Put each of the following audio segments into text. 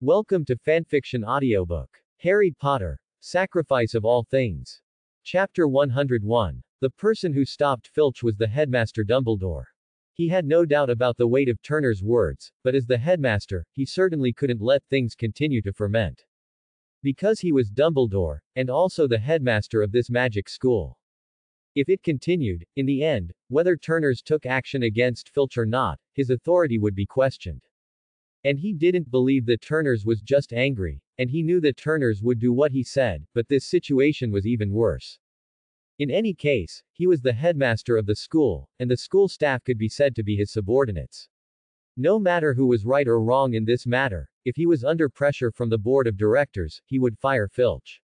Welcome to Fanfiction Audiobook. Harry Potter. Sacrifice of All Things. Chapter 101. The person who stopped Filch was the headmaster Dumbledore. He had no doubt about the weight of Turner's words, but as the headmaster, he certainly couldn't let things continue to ferment. Because he was Dumbledore, and also the headmaster of this magic school. If it continued, in the end, whether Turners took action against Filch or not, his authority would be questioned. And he didn't believe that Turners was just angry, and he knew that Turners would do what he said, but this situation was even worse. In any case, he was the headmaster of the school, and the school staff could be said to be his subordinates. No matter who was right or wrong in this matter, if he was under pressure from the board of directors, he would fire Filch.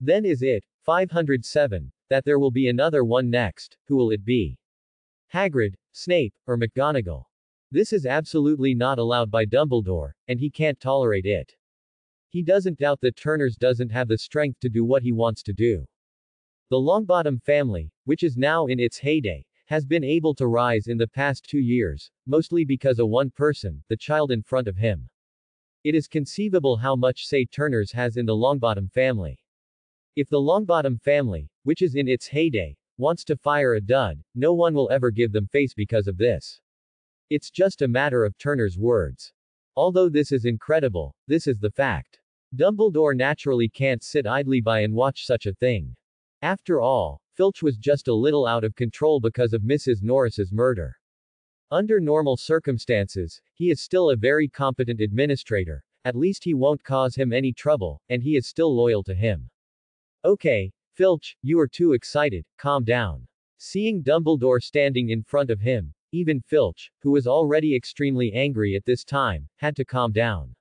Then is it, 507, that there will be another one next, who will it be? Hagrid, Snape, or McGonagall? This is absolutely not allowed by Dumbledore, and he can't tolerate it. He doesn't doubt that Turners doesn't have the strength to do what he wants to do. The Longbottom family, which is now in its heyday, has been able to rise in the past two years, mostly because of one person, the child in front of him. It is conceivable how much say Turners has in the Longbottom family. If the Longbottom family, which is in its heyday, wants to fire a dud, no one will ever give them face because of this. It's just a matter of Turner's words. Although this is incredible, this is the fact. Dumbledore naturally can't sit idly by and watch such a thing. After all, Filch was just a little out of control because of Mrs. Norris's murder. Under normal circumstances, he is still a very competent administrator, at least he won't cause him any trouble, and he is still loyal to him. Okay, Filch, you are too excited, calm down. Seeing Dumbledore standing in front of him, even Filch, who was already extremely angry at this time, had to calm down.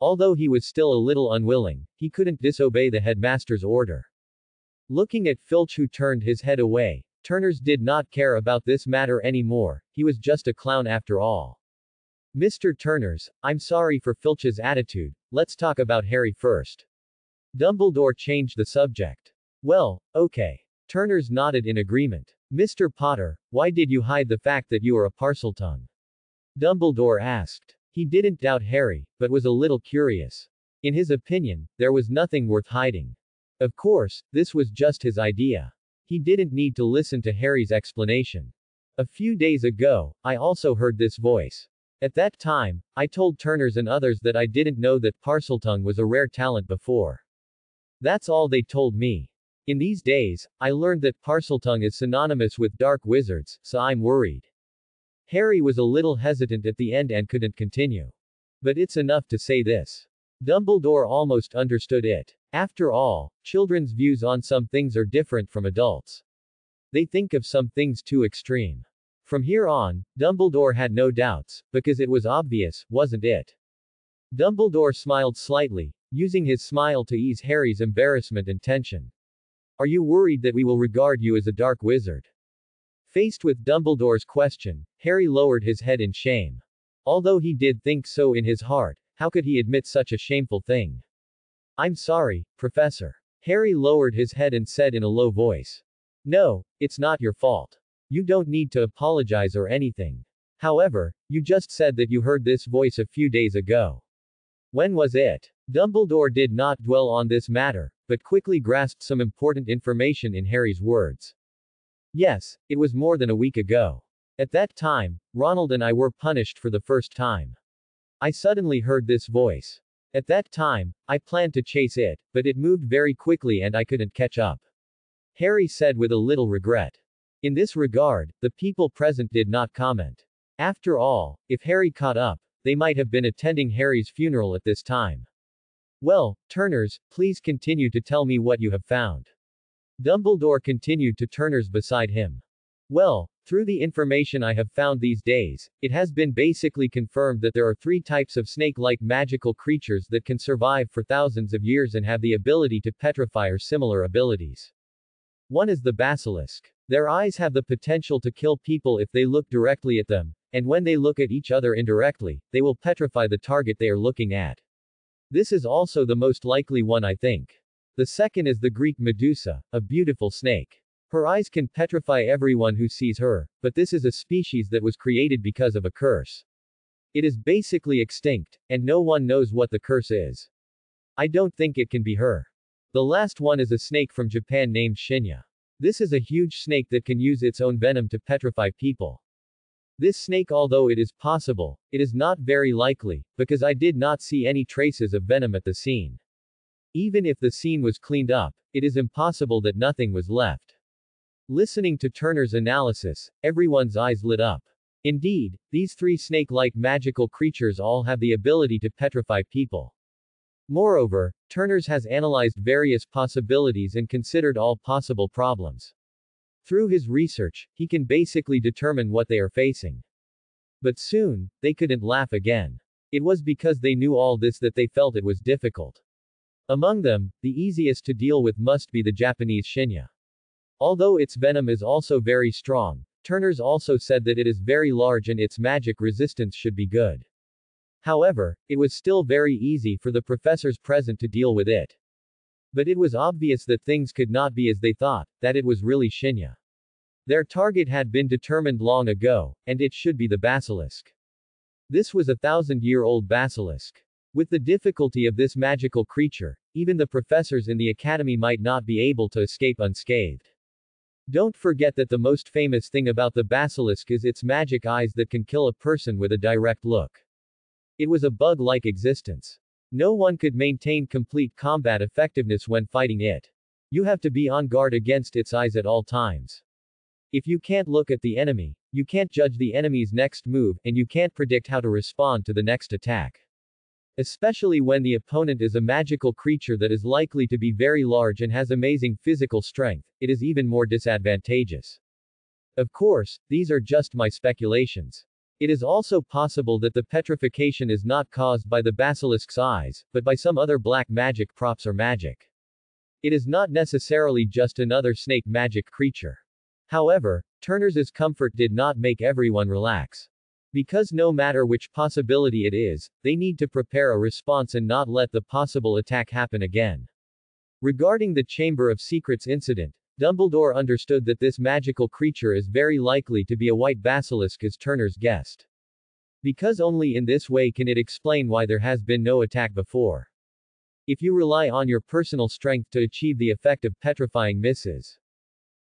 Although he was still a little unwilling, he couldn't disobey the headmaster's order. Looking at Filch who turned his head away, Turners did not care about this matter anymore, he was just a clown after all. Mr. Turners, I'm sorry for Filch's attitude, let's talk about Harry first. Dumbledore changed the subject. Well, okay. Turners nodded in agreement. Mr. Potter, why did you hide the fact that you are a Parseltongue? Dumbledore asked. He didn't doubt Harry, but was a little curious. In his opinion, there was nothing worth hiding. Of course, this was just his idea. He didn't need to listen to Harry's explanation. A few days ago, I also heard this voice. At that time, I told Turners and others that I didn't know that Parseltongue was a rare talent before. That's all they told me. In these days, I learned that Parseltongue is synonymous with dark wizards, so I'm worried. Harry was a little hesitant at the end and couldn't continue. But it's enough to say this. Dumbledore almost understood it. After all, children's views on some things are different from adults. They think of some things too extreme. From here on, Dumbledore had no doubts, because it was obvious, wasn't it? Dumbledore smiled slightly, using his smile to ease Harry's embarrassment and tension. Are you worried that we will regard you as a dark wizard? Faced with Dumbledore's question, Harry lowered his head in shame. Although he did think so in his heart, how could he admit such a shameful thing? I'm sorry, Professor. Harry lowered his head and said in a low voice. No, it's not your fault. You don't need to apologize or anything. However, you just said that you heard this voice a few days ago. When was it? Dumbledore did not dwell on this matter, but quickly grasped some important information in Harry's words. Yes, it was more than a week ago. At that time, Ronald and I were punished for the first time. I suddenly heard this voice. At that time, I planned to chase it, but it moved very quickly and I couldn't catch up. Harry said with a little regret. In this regard, the people present did not comment. After all, if Harry caught up, they might have been attending Harry's funeral at this time. Well, Turners, please continue to tell me what you have found. Dumbledore continued to Turners beside him. Well, through the information I have found these days, it has been basically confirmed that there are three types of snake-like magical creatures that can survive for thousands of years and have the ability to petrify or similar abilities. One is the basilisk. Their eyes have the potential to kill people if they look directly at them, and when they look at each other indirectly, they will petrify the target they are looking at. This is also the most likely one I think. The second is the Greek Medusa, a beautiful snake. Her eyes can petrify everyone who sees her, but this is a species that was created because of a curse. It is basically extinct, and no one knows what the curse is. I don't think it can be her. The last one is a snake from Japan named Shinya. This is a huge snake that can use its own venom to petrify people. This snake although it is possible, it is not very likely, because I did not see any traces of venom at the scene. Even if the scene was cleaned up, it is impossible that nothing was left. Listening to Turner's analysis, everyone's eyes lit up. Indeed, these three snake-like magical creatures all have the ability to petrify people. Moreover, Turner's has analyzed various possibilities and considered all possible problems. Through his research, he can basically determine what they are facing. But soon, they couldn't laugh again. It was because they knew all this that they felt it was difficult. Among them, the easiest to deal with must be the Japanese Shinya. Although its venom is also very strong, Turner's also said that it is very large and its magic resistance should be good. However, it was still very easy for the professors present to deal with it. But it was obvious that things could not be as they thought, that it was really Shinya. Their target had been determined long ago, and it should be the basilisk. This was a thousand-year-old basilisk. With the difficulty of this magical creature, even the professors in the academy might not be able to escape unscathed. Don't forget that the most famous thing about the basilisk is its magic eyes that can kill a person with a direct look. It was a bug-like existence. No one could maintain complete combat effectiveness when fighting it. You have to be on guard against its eyes at all times. If you can't look at the enemy, you can't judge the enemy's next move, and you can't predict how to respond to the next attack. Especially when the opponent is a magical creature that is likely to be very large and has amazing physical strength, it is even more disadvantageous. Of course, these are just my speculations. It is also possible that the petrification is not caused by the basilisk's eyes, but by some other black magic props or magic. It is not necessarily just another snake magic creature. However, Turner's comfort did not make everyone relax. Because no matter which possibility it is, they need to prepare a response and not let the possible attack happen again. Regarding the Chamber of Secrets incident, Dumbledore understood that this magical creature is very likely to be a white basilisk as Turner's guessed. Because only in this way can it explain why there has been no attack before. If you rely on your personal strength to achieve the effect of petrifying Mrs.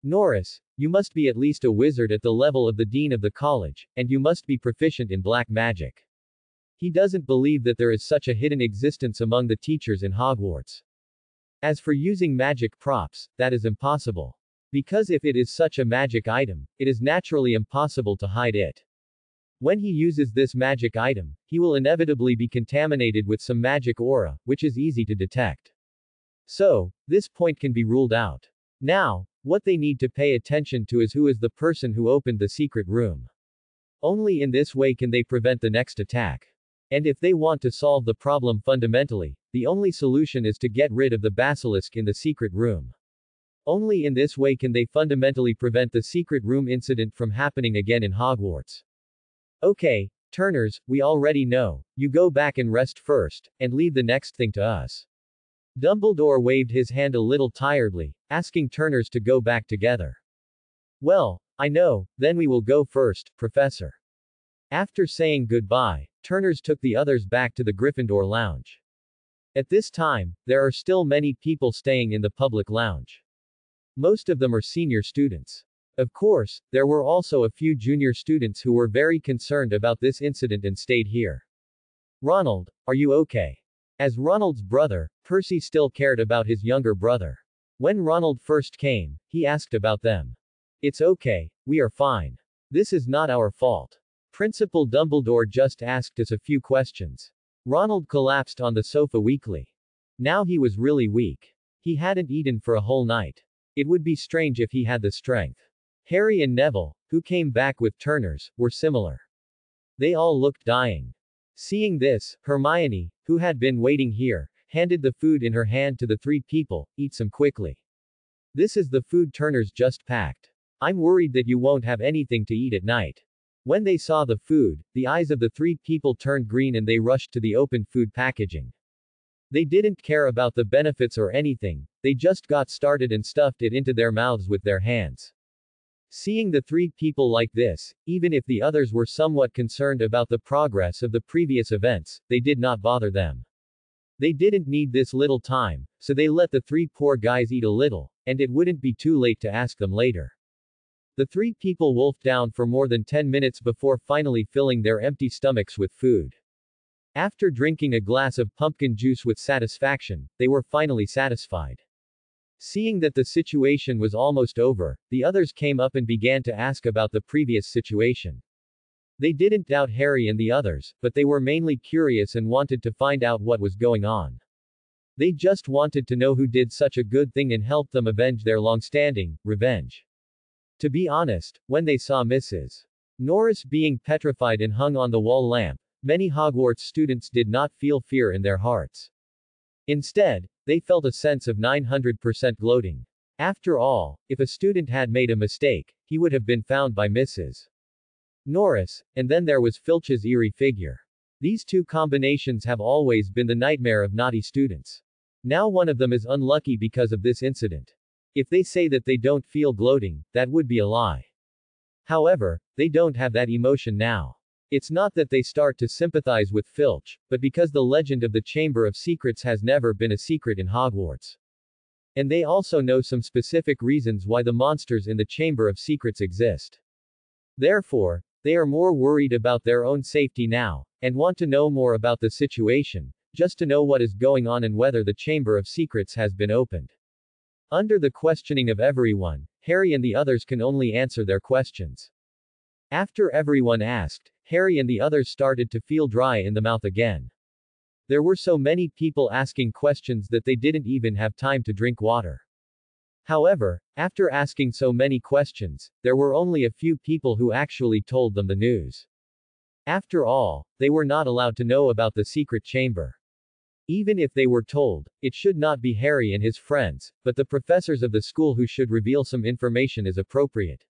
Norris, you must be at least a wizard at the level of the dean of the college, and you must be proficient in black magic. He doesn't believe that there is such a hidden existence among the teachers in Hogwarts. As for using magic props, that is impossible. Because if it is such a magic item, it is naturally impossible to hide it. When he uses this magic item, he will inevitably be contaminated with some magic aura, which is easy to detect. So, this point can be ruled out. Now, what they need to pay attention to is who is the person who opened the secret room. Only in this way can they prevent the next attack. And if they want to solve the problem fundamentally, the only solution is to get rid of the basilisk in the secret room. Only in this way can they fundamentally prevent the secret room incident from happening again in Hogwarts. Okay, Turners, we already know, you go back and rest first, and leave the next thing to us. Dumbledore waved his hand a little tiredly, asking Turners to go back together. Well, I know, then we will go first, Professor. After saying goodbye, Turners took the others back to the Gryffindor lounge. At this time, there are still many people staying in the public lounge. Most of them are senior students. Of course, there were also a few junior students who were very concerned about this incident and stayed here. Ronald, are you okay? As Ronald's brother, Percy still cared about his younger brother. When Ronald first came, he asked about them. It's okay, we are fine. This is not our fault. Principal Dumbledore just asked us a few questions. Ronald collapsed on the sofa weakly. Now he was really weak. He hadn't eaten for a whole night. It would be strange if he had the strength. Harry and Neville, who came back with Turners, were similar. They all looked dying. Seeing this, Hermione, who had been waiting here, handed the food in her hand to the three people, eat some quickly. This is the food Turner's just packed. I'm worried that you won't have anything to eat at night. When they saw the food, the eyes of the three people turned green and they rushed to the open food packaging. They didn't care about the benefits or anything, they just got started and stuffed it into their mouths with their hands. Seeing the three people like this, even if the others were somewhat concerned about the progress of the previous events, they did not bother them. They didn't need this little time, so they let the three poor guys eat a little, and it wouldn't be too late to ask them later. The three people wolfed down for more than 10 minutes before finally filling their empty stomachs with food. After drinking a glass of pumpkin juice with satisfaction, they were finally satisfied. Seeing that the situation was almost over, the others came up and began to ask about the previous situation. They didn't doubt Harry and the others, but they were mainly curious and wanted to find out what was going on. They just wanted to know who did such a good thing and helped them avenge their long-standing revenge. To be honest, when they saw Mrs. Norris being petrified and hung on the wall lamp, many Hogwarts students did not feel fear in their hearts. Instead, they felt a sense of 900% gloating. After all, if a student had made a mistake, he would have been found by Mrs. Norris, and then there was Filch's eerie figure. These two combinations have always been the nightmare of naughty students. Now one of them is unlucky because of this incident. If they say that they don't feel gloating, that would be a lie. However, they don't have that emotion now. It's not that they start to sympathize with Filch, but because the legend of the Chamber of Secrets has never been a secret in Hogwarts. And they also know some specific reasons why the monsters in the Chamber of Secrets exist. Therefore, they are more worried about their own safety now, and want to know more about the situation, just to know what is going on and whether the Chamber of Secrets has been opened. Under the questioning of everyone, Harry and the others can only answer their questions. After everyone asked, Harry and the others started to feel dry in the mouth again. There were so many people asking questions that they didn't even have time to drink water. However, after asking so many questions, there were only a few people who actually told them the news. After all, they were not allowed to know about the secret chamber. Even if they were told, it should not be Harry and his friends, but the professors of the school who should reveal some information as appropriate.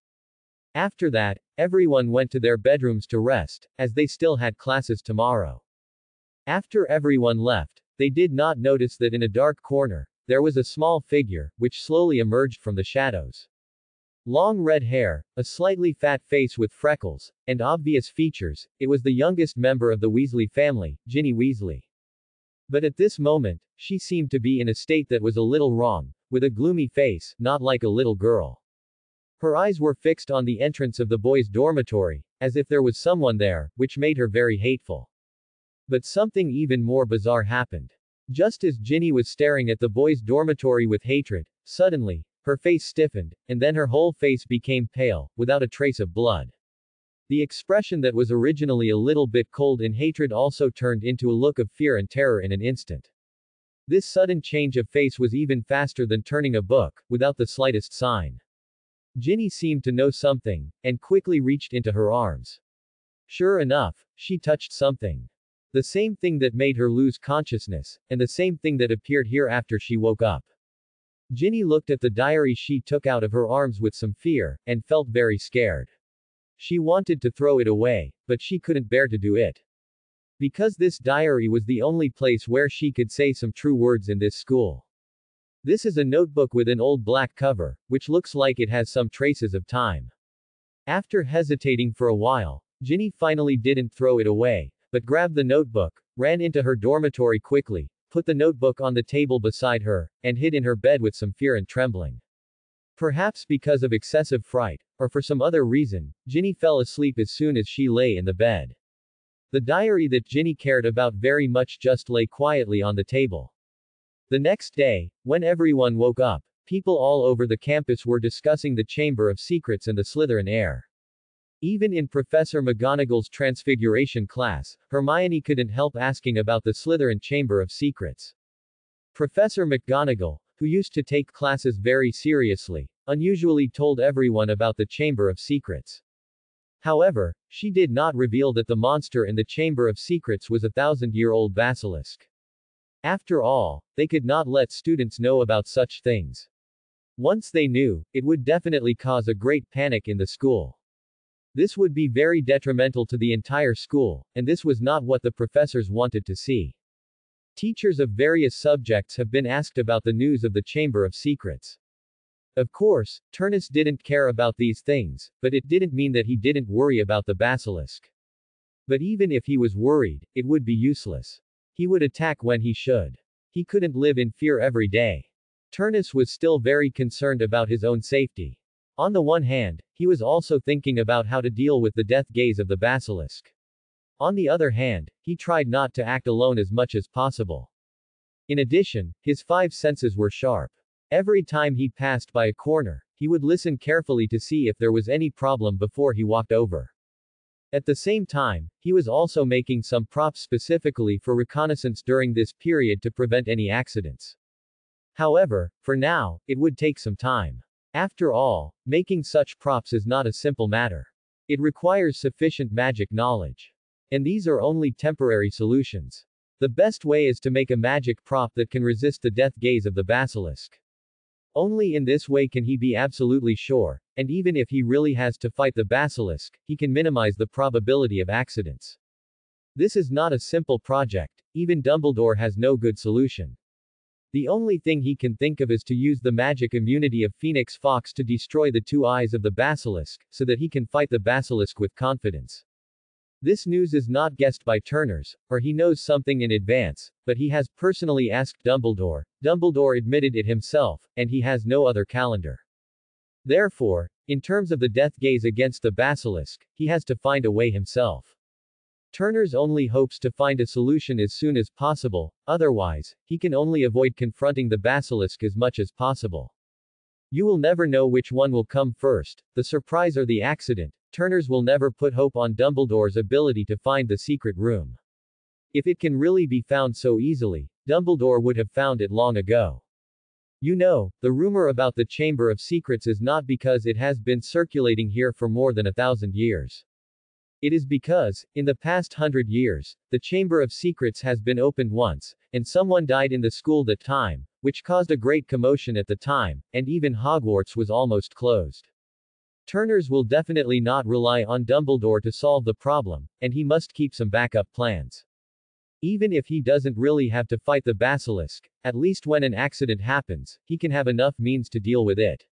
After that, everyone went to their bedrooms to rest, as they still had classes tomorrow. After everyone left, they did not notice that in a dark corner, there was a small figure, which slowly emerged from the shadows. Long red hair, a slightly fat face with freckles, and obvious features, it was the youngest member of the Weasley family, Ginny Weasley. But at this moment, she seemed to be in a state that was a little wrong, with a gloomy face, not like a little girl. Her eyes were fixed on the entrance of the boys' dormitory, as if there was someone there, which made her very hateful. But something even more bizarre happened. Just as Ginny was staring at the boys' dormitory with hatred, suddenly, her face stiffened, and then her whole face became pale, without a trace of blood. The expression that was originally a little bit cold in hatred also turned into a look of fear and terror in an instant. This sudden change of face was even faster than turning a book, without the slightest sign. Ginny seemed to know something, and quickly reached into her arms. Sure enough, she touched something. The same thing that made her lose consciousness, and the same thing that appeared here after she woke up. Ginny looked at the diary she took out of her arms with some fear, and felt very scared. She wanted to throw it away, but she couldn't bear to do it. Because this diary was the only place where she could say some true words in this school. This is a notebook with an old black cover, which looks like it has some traces of time. After hesitating for a while, Ginny finally didn't throw it away, but grabbed the notebook, ran into her dormitory quickly, put the notebook on the table beside her, and hid in her bed with some fear and trembling. Perhaps because of excessive fright, or for some other reason, Ginny fell asleep as soon as she lay in the bed. The diary that Ginny cared about very much just lay quietly on the table. The next day, when everyone woke up, people all over the campus were discussing the Chamber of Secrets and the Slytherin heir. Even in Professor McGonagall's Transfiguration class, Hermione couldn't help asking about the Slytherin Chamber of Secrets. Professor McGonagall, who used to take classes very seriously, unusually told everyone about the Chamber of Secrets. However, she did not reveal that the monster in the Chamber of Secrets was a thousand-year-old basilisk. After all, they could not let students know about such things. Once they knew, it would definitely cause a great panic in the school. This would be very detrimental to the entire school, and this was not what the professors wanted to see. Teachers of various subjects have been asked about the news of the Chamber of Secrets. Of course, Turnus didn't care about these things, but it didn't mean that he didn't worry about the basilisk. But even if he was worried, it would be useless. He would attack when he should. He couldn't live in fear every day. Turnus was still very concerned about his own safety. On the one hand, he was also thinking about how to deal with the death gaze of the basilisk. On the other hand, he tried not to act alone as much as possible. In addition, his five senses were sharp. Every time he passed by a corner, he would listen carefully to see if there was any problem before he walked over. At the same time, he was also making some props specifically for reconnaissance during this period to prevent any accidents. However, for now, it would take some time. After all, making such props is not a simple matter. It requires sufficient magic knowledge. And these are only temporary solutions. The best way is to make a magic prop that can resist the death gaze of the basilisk. Only in this way can he be absolutely sure, and even if he really has to fight the basilisk, he can minimize the probability of accidents. This is not a simple project, even Dumbledore has no good solution. The only thing he can think of is to use the magic immunity of Phoenix Fawkes to destroy the two eyes of the basilisk, so that he can fight the basilisk with confidence. This news is not guessed by Turners, or he knows something in advance, but he has personally asked Dumbledore, Dumbledore admitted it himself, and he has no other calendar. Therefore, in terms of the death gaze against the basilisk, he has to find a way himself. Turners only hopes to find a solution as soon as possible, otherwise, he can only avoid confronting the basilisk as much as possible. You will never know which one will come first, the surprise or the accident, Turners will never put hope on Dumbledore's ability to find the secret room. If it can really be found so easily, Dumbledore would have found it long ago. You know, the rumor about the Chamber of Secrets is not because it has been circulating here for more than a thousand years. It is because, in the past hundred years, the Chamber of Secrets has been opened once, and someone died in the school that time, which caused a great commotion at the time, and even Hogwarts was almost closed. Turners will definitely not rely on Dumbledore to solve the problem, and he must keep some backup plans. Even if he doesn't really have to fight the basilisk, at least when an accident happens, he can have enough means to deal with it.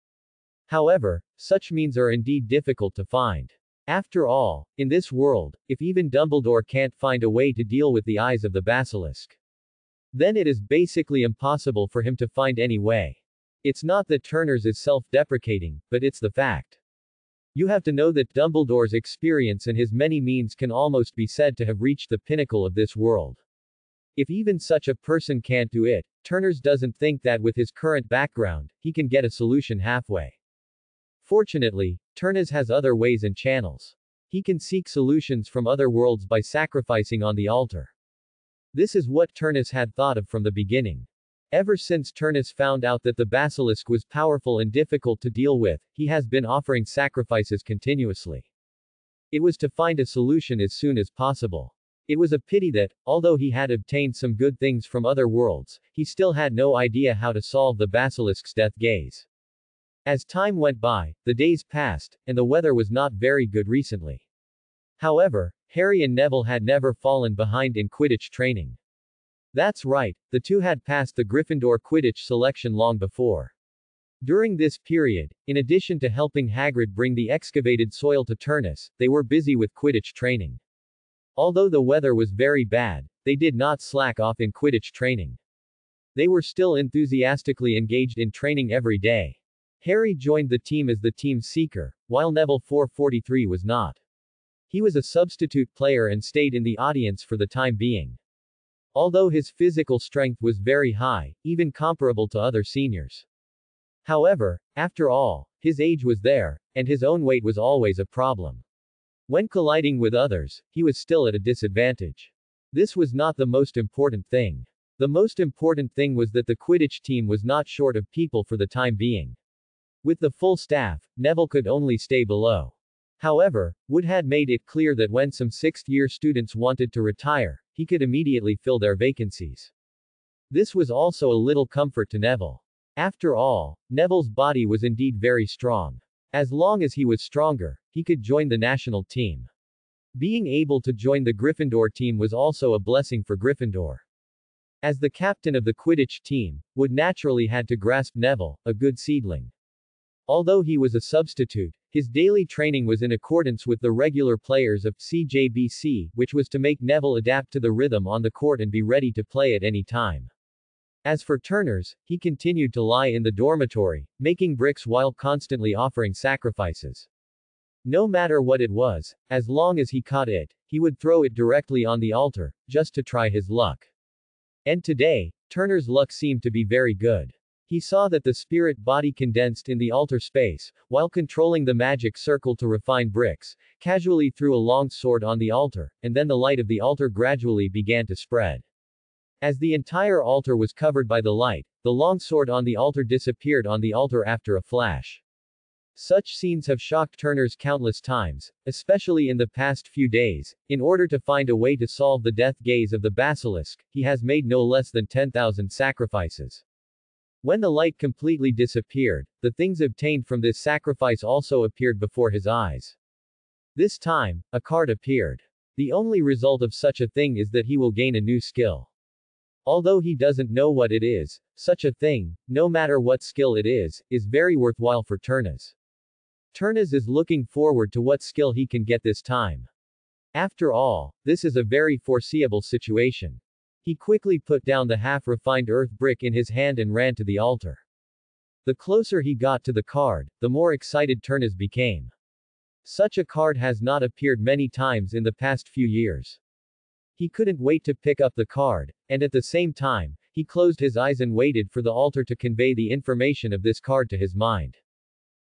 However, such means are indeed difficult to find. After all, in this world, if even Dumbledore can't find a way to deal with the eyes of the basilisk, then it is basically impossible for him to find any way. It's not that Turners is self-deprecating, but it's the fact. You have to know that Dumbledore's experience and his many means can almost be said to have reached the pinnacle of this world. If even such a person can't do it, Turners doesn't think that with his current background, he can get a solution halfway. Fortunately, Turners has other ways and channels. He can seek solutions from other worlds by sacrificing on the altar. This is what Turnus had thought of from the beginning. Ever since Turnus found out that the basilisk was powerful and difficult to deal with, he has been offering sacrifices continuously. It was to find a solution as soon as possible. It was a pity that, although he had obtained some good things from other worlds, he still had no idea how to solve the basilisk's death gaze. As time went by, the days passed, and the weather was not very good recently. However, Harry and Neville had never fallen behind in Quidditch training. That's right, the two had passed the Gryffindor Quidditch selection long before. During this period, in addition to helping Hagrid bring the excavated soil to Turnus, they were busy with Quidditch training. Although the weather was very bad, they did not slack off in Quidditch training. They were still enthusiastically engaged in training every day. Harry joined the team as the team seeker, while Neville 443 was not. He was a substitute player and stayed in the audience for the time being. Although his physical strength was very high, even comparable to other seniors. However, after all, his age was there, and his own weight was always a problem. When colliding with others, he was still at a disadvantage. This was not the most important thing. The most important thing was that the Quidditch team was not short of people for the time being. With the full staff, Neville could only stay below. However, Wood had made it clear that when some sixth-year students wanted to retire, he could immediately fill their vacancies. This was also a little comfort to Neville. After all, Neville's body was indeed very strong. As long as he was stronger, he could join the national team. Being able to join the Gryffindor team was also a blessing for Gryffindor. As the captain of the Quidditch team, Wood naturally had to grasp Neville, a good seedling. Although he was a substitute, his daily training was in accordance with the regular players of CJBC, which was to make Neville adapt to the rhythm on the court and be ready to play at any time. As for Turners, he continued to lie in the dormitory, making bricks while constantly offering sacrifices. No matter what it was, as long as he caught it, he would throw it directly on the altar, just to try his luck. And today, Turner's luck seemed to be very good. He saw that the spirit body condensed in the altar space, while controlling the magic circle to refine bricks, casually threw a long sword on the altar, and then the light of the altar gradually began to spread. As the entire altar was covered by the light, the long sword on the altar disappeared on the altar after a flash. Such scenes have shocked Turners countless times, especially in the past few days. In order to find a way to solve the death gaze of the basilisk, he has made no less than 10,000 sacrifices. When the light completely disappeared, the things obtained from this sacrifice also appeared before his eyes. This time, a card appeared. The only result of such a thing is that he will gain a new skill. Although he doesn't know what it is, such a thing, no matter what skill it is, is very worthwhile for Turnus. Turnus is looking forward to what skill he can get this time. After all, this is a very foreseeable situation. He quickly put down the half-refined earth brick in his hand and ran to the altar. The closer he got to the card, the more excited Turnus became. Such a card has not appeared many times in the past few years. He couldn't wait to pick up the card, and at the same time, he closed his eyes and waited for the altar to convey the information of this card to his mind.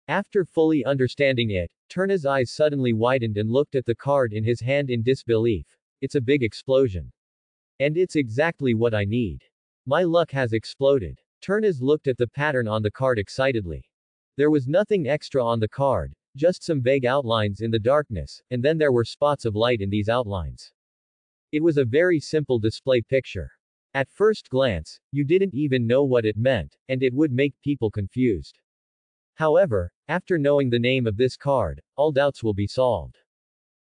After fully understanding it, Turna's eyes suddenly widened and looked at the card in his hand in disbelief. It's a big explosion. And it's exactly what I need. My luck has exploded. Turnaz looked at the pattern on the card excitedly. There was nothing extra on the card, just some vague outlines in the darkness, and then there were spots of light in these outlines. It was a very simple display picture. At first glance, you didn't even know what it meant, and it would make people confused. However, after knowing the name of this card, all doubts will be solved.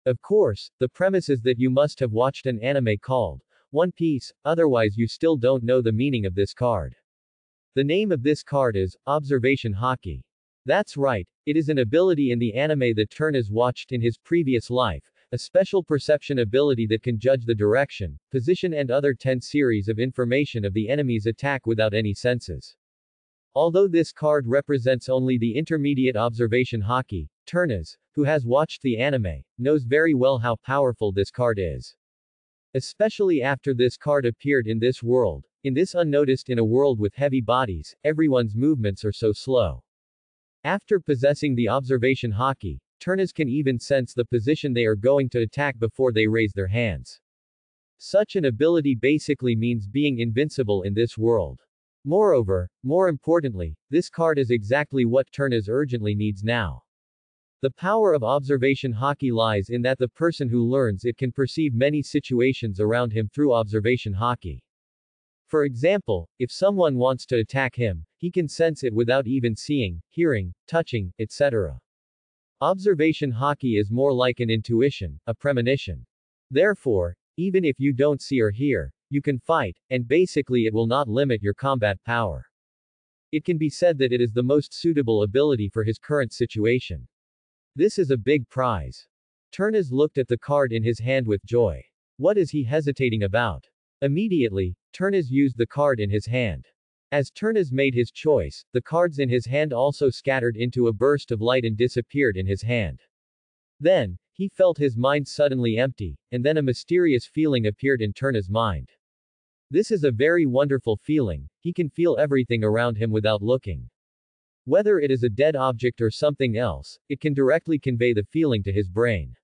Of course, the premise is that you must have watched an anime called One Piece, otherwise you still don't know the meaning of this card. The name of this card is Observation Haki. That's right, it is an ability in the anime that Turnus watched in his previous life, a special perception ability that can judge the direction, position and other 10 series of information of the enemy's attack without any senses. Although this card represents only the intermediate observation haki, Turnus, who has watched the anime, knows very well how powerful this card is. Especially after this card appeared in this world, in this unnoticed in a world with heavy bodies, everyone's movements are so slow. After possessing the observation haki, Turnus can even sense the position they are going to attack before they raise their hands. Such an ability basically means being invincible in this world. Moreover, more importantly, this card is exactly what Turnus urgently needs now. The power of observation haki lies in that the person who learns it can perceive many situations around him through observation haki. For example, if someone wants to attack him, he can sense it without even seeing, hearing, touching, etc. Observation haki is more like an intuition, a premonition. Therefore, even if you don't see or hear, you can fight, and basically it will not limit your combat power. It can be said that it is the most suitable ability for his current situation. This is a big prize. Turnus looked at the card in his hand with joy. What is he hesitating about? Immediately, Turnus used the card in his hand. As Turnus made his choice, the cards in his hand also scattered into a burst of light and disappeared in his hand. Then, he felt his mind suddenly empty, and then a mysterious feeling appeared in Turnus' mind. This is a very wonderful feeling, he can feel everything around him without looking. Whether it is a dead object or something else, it can directly convey the feeling to his brain.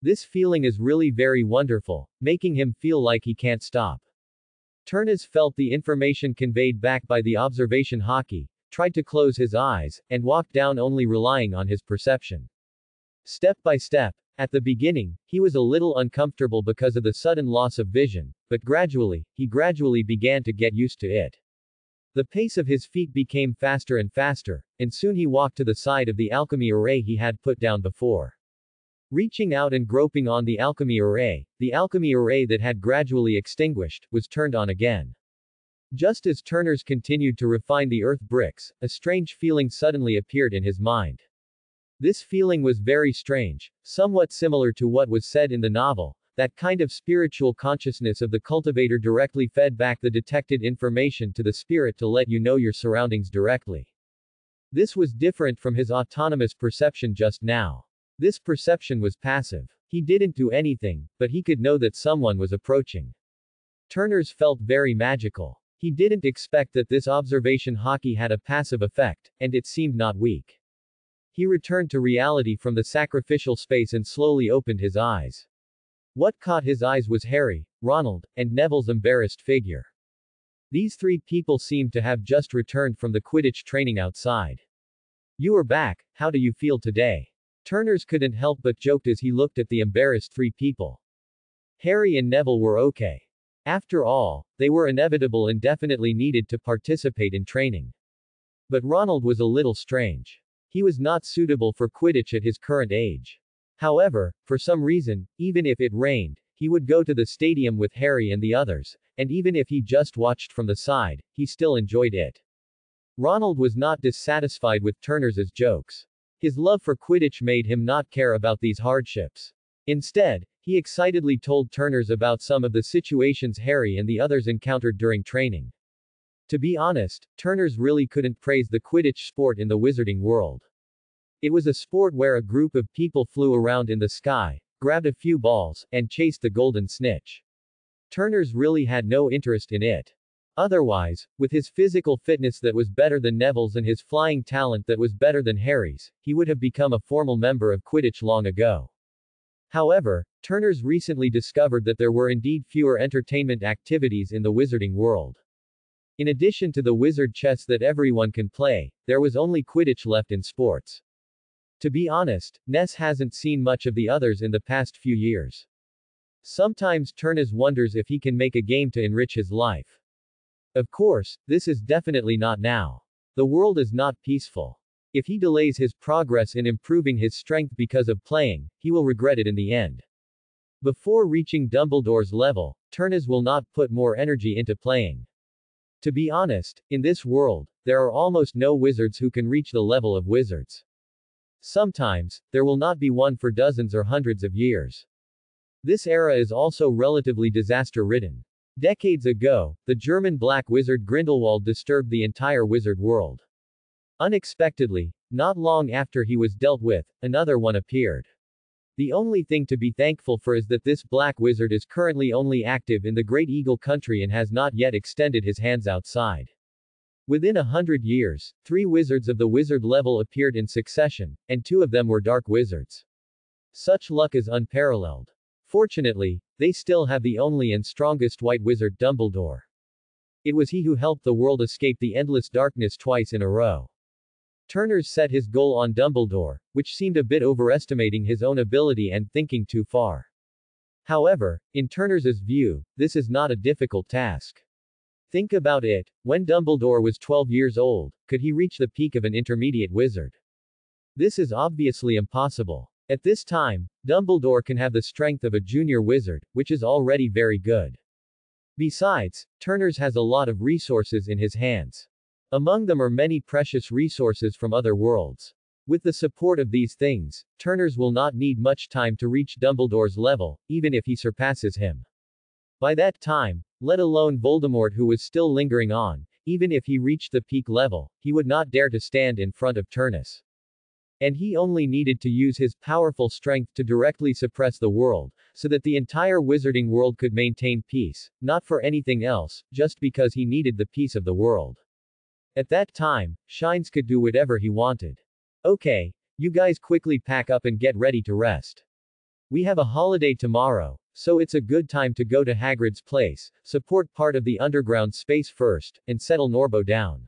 This feeling is really very wonderful, making him feel like he can't stop. Turnus felt the information conveyed back by the observation haki, tried to close his eyes, and walked down only relying on his perception. Step by step, at the beginning, he was a little uncomfortable because of the sudden loss of vision, but gradually, he gradually began to get used to it. The pace of his feet became faster and faster, and soon he walked to the side of the alchemy array he had put down before. Reaching out and groping on the alchemy array, the alchemy array that had gradually extinguished, was turned on again. Just as Turners continued to refine the earth bricks, a strange feeling suddenly appeared in his mind. This feeling was very strange, somewhat similar to what was said in the novel, that kind of spiritual consciousness of the cultivator directly fed back the detected information to the spirit to let you know your surroundings directly. This was different from his autonomous perception just now. This perception was passive. He didn't do anything, but he could know that someone was approaching. Turners felt very magical. He didn't expect that this observation haki had a passive effect, and it seemed not weak. He returned to reality from the sacrificial space and slowly opened his eyes. What caught his eyes was Harry, Ronald, and Neville's embarrassed figure. These three people seemed to have just returned from the Quidditch training outside. You are back, how do you feel today? Turners couldn't help but joked as he looked at the embarrassed three people. Harry and Neville were okay. After all, they were inevitable and definitely needed to participate in training. But Ronald was a little strange. He was not suitable for Quidditch at his current age. However, for some reason, even if it rained, he would go to the stadium with Harry and the others, and even if he just watched from the side, he still enjoyed it. Ronald was not dissatisfied with Turner's jokes. His love for Quidditch made him not care about these hardships. Instead, he excitedly told Turners about some of the situations Harry and the others encountered during training. To be honest, Turners really couldn't praise the Quidditch sport in the wizarding world. It was a sport where a group of people flew around in the sky, grabbed a few balls, and chased the golden snitch. Turners really had no interest in it. Otherwise, with his physical fitness that was better than Neville's and his flying talent that was better than Harry's, he would have become a formal member of Quidditch long ago. However, Turners recently discovered that there were indeed fewer entertainment activities in the wizarding world. In addition to the wizard chess that everyone can play, there was only Quidditch left in sports. To be honest, Ness hasn't seen much of the others in the past few years. Sometimes Turnus wonders if he can make a game to enrich his life. Of course, this is definitely not now. The world is not peaceful. If he delays his progress in improving his strength because of playing, he will regret it in the end. Before reaching Dumbledore's level, Turnus will not put more energy into playing. To be honest, in this world, there are almost no wizards who can reach the level of wizards. Sometimes, there will not be one for dozens or hundreds of years. This era is also relatively disaster-ridden. Decades ago, the German black wizard Grindelwald disturbed the entire wizard world. Unexpectedly, not long after he was dealt with, another one appeared. The only thing to be thankful for is that this black wizard is currently only active in the Great Eagle country and has not yet extended his hands outside. Within a hundred years, three wizards of the wizard level appeared in succession, and two of them were dark wizards. Such luck is unparalleled. Fortunately, they still have the only and strongest white wizard Dumbledore. It was he who helped the world escape the endless darkness twice in a row. Turners set his goal on Dumbledore, which seemed a bit overestimating his own ability and thinking too far. However, in Turner's view, this is not a difficult task. Think about it, when Dumbledore was 12 years old, could he reach the peak of an intermediate wizard? This is obviously impossible. At this time, Dumbledore can have the strength of a junior wizard, which is already very good. Besides, Turners has a lot of resources in his hands. Among them are many precious resources from other worlds. With the support of these things, Turners will not need much time to reach Dumbledore's level, even if he surpasses him. By that time, let alone Voldemort who was still lingering on, even if he reached the peak level, he would not dare to stand in front of Turnus. And he only needed to use his powerful strength to directly suppress the world, so that the entire wizarding world could maintain peace, not for anything else, just because he needed the peace of the world. At that time, Shines could do whatever he wanted. Okay, you guys quickly pack up and get ready to rest. We have a holiday tomorrow, so it's a good time to go to Hagrid's place, support part of the underground space first, and settle Norbo down.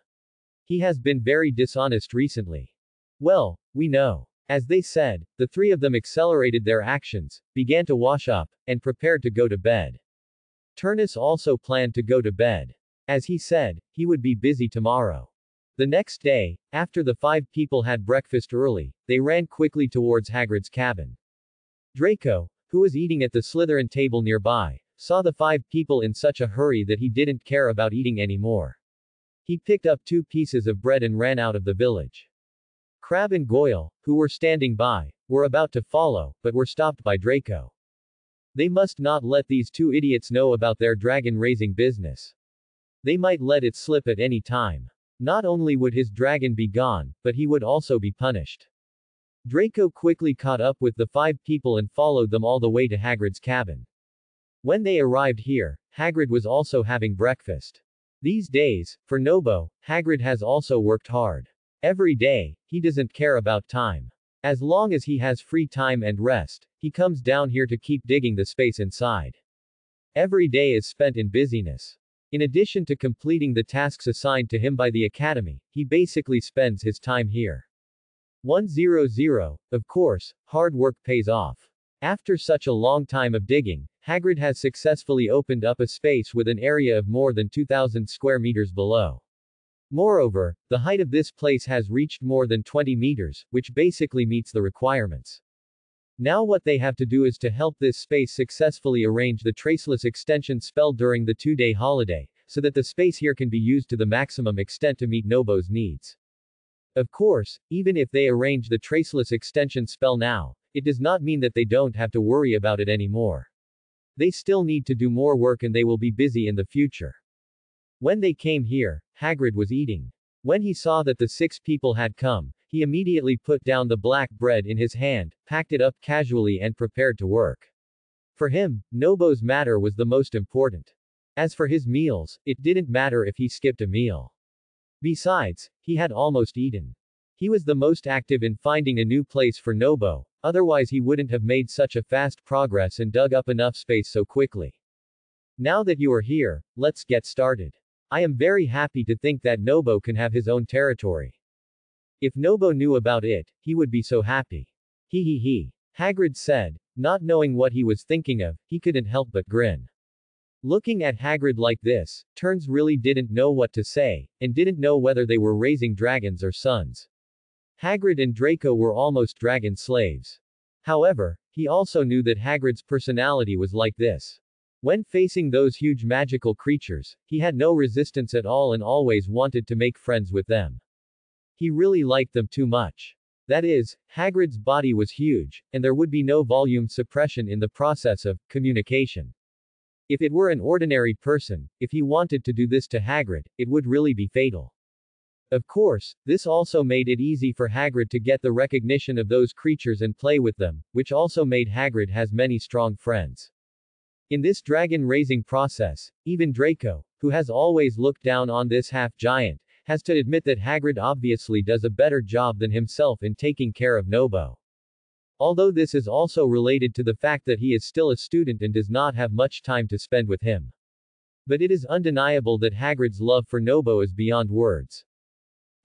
He has been very dishonest recently. Well, we know. As they said, the three of them accelerated their actions, began to wash up, and prepared to go to bed. Turnus also planned to go to bed. As he said, he would be busy tomorrow. The next day, after the five people had breakfast early, they ran quickly towards Hagrid's cabin. Draco, who was eating at the Slytherin table nearby, saw the five people in such a hurry that he didn't care about eating anymore. He picked up two pieces of bread and ran out of the village. Crabbe and Goyle, who were standing by, were about to follow, but were stopped by Draco. They must not let these two idiots know about their dragon raising business. They might let it slip at any time. Not only would his dragon be gone, but he would also be punished. Draco quickly caught up with the five people and followed them all the way to Hagrid's cabin. When they arrived here, Hagrid was also having breakfast. These days, for Nobo, Hagrid has also worked hard. Every day, he doesn't care about time. As long as he has free time and rest, he comes down here to keep digging the space inside. Every day is spent in busyness. In addition to completing the tasks assigned to him by the academy, he basically spends his time here. 100. Of course, hard work pays off. After such a long time of digging, Hagrid has successfully opened up a space with an area of more than 2,000 square meters below. Moreover, the height of this place has reached more than 20 meters, which basically meets the requirements. Now what they have to do is to help this space successfully arrange the traceless extension spell during the two-day holiday, so that the space here can be used to the maximum extent to meet Nobo's needs. Of course, even if they arrange the traceless extension spell now, it does not mean that they don't have to worry about it anymore. They still need to do more work and they will be busy in the future. When they came here, Hagrid was eating. When he saw that the six people had come, he immediately put down the black bread in his hand, packed it up casually and prepared to work. For him, Nobo's matter was the most important. As for his meals, it didn't matter if he skipped a meal. Besides, he had almost eaten. He was the most active in finding a new place for Nobo, Otherwise he wouldn't have made such a fast progress and dug up enough space so quickly. Now that you are here, let's get started. I am very happy to think that Nobo can have his own territory. If Nobo knew about it, he would be so happy. He he he. Hagrid said, not knowing what he was thinking of, he couldn't help but grin. Looking at Hagrid like this, Turnus really didn't know what to say, and didn't know whether they were raising dragons or sons. Hagrid and Draco were almost dragon slaves. However, he also knew that Hagrid's personality was like this. When facing those huge magical creatures, he had no resistance at all and always wanted to make friends with them. He really liked them too much. That is, Hagrid's body was huge, and there would be no volume suppression in the process of communication. If it were an ordinary person, if he wanted to do this to Hagrid, it would really be fatal. Of course, this also made it easy for Hagrid to get the recognition of those creatures and play with them, which also made Hagrid has many strong friends. In this dragon-raising process, even Draco, who has always looked down on this half-giant, has to admit that Hagrid obviously does a better job than himself in taking care of Nobo. Although this is also related to the fact that he is still a student and does not have much time to spend with him. But it is undeniable that Hagrid's love for Nobo is beyond words.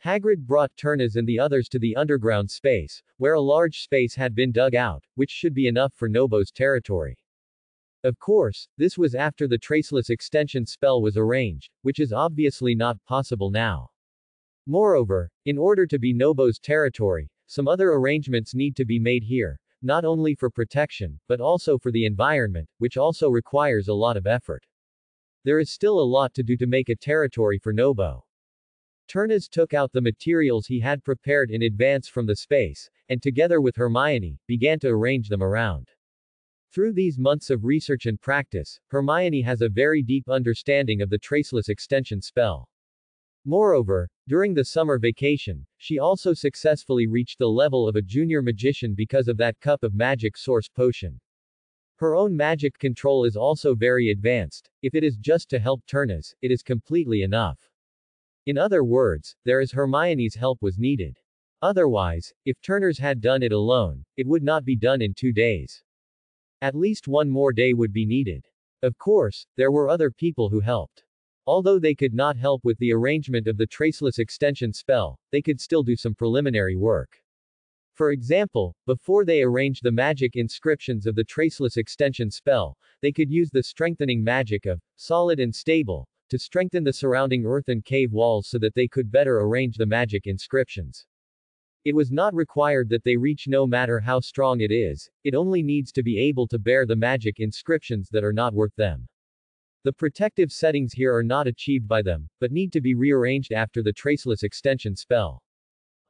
Hagrid brought Turnus and the others to the underground space, where a large space had been dug out, which should be enough for Nobo's territory. Of course, this was after the traceless extension spell was arranged, which is obviously not possible now. Moreover, in order to be Nobo's territory, some other arrangements need to be made here, not only for protection, but also for the environment, which also requires a lot of effort. There is still a lot to do to make a territory for Nobo. Turnus took out the materials he had prepared in advance from the space, and together with Hermione, began to arrange them around. Through these months of research and practice, Hermione has a very deep understanding of the traceless extension spell. Moreover, during the summer vacation, she also successfully reached the level of a junior magician because of that cup of magic source potion. Her own magic control is also very advanced, if it is just to help Turnus, it is completely enough. In other words, there is Hermione's help was needed. Otherwise, if Turnus had done it alone, it would not be done in two days. At least one more day would be needed. Of course, there were other people who helped. Although they could not help with the arrangement of the traceless extension spell, they could still do some preliminary work. For example, before they arranged the magic inscriptions of the traceless extension spell, they could use the strengthening magic of solid and stable to strengthen the surrounding earthen cave walls so that they could better arrange the magic inscriptions. It was not required that they reach no matter how strong it is, it only needs to be able to bear the magic inscriptions that are not worth them. The protective settings here are not achieved by them, but need to be rearranged after the traceless extension spell.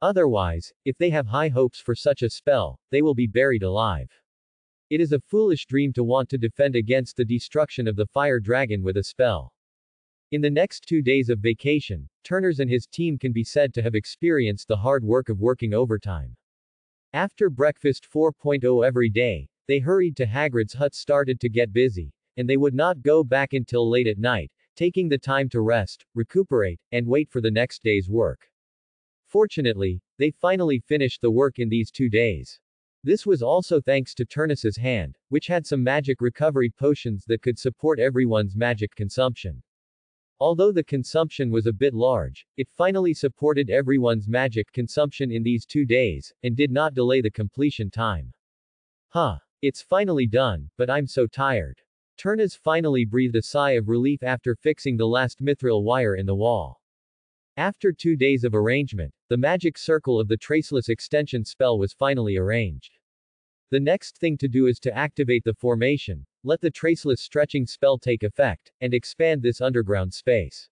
Otherwise, if they have high hopes for such a spell, they will be buried alive. It is a foolish dream to want to defend against the destruction of the fire dragon with a spell. In the next two days of vacation, Turnus and his team can be said to have experienced the hard work of working overtime. After breakfast 4.0 every day, they hurried to Hagrid's hut started to get busy, and they would not go back until late at night, taking the time to rest, recuperate, and wait for the next day's work. Fortunately, they finally finished the work in these two days. This was also thanks to Turnus's hand, which had some magic recovery potions that could support everyone's magic consumption. Although the consumption was a bit large, it finally supported everyone's magic consumption in these two days, and did not delay the completion time. Huh. It's finally done, but I'm so tired. Turnus finally breathed a sigh of relief after fixing the last mithril wire in the wall. After two days of arrangement, the magic circle of the traceless extension spell was finally arranged. The next thing to do is to activate the formation, let the traceless stretching spell take effect, and expand this underground space.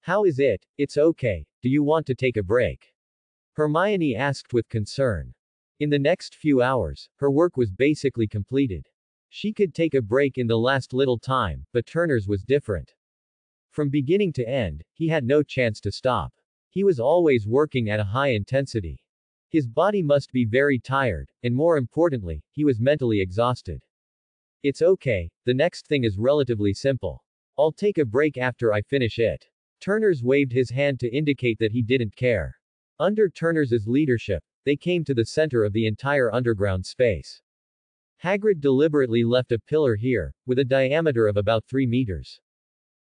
How is it? It's okay. Do you want to take a break? Hermione asked with concern. In the next few hours, her work was basically completed. She could take a break in the last little time, but Turnus was different. From beginning to end, he had no chance to stop. He was always working at a high intensity. His body must be very tired, and more importantly, he was mentally exhausted. It's okay, the next thing is relatively simple. I'll take a break after I finish it. Turnus waved his hand to indicate that he didn't care. Under Turnus' leadership, they came to the center of the entire underground space. Hagrid deliberately left a pillar here, with a diameter of about 3 meters.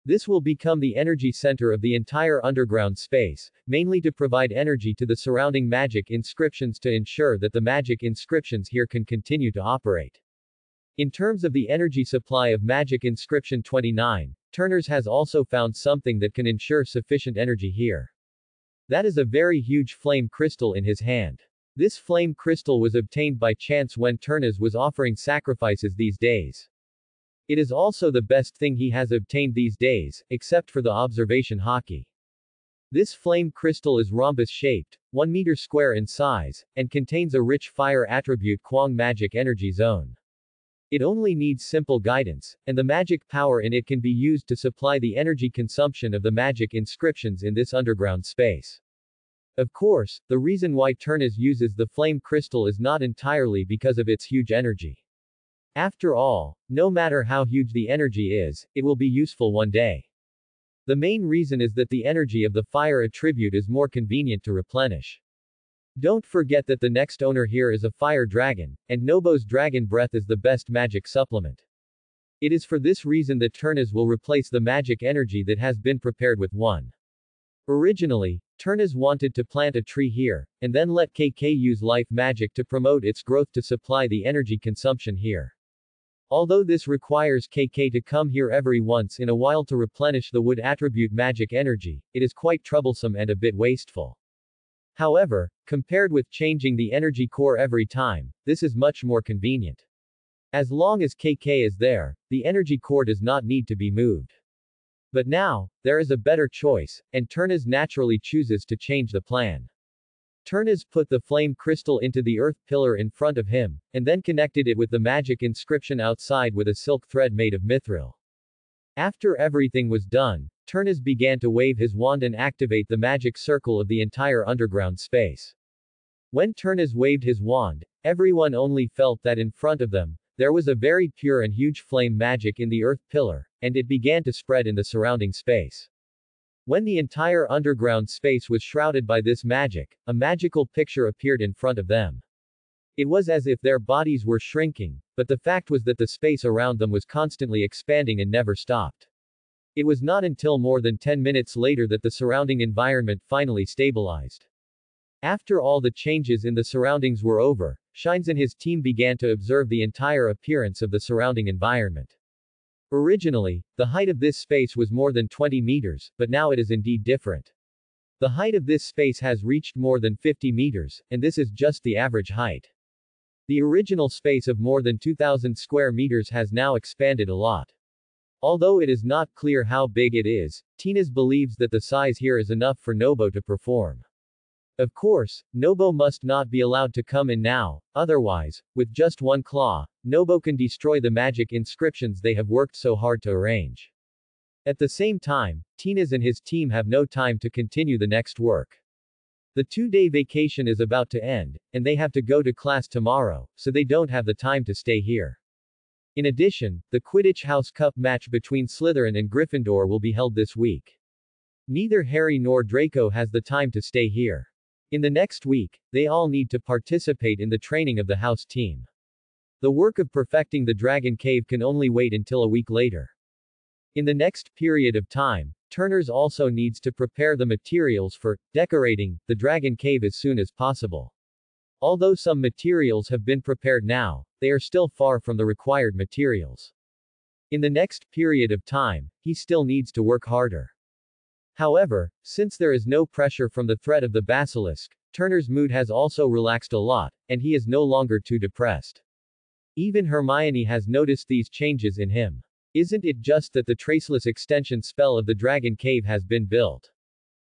This will become the energy center of the entire underground space, mainly to provide energy to the surrounding magic inscriptions to ensure that the magic inscriptions here can continue to operate. In terms of the energy supply of Magic Inscription 29, Turnus has also found something that can ensure sufficient energy here. That is a very huge flame crystal in his hand. This flame crystal was obtained by chance when Turnus was offering sacrifices these days. It is also the best thing he has obtained these days, except for the observation haki. This flame crystal is rhombus-shaped, 1 meter square in size, and contains a rich fire attribute Kwang Magic Energy Zone. It only needs simple guidance, and the magic power in it can be used to supply the energy consumption of the magic inscriptions in this underground space. Of course, the reason why Turnus uses the flame crystal is not entirely because of its huge energy. After all, no matter how huge the energy is, it will be useful one day. The main reason is that the energy of the fire attribute is more convenient to replenish. Don't forget that the next owner here is a fire dragon, and Nobo's dragon breath is the best magic supplement. It is for this reason that Turnus will replace the magic energy that has been prepared with one. Originally, Turnus wanted to plant a tree here, and then let KK use life magic to promote its growth to supply the energy consumption here. Although this requires KK to come here every once in a while to replenish the wood attribute magic energy, it is quite troublesome and a bit wasteful. However, compared with changing the energy core every time, this is much more convenient. As long as KK is there, the energy core does not need to be moved. But now, there is a better choice, and Turnus naturally chooses to change the plan. Turnus put the flame crystal into the earth pillar in front of him, and then connected it with the magic inscription outside with a silk thread made of mithril. After everything was done, Turnus began to wave his wand and activate the magic circle of the entire underground space. When Turnus waved his wand, everyone only felt that in front of them, there was a very pure and huge flame magic in the earth pillar, and it began to spread in the surrounding space. When the entire underground space was shrouded by this magic, a magical picture appeared in front of them. It was as if their bodies were shrinking, but the fact was that the space around them was constantly expanding and never stopped. It was not until more than 10 minutes later that the surrounding environment finally stabilized. After all the changes in the surroundings were over, Shines and his team began to observe the entire appearance of the surrounding environment. Originally, the height of this space was more than 20 meters, but now it is indeed different. The height of this space has reached more than 50 meters, and this is just the average height. The original space of more than 2,000 square meters has now expanded a lot. Although it is not clear how big it is, Tinas believes that the size here is enough for Nobo to perform. Of course, Nobo must not be allowed to come in now, otherwise, with just one claw, Nobo can destroy the magic inscriptions they have worked so hard to arrange. At the same time, Tinas and his team have no time to continue the next work. The two-day vacation is about to end, and they have to go to class tomorrow, so they don't have the time to stay here. In addition, the Quidditch House Cup match between Slytherin and Gryffindor will be held this week. Neither Harry nor Draco has the time to stay here. In the next week, they all need to participate in the training of the house team. The work of perfecting the Dragon Cave can only wait until a week later. In the next period of time, Turnus also needs to prepare the materials for decorating the Dragon Cave as soon as possible. Although some materials have been prepared now, they are still far from the required materials. In the next period of time, he still needs to work harder. However, since there is no pressure from the threat of the basilisk, Turnus' mood has also relaxed a lot, and he is no longer too depressed. Even Hermione has noticed these changes in him. Isn't it just that the traceless extension spell of the Dragon Cave has been built?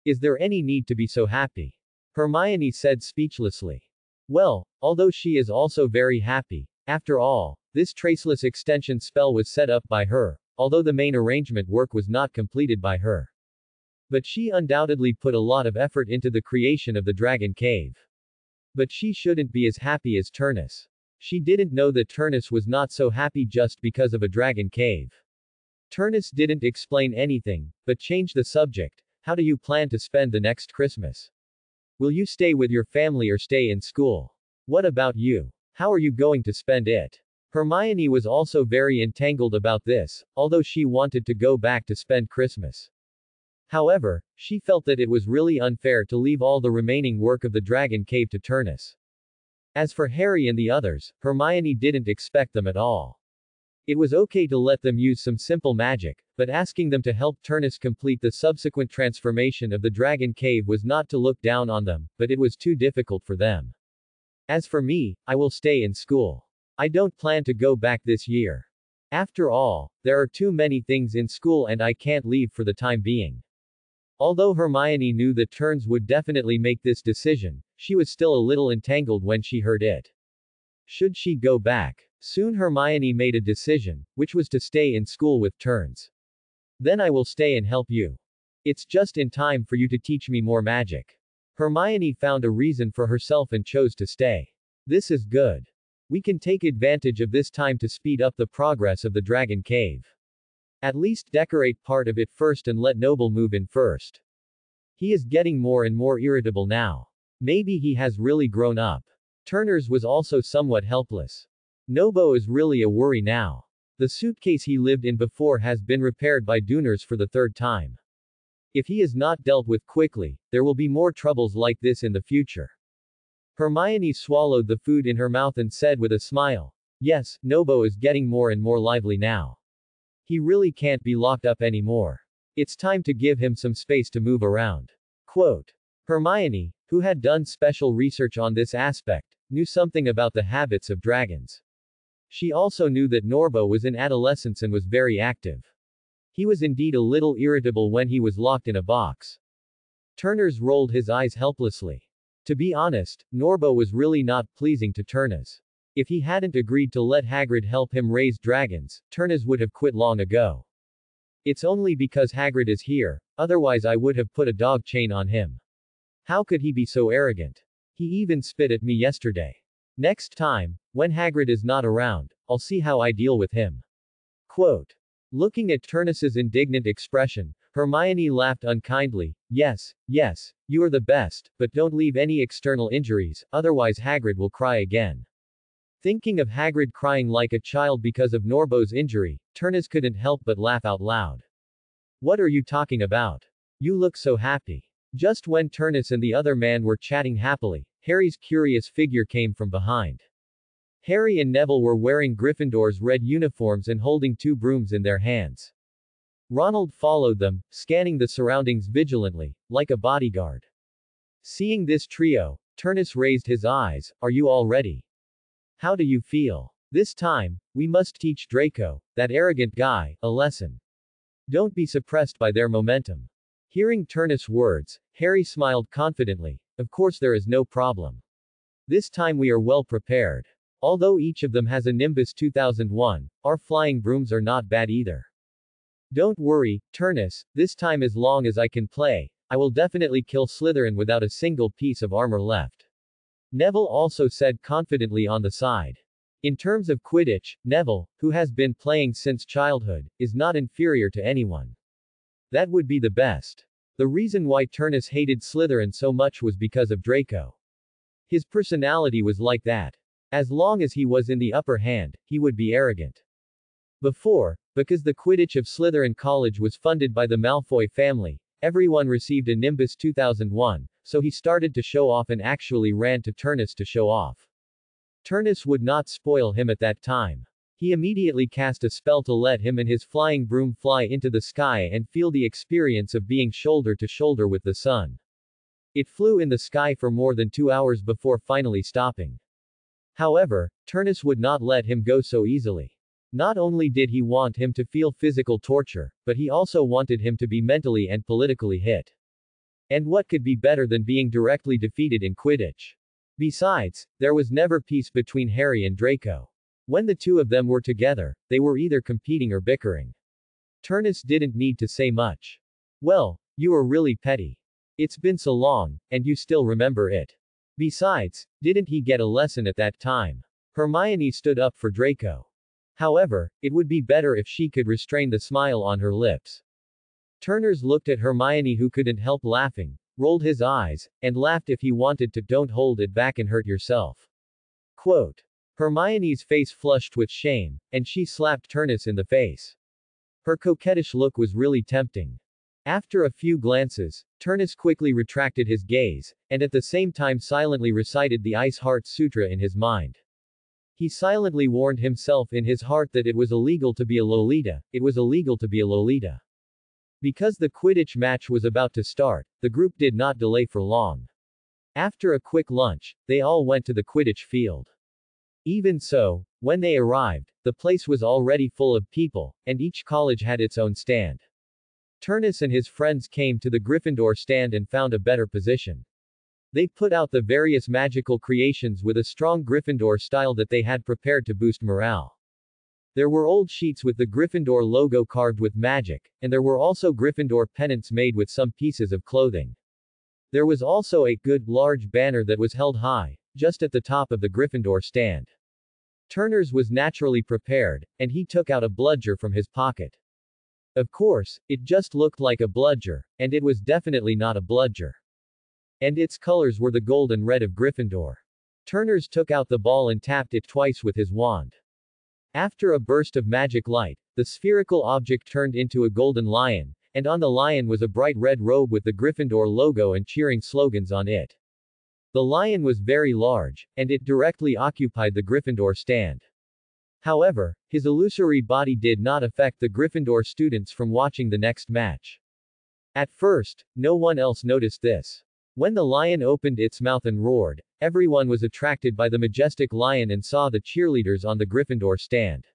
Is there any need to be so happy? Hermione said speechlessly. Well, although she is also very happy, after all, this traceless extension spell was set up by her, although the main arrangement work was not completed by her. But she undoubtedly put a lot of effort into the creation of the Dragon Cave. But she shouldn't be as happy as Turnus. She didn't know that Turnus was not so happy just because of a Dragon Cave. Turnus didn't explain anything, but changed the subject. How do you plan to spend the next Christmas? Will you stay with your family or stay in school? What about you? How are you going to spend it? Hermione was also very entangled about this, although she wanted to go back to spend Christmas. However, she felt that it was really unfair to leave all the remaining work of the Dragon Cave to Turnus. As for Harry and the others, Hermione didn't expect them at all. It was okay to let them use some simple magic, but asking them to help Turnus complete the subsequent transformation of the Dragon Cave was not to look down on them, but it was too difficult for them. As for me, I will stay in school. I don't plan to go back this year. After all, there are too many things in school and I can't leave for the time being. Although Hermione knew that Turnus would definitely make this decision, she was still a little entangled when she heard it. Should she go back? Soon Hermione made a decision, which was to stay in school with Turnus. Then I will stay and help you. It's just in time for you to teach me more magic. Hermione found a reason for herself and chose to stay. This is good. We can take advantage of this time to speed up the progress of the Dragon Cave. At least decorate part of it first and let Nobo move in first. He is getting more and more irritable now. Maybe he has really grown up. Turnus was also somewhat helpless. Nobo is really a worry now. The suitcase he lived in before has been repaired by Duners for the third time. If he is not dealt with quickly, there will be more troubles like this in the future. Hermione swallowed the food in her mouth and said with a smile, Yes, Nobo is getting more and more lively now. He really can't be locked up anymore. It's time to give him some space to move around. Quote. Hermione, who had done special research on this aspect, knew something about the habits of dragons. She also knew that Norbo was in adolescence and was very active. He was indeed a little irritable when he was locked in a box. Turnus rolled his eyes helplessly. To be honest, Norbo was really not pleasing to Turnus. If he hadn't agreed to let Hagrid help him raise dragons, Turnus would have quit long ago. It's only because Hagrid is here, otherwise I would have put a dog chain on him. How could he be so arrogant? He even spit at me yesterday. Next time, when Hagrid is not around, I'll see how I deal with him. Quote. Looking at Turnus's indignant expression, Hermione laughed unkindly. Yes, yes, you are the best, but don't leave any external injuries, otherwise Hagrid will cry again. Thinking of Hagrid crying like a child because of Norbo's injury, Turnus couldn't help but laugh out loud. What are you talking about? You look so happy. Just when Turnus and the other man were chatting happily, Harry's curious figure came from behind. Harry and Neville were wearing Gryffindor's red uniforms and holding two brooms in their hands. Ronald followed them, scanning the surroundings vigilantly, like a bodyguard. Seeing this trio, Turnus raised his eyes, Are you all ready? How do you feel? This time, we must teach Draco, that arrogant guy, a lesson. Don't be suppressed by their momentum. Hearing Turnus' words, Harry smiled confidently. Of course there is no problem. This time we are well prepared. Although each of them has a Nimbus 2001, our flying brooms are not bad either. Don't worry, Turnus, this time as long as I can play, I will definitely kill Slytherin without a single piece of armor left. Neville also said confidently on the side. In terms of Quidditch, Neville, who has been playing since childhood, is not inferior to anyone. That would be the best. The reason why Turnus hated Slytherin so much was because of Draco. His personality was like that. As long as he was in the upper hand, he would be arrogant. Before, because the Quidditch of Slytherin College was funded by the Malfoy family, everyone received a Nimbus 2001, so he started to show off and actually ran to Turnus to show off. Turnus would not spoil him at that time. He immediately cast a spell to let him and his flying broom fly into the sky and feel the experience of being shoulder to shoulder with the sun. It flew in the sky for more than two hours before finally stopping. However, Turnus would not let him go so easily. Not only did he want him to feel physical torture, but he also wanted him to be mentally and politically hit. And what could be better than being directly defeated in Quidditch? Besides, there was never peace between Harry and Draco. When the two of them were together, they were either competing or bickering. Turnus didn't need to say much. Well, you are really petty. It's been so long, and you still remember it. Besides, didn't he get a lesson at that time? Hermione stood up for Draco. However, it would be better if she could restrain the smile on her lips. Turnus looked at Hermione who couldn't help laughing, rolled his eyes, and laughed if he wanted to don't hold it back and hurt yourself. Quote. Hermione's face flushed with shame, and she slapped Turnus in the face. Her coquettish look was really tempting. After a few glances, Turnus quickly retracted his gaze, and at the same time silently recited the Ice Heart Sutra in his mind. He silently warned himself in his heart that it was illegal to be a Lolita, it was illegal to be a Lolita. Because the Quidditch match was about to start, the group did not delay for long. After a quick lunch, they all went to the Quidditch field. Even so, when they arrived, the place was already full of people, and each college had its own stand. Turnus and his friends came to the Gryffindor stand and found a better position. They put out the various magical creations with a strong Gryffindor style that they had prepared to boost morale. There were old sheets with the Gryffindor logo carved with magic, and there were also Gryffindor pennants made with some pieces of clothing. There was also a good, large banner that was held high, just at the top of the Gryffindor stand. Turnus was naturally prepared, and he took out a bludger from his pocket. Of course, it just looked like a bludger, and it was definitely not a bludger. And its colors were the gold and red of Gryffindor. Turnus took out the ball and tapped it twice with his wand. After a burst of magic light, the spherical object turned into a golden lion, and on the lion was a bright red robe with the Gryffindor logo and cheering slogans on it. The lion was very large, and it directly occupied the Gryffindor stand. However, his illusory body did not affect the Gryffindor students from watching the next match. At first, no one else noticed this. When the lion opened its mouth and roared, everyone was attracted by the majestic lion and saw the cheerleaders on the Gryffindor stand.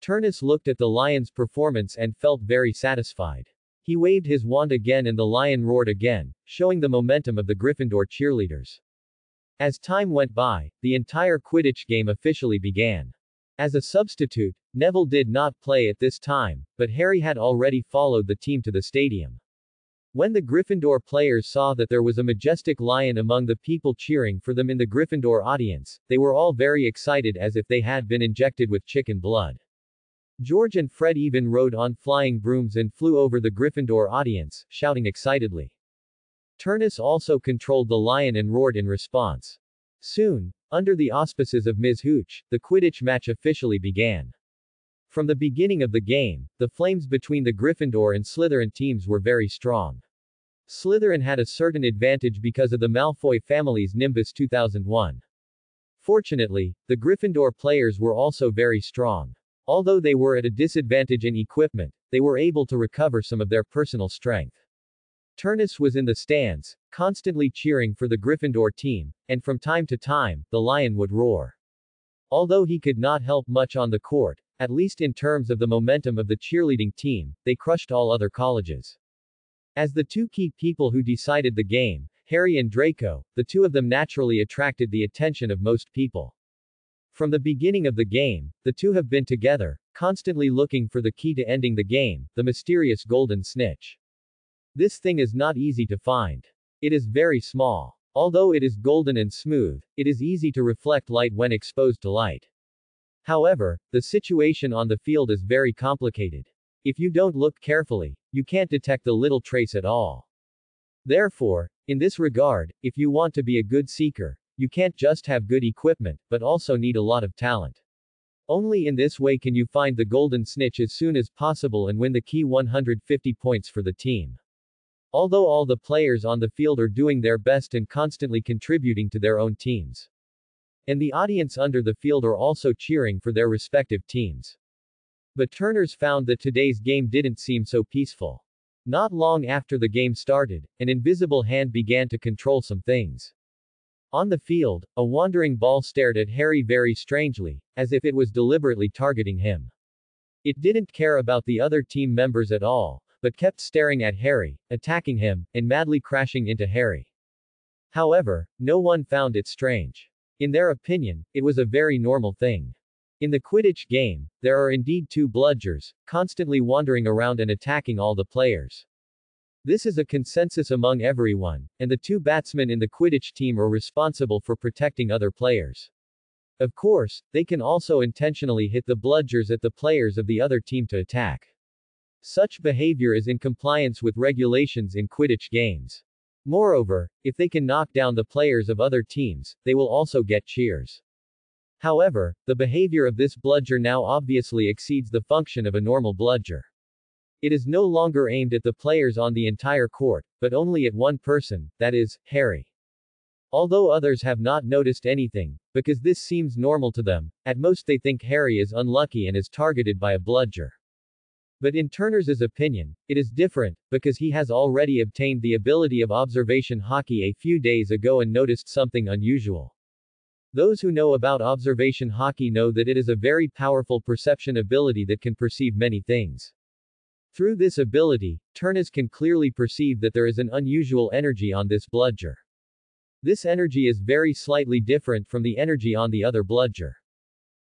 Turnus looked at the lion's performance and felt very satisfied. He waved his wand again and the lion roared again, showing the momentum of the Gryffindor cheerleaders. As time went by, the entire Quidditch game officially began. As a substitute, Neville did not play at this time, but Harry had already followed the team to the stadium. When the Gryffindor players saw that there was a majestic lion among the people cheering for them in the Gryffindor audience, they were all very excited as if they had been injected with chicken blood. George and Fred even rode on flying brooms and flew over the Gryffindor audience, shouting excitedly. Turnus also controlled the lion and roared in response. Soon, under the auspices of Ms. Hooch, the Quidditch match officially began. From the beginning of the game, the flames between the Gryffindor and Slytherin teams were very strong. Slytherin had a certain advantage because of the Malfoy family's Nimbus 2001. Fortunately, the Gryffindor players were also very strong. Although they were at a disadvantage in equipment, they were able to recover some of their personal strength. Turnus was in the stands, constantly cheering for the Gryffindor team, and from time to time, the lion would roar. Although he could not help much on the court, at least in terms of the momentum of the cheerleading team, they crushed all other colleges. As the two key people who decided the game, Harry and Draco, the two of them naturally attracted the attention of most people. From the beginning of the game, the two have been together, constantly looking for the key to ending the game, the mysterious golden snitch. This thing is not easy to find. It is very small. Although it is golden and smooth, it is easy to reflect light when exposed to light. However, the situation on the field is very complicated. If you don't look carefully, you can't detect the little trace at all. Therefore, in this regard, if you want to be a good seeker, you can't just have good equipment, but also need a lot of talent. Only in this way can you find the golden snitch as soon as possible and win the key 150 points for the team. Although all the players on the field are doing their best and constantly contributing to their own teams. And the audience under the field are also cheering for their respective teams. But Turnus found that today's game didn't seem so peaceful. Not long after the game started, an invisible hand began to control some things. On the field, a wandering ball stared at Harry very strangely, as if it was deliberately targeting him. It didn't care about the other team members at all, but kept staring at Harry, attacking him, and madly crashing into Harry. However, no one found it strange. In their opinion, it was a very normal thing. In the Quidditch game, there are indeed two bludgers, constantly wandering around and attacking all the players. This is a consensus among everyone, and the two batsmen in the Quidditch team are responsible for protecting other players. Of course, they can also intentionally hit the bludgers at the players of the other team to attack. Such behavior is in compliance with regulations in Quidditch games. Moreover, if they can knock down the players of other teams, they will also get cheers. However, the behavior of this bludger now obviously exceeds the function of a normal bludger. It is no longer aimed at the players on the entire court, but only at one person, that is, Harry. Although others have not noticed anything, because this seems normal to them, at most they think Harry is unlucky and is targeted by a bludger. But in Turnus' opinion, it is different, because he has already obtained the ability of observation haki a few days ago and noticed something unusual. Those who know about observation haki know that it is a very powerful perception ability that can perceive many things. Through this ability, Turnus can clearly perceive that there is an unusual energy on this bludger. This energy is very slightly different from the energy on the other bludger.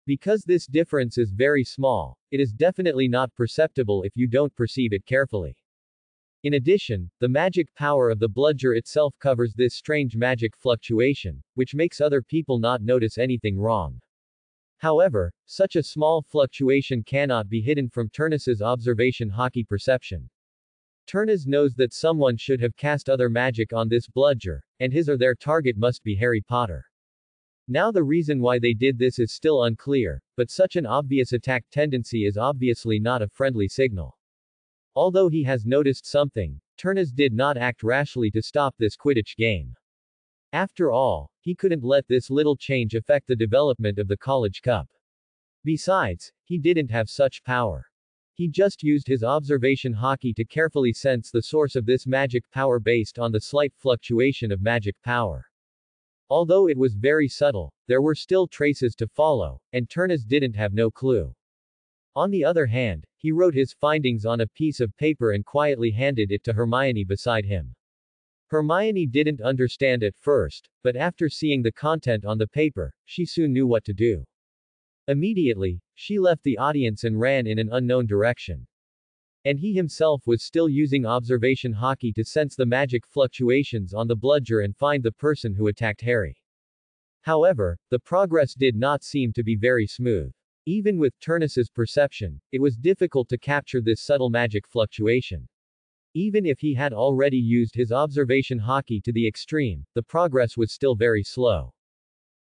Because this difference is very small, it is definitely not perceptible if you don't perceive it carefully. In addition, the magic power of the bludger itself covers this strange magic fluctuation, which makes other people not notice anything wrong. However, such a small fluctuation cannot be hidden from Turnus's observation Haki perception. Turnus knows that someone should have cast other magic on this bludger, and his or their target must be Harry Potter. Now the reason why they did this is still unclear, but such an obvious attack tendency is obviously not a friendly signal. Although he has noticed something, Turnus did not act rashly to stop this Quidditch game. After all, he couldn't let this little change affect the development of the College Cup. Besides, he didn't have such power. He just used his observation haki to carefully sense the source of this magic power based on the slight fluctuation of magic power. Although it was very subtle, there were still traces to follow, and Turnus didn't have no clue. On the other hand, he wrote his findings on a piece of paper and quietly handed it to Hermione beside him. Hermione didn't understand at first, but after seeing the content on the paper, she soon knew what to do. Immediately, she left the audience and ran in an unknown direction. And he himself was still using observation haki to sense the magic fluctuations on the bludger and find the person who attacked Harry. However, the progress did not seem to be very smooth. Even with Turnus's perception, it was difficult to capture this subtle magic fluctuation. Even if he had already used his observation haki to the extreme, the progress was still very slow.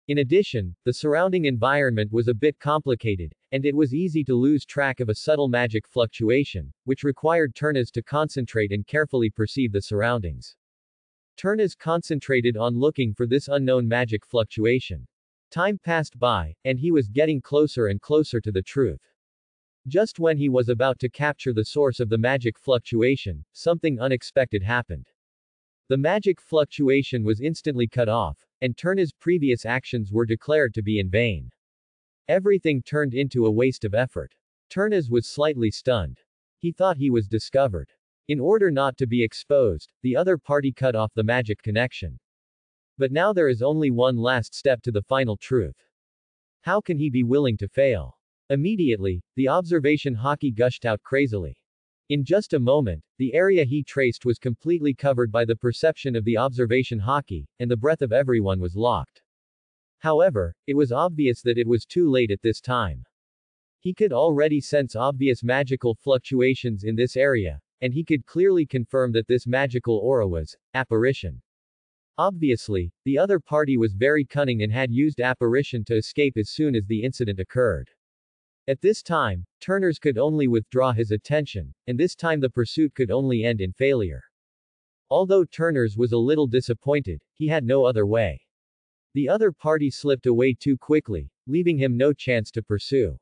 In addition, the surrounding environment was a bit complicated, and it was easy to lose track of a subtle magic fluctuation, which required Turnus to concentrate and carefully perceive the surroundings. Turnus concentrated on looking for this unknown magic fluctuation. Time passed by, and he was getting closer and closer to the truth. Just when he was about to capture the source of the magic fluctuation, something unexpected happened. The magic fluctuation was instantly cut off, and Turnus' previous actions were declared to be in vain. Everything turned into a waste of effort. Turnus was slightly stunned. He thought he was discovered. In order not to be exposed, the other party cut off the magic connection. But now there is only one last step to the final truth. How can he be willing to fail? Immediately, the observation haki gushed out crazily. In just a moment, the area he traced was completely covered by the perception of the observation haki, and the breath of everyone was locked. However, it was obvious that it was too late at this time. He could already sense obvious magical fluctuations in this area, and he could clearly confirm that this magical aura was apparition. Obviously, the other party was very cunning and had used apparition to escape as soon as the incident occurred. At this time, Turnus could only withdraw his attention, and this time the pursuit could only end in failure. Although Turnus was a little disappointed, he had no other way. The other party slipped away too quickly, leaving him no chance to pursue.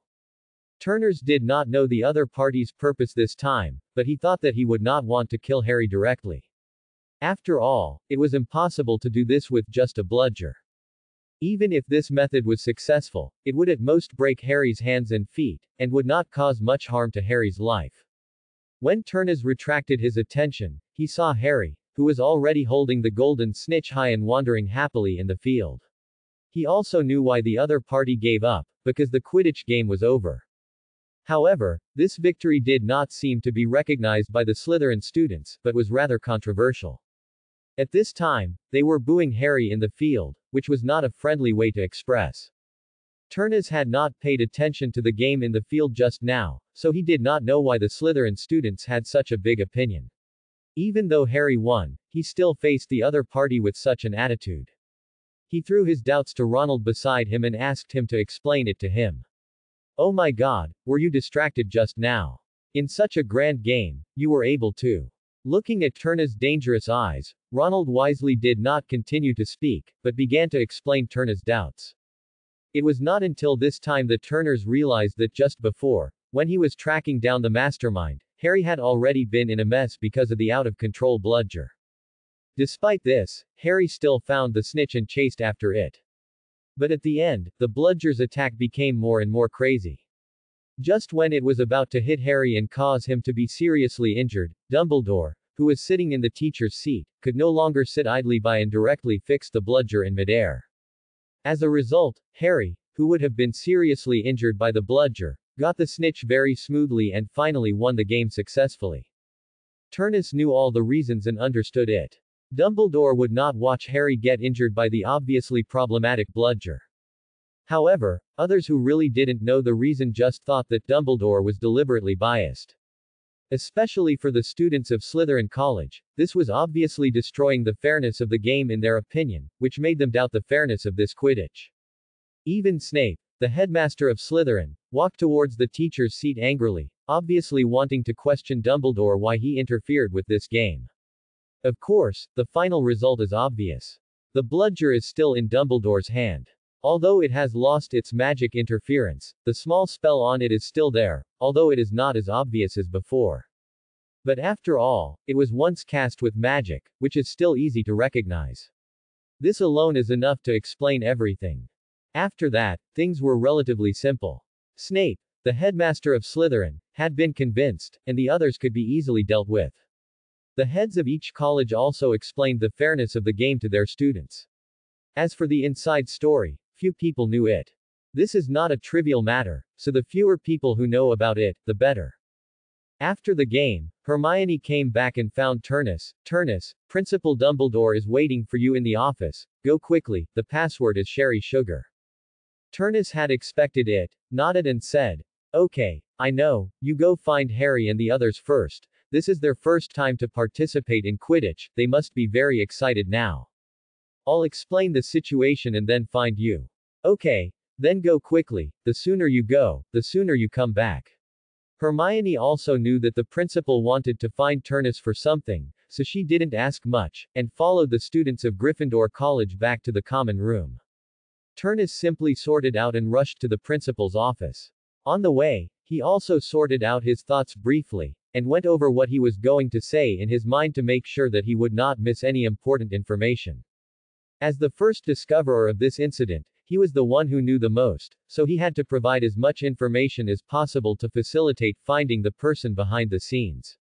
Turnus did not know the other party's purpose this time, but he thought that he would not want to kill Harry directly. After all, it was impossible to do this with just a bludger. Even if this method was successful, it would at most break Harry's hands and feet, and would not cause much harm to Harry's life. When Turnus retracted his attention, he saw Harry, who was already holding the golden snitch high and wandering happily in the field. He also knew why the other party gave up, because the Quidditch game was over. However, this victory did not seem to be recognized by the Slytherin students, but was rather controversial. At this time, they were booing Harry in the field, which was not a friendly way to express. Turnus had not paid attention to the game in the field just now, so he did not know why the Slytherin students had such a big opinion. Even though Harry won, he still faced the other party with such an attitude. He threw his doubts to Ronald beside him and asked him to explain it to him. Oh my god, were you distracted just now? In such a grand game, you were able to. Looking at Turnus' dangerous eyes, Ronald wisely did not continue to speak, but began to explain Turnus' doubts. It was not until this time that Turnus realized that just before, when he was tracking down the mastermind, Harry had already been in a mess because of the out-of-control bludger. Despite this, Harry still found the snitch and chased after it. But at the end, the bludger's attack became more and more crazy. Just when it was about to hit Harry and cause him to be seriously injured, Dumbledore, who was sitting in the teacher's seat, could no longer sit idly by and directly fix the bludger in midair. As a result, Harry, who would have been seriously injured by the bludger, got the snitch very smoothly and finally won the game successfully. Turnus knew all the reasons and understood it. Dumbledore would not watch Harry get injured by the obviously problematic bludger. However, others who really didn't know the reason just thought that Dumbledore was deliberately biased. Especially for the students of Slytherin College, this was obviously destroying the fairness of the game in their opinion, which made them doubt the fairness of this Quidditch. Even Snape, the headmaster of Slytherin, walked towards the teacher's seat angrily, obviously wanting to question Dumbledore why he interfered with this game. Of course, the final result is obvious. The bludger is still in Dumbledore's hand. Although it has lost its magic interference, the small spell on it is still there, although it is not as obvious as before. But after all, it was once cast with magic, which is still easy to recognize. This alone is enough to explain everything. After that, things were relatively simple. Snape, the headmaster of Slytherin, had been convinced, and the others could be easily dealt with. The heads of each college also explained the fairness of the game to their students. As for the inside story, Few people knew it. This is not a trivial matter, so the fewer people who know about it, the better. After the game, Hermione came back and found Turnus. Turnus, Principal Dumbledore is waiting for you in the office. Go quickly, the password is sherry sugar. Turnus had expected it, nodded and said, Okay, I know, you go find Harry and the others first. This is their first time to participate in Quidditch, they must be very excited now. I'll explain the situation and then find you. Okay. Then go quickly, the sooner you go, the sooner you come back. Hermione also knew that the principal wanted to find Turnus for something, so she didn't ask much, and followed the students of Gryffindor College back to the common room. Turnus simply sorted out and rushed to the principal's office. On the way, He also sorted out his thoughts briefly, and went over what he was going to say in his mind to make sure that he would not miss any important information. As the first discoverer of this incident, he was the one who knew the most, so he had to provide as much information as possible to facilitate finding the person behind the scenes.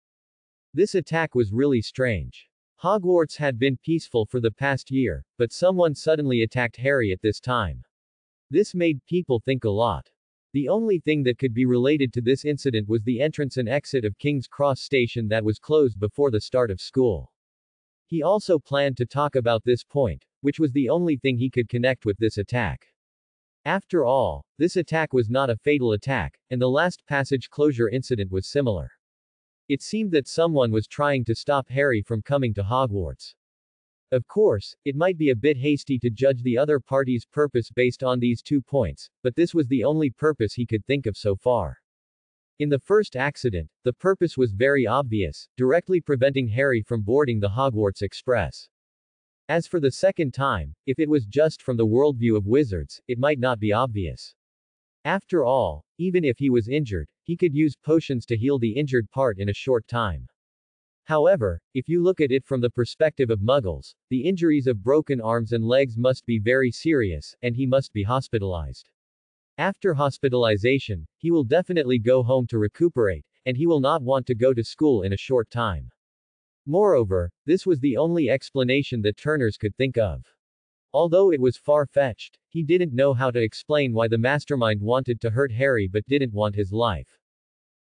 This attack was really strange. Hogwarts had been peaceful for the past year, but someone suddenly attacked Harry at this time. This made people think a lot. The only thing that could be related to this incident was the entrance and exit of King's Cross Station that was closed before the start of school. He also planned to talk about this point, which was the only thing he could connect with this attack. After all, this attack was not a fatal attack, and the last passage closure incident was similar. It seemed that someone was trying to stop Harry from coming to Hogwarts. Of course, it might be a bit hasty to judge the other party's purpose based on these two points, but this was the only purpose he could think of so far. In the first accident, the purpose was very obvious, directly preventing Harry from boarding the Hogwarts Express. As for the second time, if it was just from the worldview of wizards, it might not be obvious. After all, even if he was injured, he could use potions to heal the injured part in a short time. However, if you look at it from the perspective of muggles, the injuries of broken arms and legs must be very serious, and he must be hospitalized. After hospitalization, he will definitely go home to recuperate, and he will not want to go to school in a short time. Moreover, this was the only explanation that Turnus could think of. Although it was far-fetched, he didn't know how to explain why the mastermind wanted to hurt Harry but didn't want his life.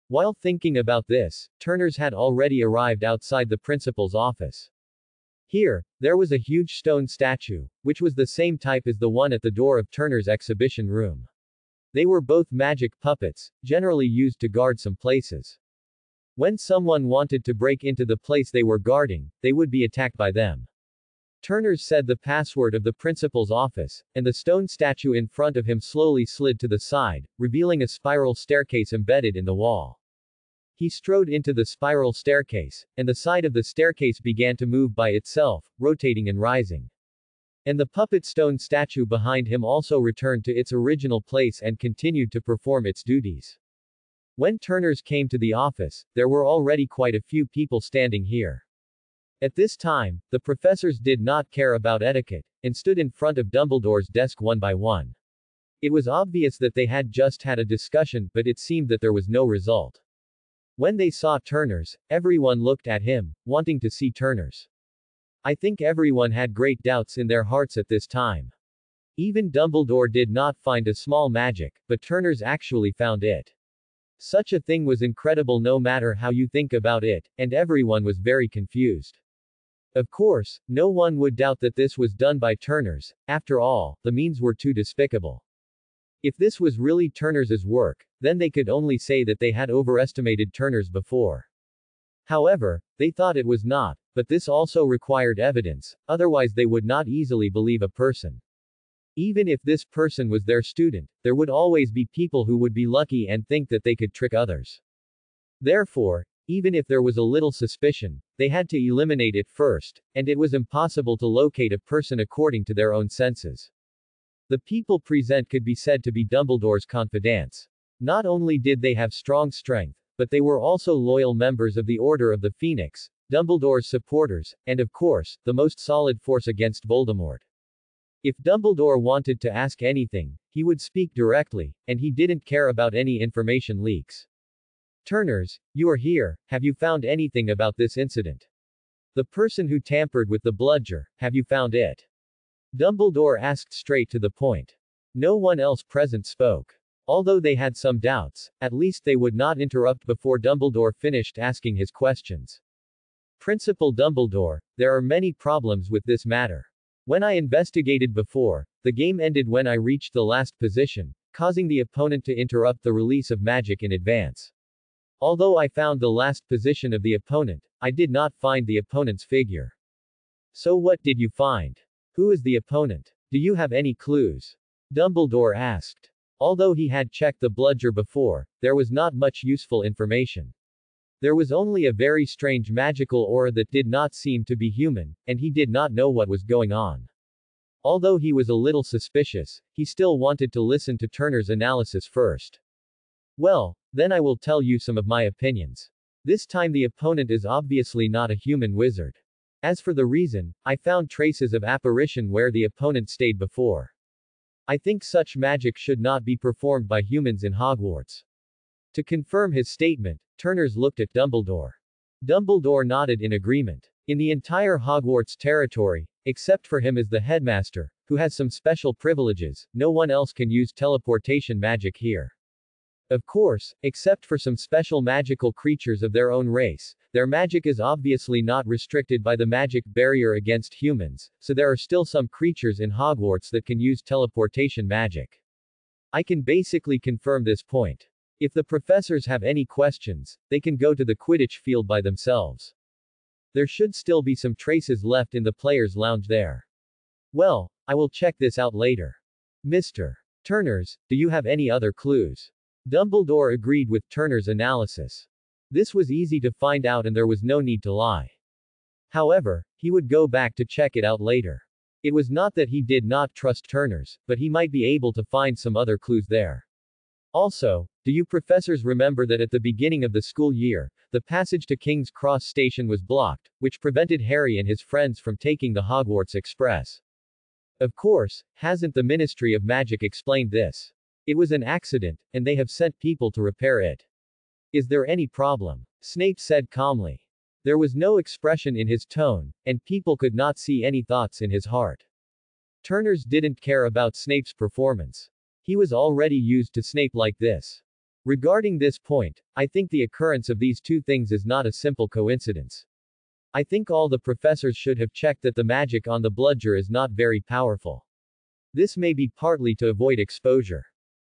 While thinking about this, Turnus had already arrived outside the principal's office. Here, there was a huge stone statue, which was the same type as the one at the door of Turnus' exhibition room. They were both magic puppets, generally used to guard some places. When someone wanted to break into the place they were guarding, they would be attacked by them. Turnus said the password of the principal's office, and the stone statue in front of him slowly slid to the side, revealing a spiral staircase embedded in the wall. He strode into the spiral staircase, and the side of the staircase began to move by itself, rotating and rising. And the puppet stone statue behind him also returned to its original place and continued to perform its duties. When Turnus came to the office, there were already quite a few people standing here. At this time, the professors did not care about etiquette, and stood in front of Dumbledore's desk one by one. It was obvious that they had just had a discussion, but it seemed that there was no result. When they saw Turnus, everyone looked at him, wanting to see Turnus. I think everyone had great doubts in their hearts at this time. Even Dumbledore did not find a small magic, but Turnus actually found it. Such a thing was incredible no matter how you think about it, and everyone was very confused. Of course, no one would doubt that this was done by Turnus, after all, the means were too despicable. If this was really Turnus' work, then they could only say that they had overestimated Turnus' before. However, they thought it was not, but this also required evidence, otherwise they would not easily believe a person. Even if this person was their student, there would always be people who would be lucky and think that they could trick others. Therefore, even if there was a little suspicion, they had to eliminate it first, and it was impossible to locate a person according to their own senses. The people present could be said to be Dumbledore's confidants. Not only did they have strong strength, but they were also loyal members of the Order of the Phoenix, Dumbledore's supporters, and of course, the most solid force against Voldemort. If Dumbledore wanted to ask anything, he would speak directly, and he didn't care about any information leaks. Turnus, you are here, have you found anything about this incident? The person who tampered with the bludger, have you found it? Dumbledore asked straight to the point. No one else present spoke. Although they had some doubts, at least they would not interrupt before Dumbledore finished asking his questions. Principal Dumbledore, there are many problems with this matter. When I investigated before, the game ended when I reached the last position, causing the opponent to interrupt the release of magic in advance. Although I found the last position of the opponent, I did not find the opponent's figure. So what did you find? Who is the opponent? Do you have any clues? Dumbledore asked. Although he had checked the bludger before, there was not much useful information. There was only a very strange magical aura that did not seem to be human, and he did not know what was going on. Although he was a little suspicious, he still wanted to listen to Turnus' analysis first. Well, then I will tell you some of my opinions. This time the opponent is obviously not a human wizard. As for the reason, I found traces of apparition where the opponent stayed before. I think such magic should not be performed by humans in Hogwarts. To confirm his statement, Turnus looked at Dumbledore. Dumbledore nodded in agreement. In the entire Hogwarts territory, except for him as the headmaster, who has some special privileges, no one else can use teleportation magic here. Of course, except for some special magical creatures of their own race, their magic is obviously not restricted by the magic barrier against humans, so there are still some creatures in Hogwarts that can use teleportation magic. I can basically confirm this point. If the professors have any questions, they can go to the Quidditch field by themselves. There should still be some traces left in the players' lounge there. Well, I will check this out later. Mr. Turnus, do you have any other clues? Dumbledore agreed with Turnus' analysis. This was easy to find out and there was no need to lie. However, he would go back to check it out later. It was not that he did not trust Turnus', but he might be able to find some other clues there. Also, do you professors remember that at the beginning of the school year, the passage to King's Cross Station was blocked, which prevented Harry and his friends from taking the Hogwarts Express? Of course, hasn't the Ministry of Magic explained this? It was an accident, and they have sent people to repair it. Is there any problem? Snape said calmly. There was no expression in his tone, and people could not see any thoughts in his heart. Turnus didn't care about Snape's performance. He was already used to Snape like this. Regarding this point, I think the occurrence of these two things is not a simple coincidence. I think all the professors should have checked that the magic on the bludger is not very powerful. This may be partly to avoid exposure.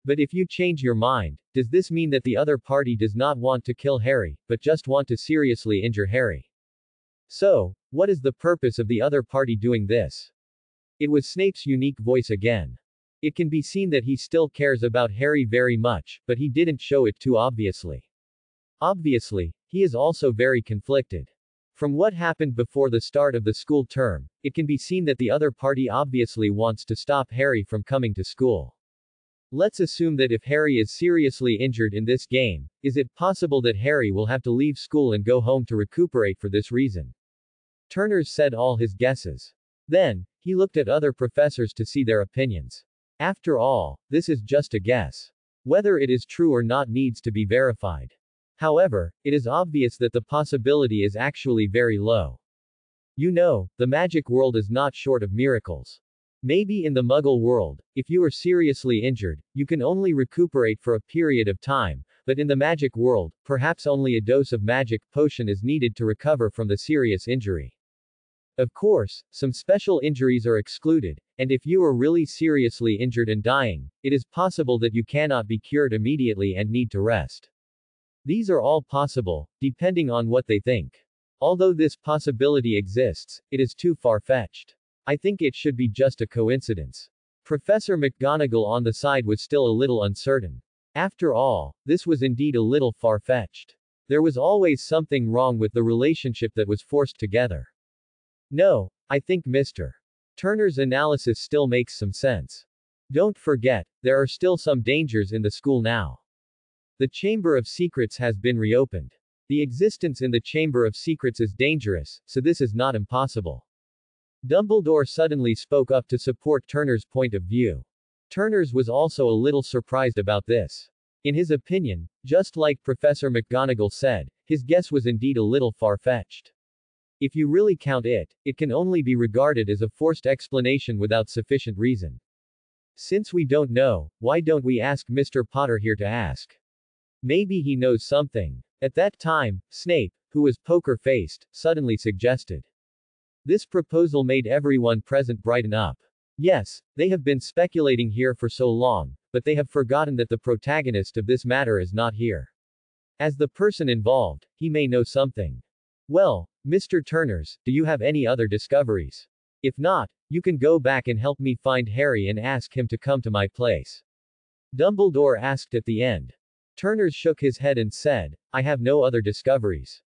But if you change your mind, does this mean that the other party does not want to kill Harry, but just want to seriously injure Harry? So, what is the purpose of the other party doing this? It was Snape's unique voice again. It can be seen that he still cares about Harry very much, but he didn't show it too obviously. Obviously, he is also very conflicted. From what happened before the start of the school term, it can be seen that the other party obviously wants to stop Harry from coming to school. Let's assume that if Harry is seriously injured in this game, is it possible that Harry will have to leave school and go home to recuperate for this reason? Turnus said all his guesses. Then, he looked at other professors to see their opinions. After all, this is just a guess. Whether it is true or not needs to be verified. However, it is obvious that the possibility is actually very low. You know, the magic world is not short of miracles. Maybe in the Muggle world, if you are seriously injured, you can only recuperate for a period of time, but in the magic world, perhaps only a dose of magic potion is needed to recover from the serious injury. Of course, some special injuries are excluded, and if you are really seriously injured and dying, it is possible that you cannot be cured immediately and need to rest. These are all possible, depending on what they think. Although this possibility exists, it is too far-fetched. I think it should be just a coincidence. Professor McGonagall on the side was still a little uncertain. After all, this was indeed a little far-fetched. There was always something wrong with the relationship that was forced together. No, I think Mr. Turnus' analysis still makes some sense. Don't forget, there are still some dangers in the school now. The Chamber of Secrets has been reopened. The existence in the Chamber of Secrets is dangerous, so this is not impossible. Dumbledore suddenly spoke up to support Turnus' point of view. Turnus was also a little surprised about this. In his opinion, just like Professor McGonagall said, his guess was indeed a little far-fetched. If you really count it, it can only be regarded as a forced explanation without sufficient reason. Since we don't know, why don't we ask Mr. Potter here to ask? Maybe he knows something. At that time, Snape, who was poker-faced, suddenly suggested. This proposal made everyone present brighten up. Yes, they have been speculating here for so long, but they have forgotten that the protagonist of this matter is not here. As the person involved, he may know something. Well, Mr. Turnus, do you have any other discoveries? If not, you can go back and help me find Harry and ask him to come to my place. Dumbledore asked at the end. Turnus shook his head and said, I have no other discoveries.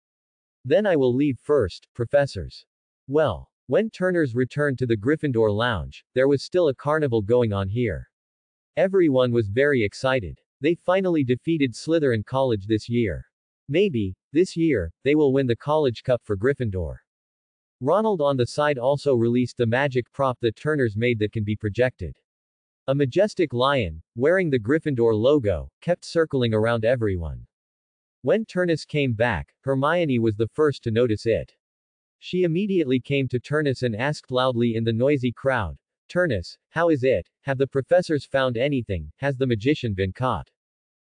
Then I will leave first, professors. Well, when Turnus returned to the Gryffindor lounge, there was still a carnival going on here. Everyone was very excited. They finally defeated Slytherin College this year. Maybe, this year, they will win the College Cup for Gryffindor. Ronald on the side also released the magic prop that Turnus made that can be projected. A majestic lion, wearing the Gryffindor logo, kept circling around everyone. When Turnus came back, Hermione was the first to notice it. She immediately came to Turnus and asked loudly in the noisy crowd, Turnus, how is it? Have the professors found anything? Has the magician been caught?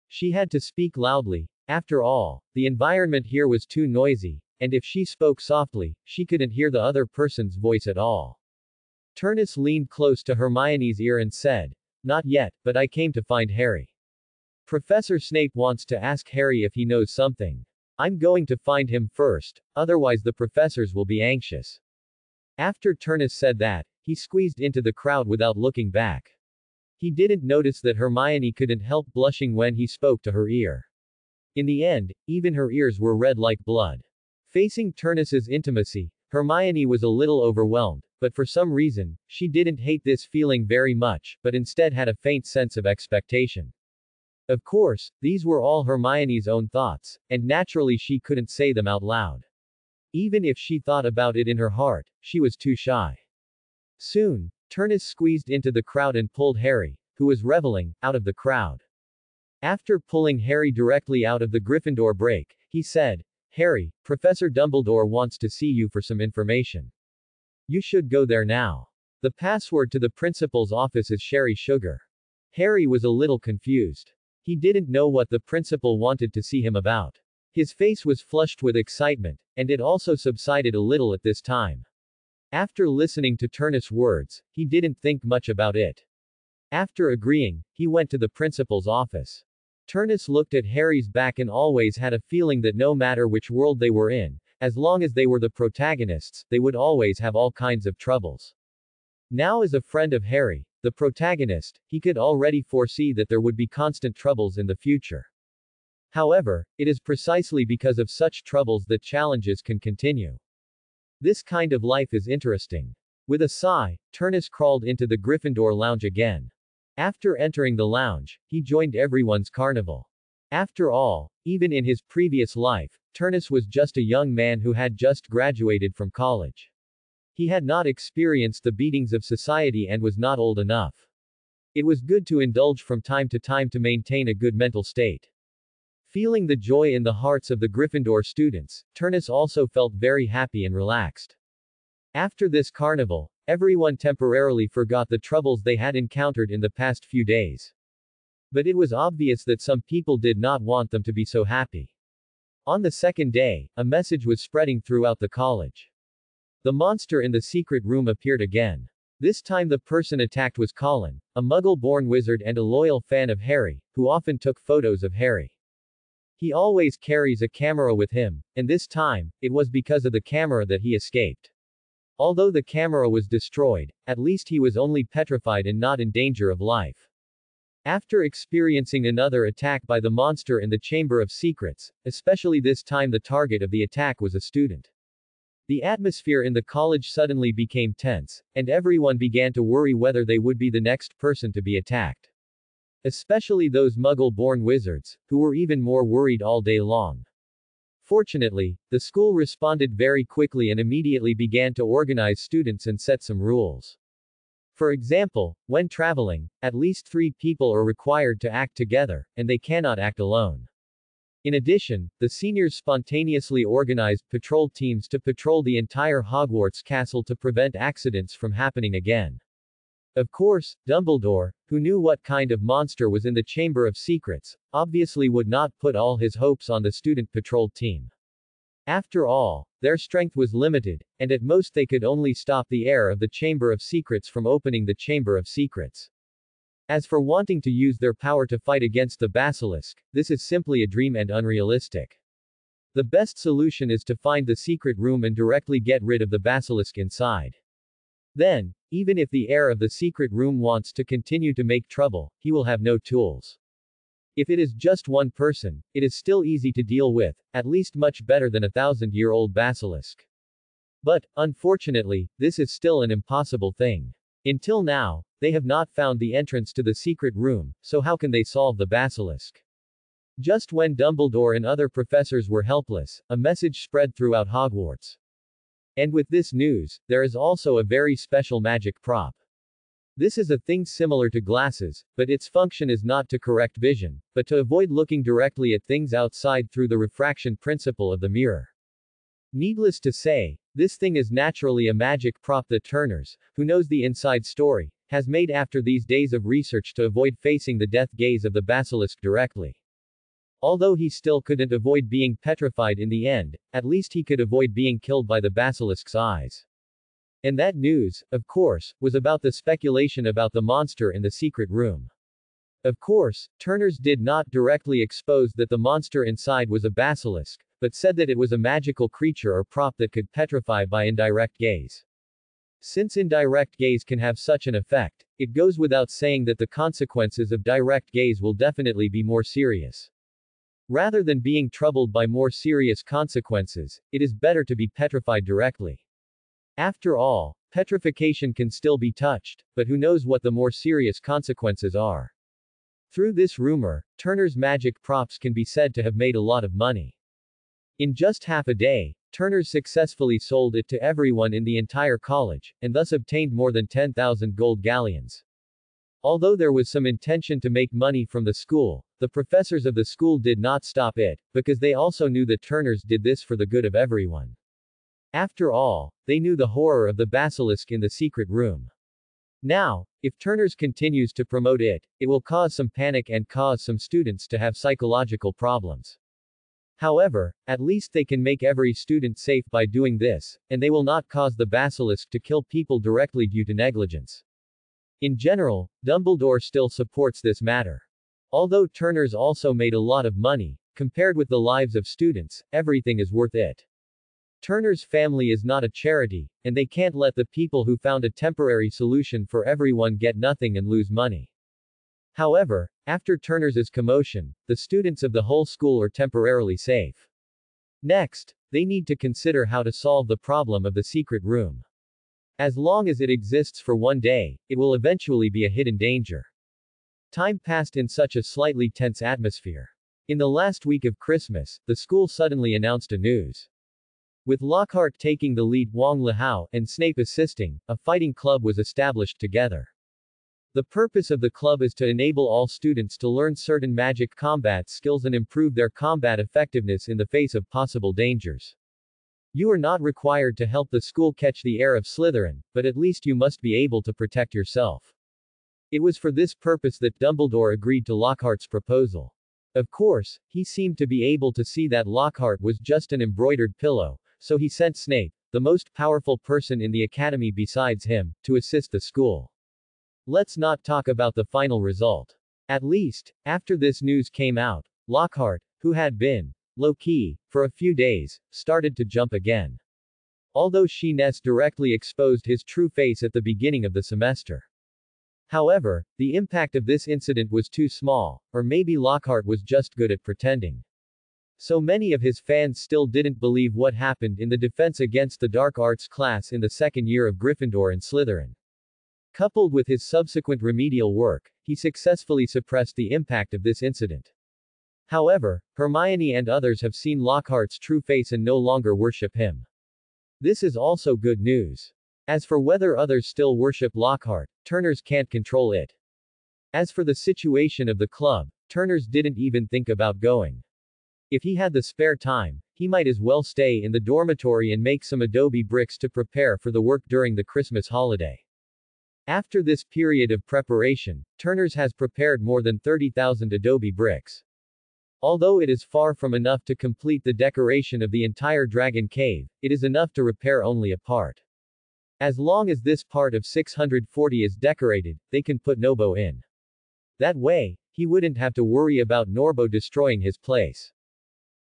She had to speak loudly. After all, the environment here was too noisy, and if she spoke softly, she couldn't hear the other person's voice at all. Turnus leaned close to Hermione's ear and said, Not yet, but I came to find Harry. Professor Snape wants to ask Harry if he knows something. I'm going to find him first, otherwise the professors will be anxious. After Turnus said that, he squeezed into the crowd without looking back. He didn't notice that Hermione couldn't help blushing when he spoke to her ear. In the end, even her ears were red like blood. Facing Turnus's intimacy, Hermione was a little overwhelmed, but for some reason, she didn't hate this feeling very much, but instead had a faint sense of expectation. Of course, these were all Hermione's own thoughts, and naturally she couldn't say them out loud. Even if she thought about it in her heart, she was too shy. Soon, Turnus squeezed into the crowd and pulled Harry, who was reveling, out of the crowd. After pulling Harry directly out of the Gryffindor break, he said, Harry, Professor Dumbledore wants to see you for some information. You should go there now. The password to the principal's office is Sherry Sugar. Harry was a little confused. He didn't know what the principal wanted to see him about. His face was flushed with excitement, and it also subsided a little at this time. After listening to Turnus' words, he didn't think much about it. After agreeing, he went to the principal's office. Turnus looked at Harry's back and always had a feeling that no matter which world they were in, as long as they were the protagonists, they would always have all kinds of troubles. Now as a friend of Harry, the protagonist, he could already foresee that there would be constant troubles in the future. However, it is precisely because of such troubles that challenges can continue. This kind of life is interesting. With a sigh, Turnus crawled into the Gryffindor lounge again. After entering the lounge, he joined everyone's carnival. After all, even in his previous life, Turnus was just a young man who had just graduated from college. He had not experienced the beatings of society and was not old enough. It was good to indulge from time to time to maintain a good mental state. Feeling the joy in the hearts of the Gryffindor students, Turnus also felt very happy and relaxed. After this carnival, everyone temporarily forgot the troubles they had encountered in the past few days. But it was obvious that some people did not want them to be so happy. On the second day, a message was spreading throughout the college. The monster in the secret room appeared again. This time the person attacked was Colin, a muggle-born wizard and a loyal fan of Harry, who often took photos of Harry. He always carries a camera with him, and this time, it was because of the camera that he escaped. Although the camera was destroyed, at least he was only petrified and not in danger of life. After experiencing another attack by the monster in the Chamber of Secrets, especially this time the target of the attack was a student. The atmosphere in the college suddenly became tense, and everyone began to worry whether they would be the next person to be attacked. Especially those muggle-born wizards, who were even more worried all day long. Fortunately, the school responded very quickly and immediately began to organize students and set some rules. For example, when traveling, at least three people are required to act together, and they cannot act alone. In addition, the seniors spontaneously organized patrol teams to patrol the entire Hogwarts castle to prevent accidents from happening again. Of course, Dumbledore, who knew what kind of monster was in the Chamber of Secrets, obviously would not put all his hopes on the student patrol team. After all, their strength was limited, and at most they could only stop the heir of the Chamber of Secrets from opening the Chamber of Secrets. As for wanting to use their power to fight against the basilisk, this is simply a dream and unrealistic. The best solution is to find the secret room and directly get rid of the basilisk inside. Then, even if the heir of the secret room wants to continue to make trouble, he will have no tools. If it is just one person, it is still easy to deal with, at least much better than a thousand-year-old basilisk. But, unfortunately, this is still an impossible thing. Until now, they have not found the entrance to the secret room, so how can they solve the basilisk? Just when Dumbledore and other professors were helpless, a message spread throughout Hogwarts. And with this news, there is also a very special magic prop. This is a thing similar to glasses, but its function is not to correct vision, but to avoid looking directly at things outside through the refraction principle of the mirror. Needless to say, this thing is naturally a magic prop that Turnus, who knows the inside story, has made after these days of research to avoid facing the death gaze of the basilisk directly. Although he still couldn't avoid being petrified in the end, at least he could avoid being killed by the basilisk's eyes. And that news, of course, was about the speculation about the monster in the secret room. Of course, Turnus did not directly expose that the monster inside was a basilisk, but said that it was a magical creature or prop that could petrify by indirect gaze. Since indirect gaze can have such an effect, it goes without saying that the consequences of direct gaze will definitely be more serious. Rather than being troubled by more serious consequences, it is better to be petrified directly. After all, petrification can still be touched, but who knows what the more serious consequences are. Through this rumor, Turnus' magic props can be said to have made a lot of money. In just half a day, Turner successfully sold it to everyone in the entire college, and thus obtained more than 10,000 gold galleons. Although there was some intention to make money from the school, the professors of the school did not stop it, because they also knew that Turnus did this for the good of everyone. After all, they knew the horror of the basilisk in the secret room. Now, if Turnus continues to promote it, it will cause some panic and cause some students to have psychological problems. However, at least they can make every student safe by doing this, and they will not cause the basilisk to kill people directly due to negligence. In general, Dumbledore still supports this matter. Although Turnus also made a lot of money, compared with the lives of students, everything is worth it. Turnus' family is not a charity, and they can't let the people who found a temporary solution for everyone get nothing and lose money. However, after Turnus' commotion, the students of the whole school are temporarily safe. Next, they need to consider how to solve the problem of the secret room. As long as it exists for one day, it will eventually be a hidden danger. Time passed in such a slightly tense atmosphere. In the last week of Christmas, the school suddenly announced a news. With Lockhart taking the lead, Wong Lihao, and Snape assisting, a fighting club was established together. The purpose of the club is to enable all students to learn certain magic combat skills and improve their combat effectiveness in the face of possible dangers. You are not required to help the school catch the heir of Slytherin, but at least you must be able to protect yourself. It was for this purpose that Dumbledore agreed to Lockhart's proposal. Of course, he seemed to be able to see that Lockhart was just an embroidered pillow, so he sent Snape, the most powerful person in the academy besides him, to assist the school. Let's not talk about the final result. At least, after this news came out, Lockhart, who had been low-key for a few days, started to jump again. Although Shenes directly exposed his true face at the beginning of the semester. However, the impact of this incident was too small, or maybe Lockhart was just good at pretending. So many of his fans still didn't believe what happened in the defense against the dark arts class in the second year of Gryffindor and Slytherin. Coupled with his subsequent remedial work, he successfully suppressed the impact of this incident. However, Hermione and others have seen Lockhart's true face and no longer worship him. This is also good news. As for whether others still worship Lockhart, Turnus can't control it. As for the situation of the club, Turnus didn't even think about going. If he had the spare time, he might as well stay in the dormitory and make some adobe bricks to prepare for the work during the Christmas holiday. After this period of preparation, Turnus has prepared more than 30,000 adobe bricks. Although it is far from enough to complete the decoration of the entire Dragon Cave, it is enough to repair only a part. As long as this part of 640 is decorated, they can put Nobo in. That way, he wouldn't have to worry about Nobo destroying his place.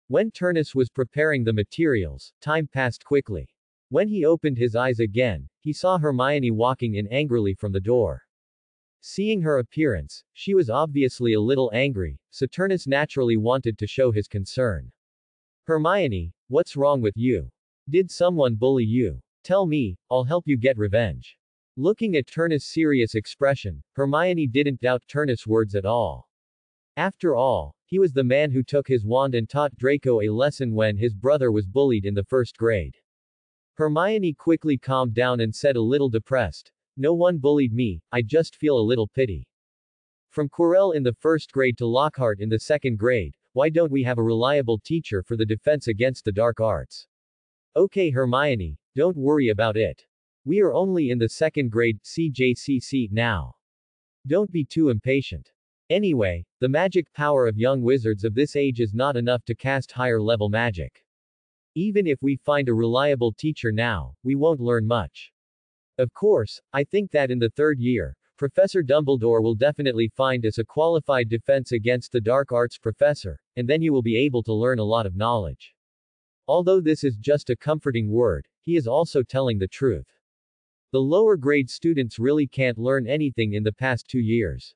When Turnus was preparing the materials, time passed quickly. When he opened his eyes again, he saw Hermione walking in angrily from the door. Seeing her appearance, she was obviously a little angry, Saturnus naturally wanted to show his concern. Hermione, what's wrong with you? Did someone bully you? Tell me, I'll help you get revenge. Looking at Turnus' serious expression, Hermione didn't doubt Turnus' words at all. After all, he was the man who took his wand and taught Draco a lesson when his brother was bullied in the first grade. Hermione quickly calmed down and said a little depressed, No one bullied me, I just feel a little pity. From Quirrell in the first grade to Lockhart in the second grade, why don't we have a reliable teacher for the defense against the dark arts? Okay Hermione, don't worry about it. We are only in the second grade, CJCC, now. Don't be too impatient. Anyway, the magic power of young wizards of this age is not enough to cast higher level magic. Even if we find a reliable teacher now, we won't learn much. Of course, I think that in the third year, Professor Dumbledore will definitely find us a qualified defense against the dark arts professor, and then you will be able to learn a lot of knowledge. Although this is just a comforting word, he is also telling the truth. The lower grade students really can't learn anything in the past two years.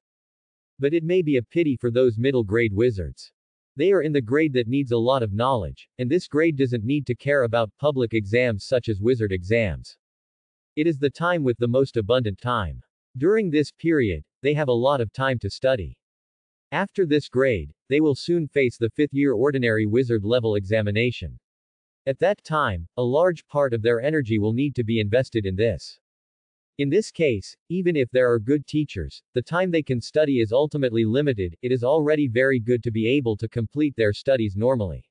But it may be a pity for those middle grade wizards. They are in the grade that needs a lot of knowledge, and this grade doesn't need to care about public exams such as wizard exams. It is the time with the most abundant time. During this period, they have a lot of time to study. After this grade, they will soon face the fifth year ordinary wizard level examination. At that time, a large part of their energy will need to be invested in this. In this case, even if there are good teachers, the time they can study is ultimately limited, it is already very good to be able to complete their studies normally.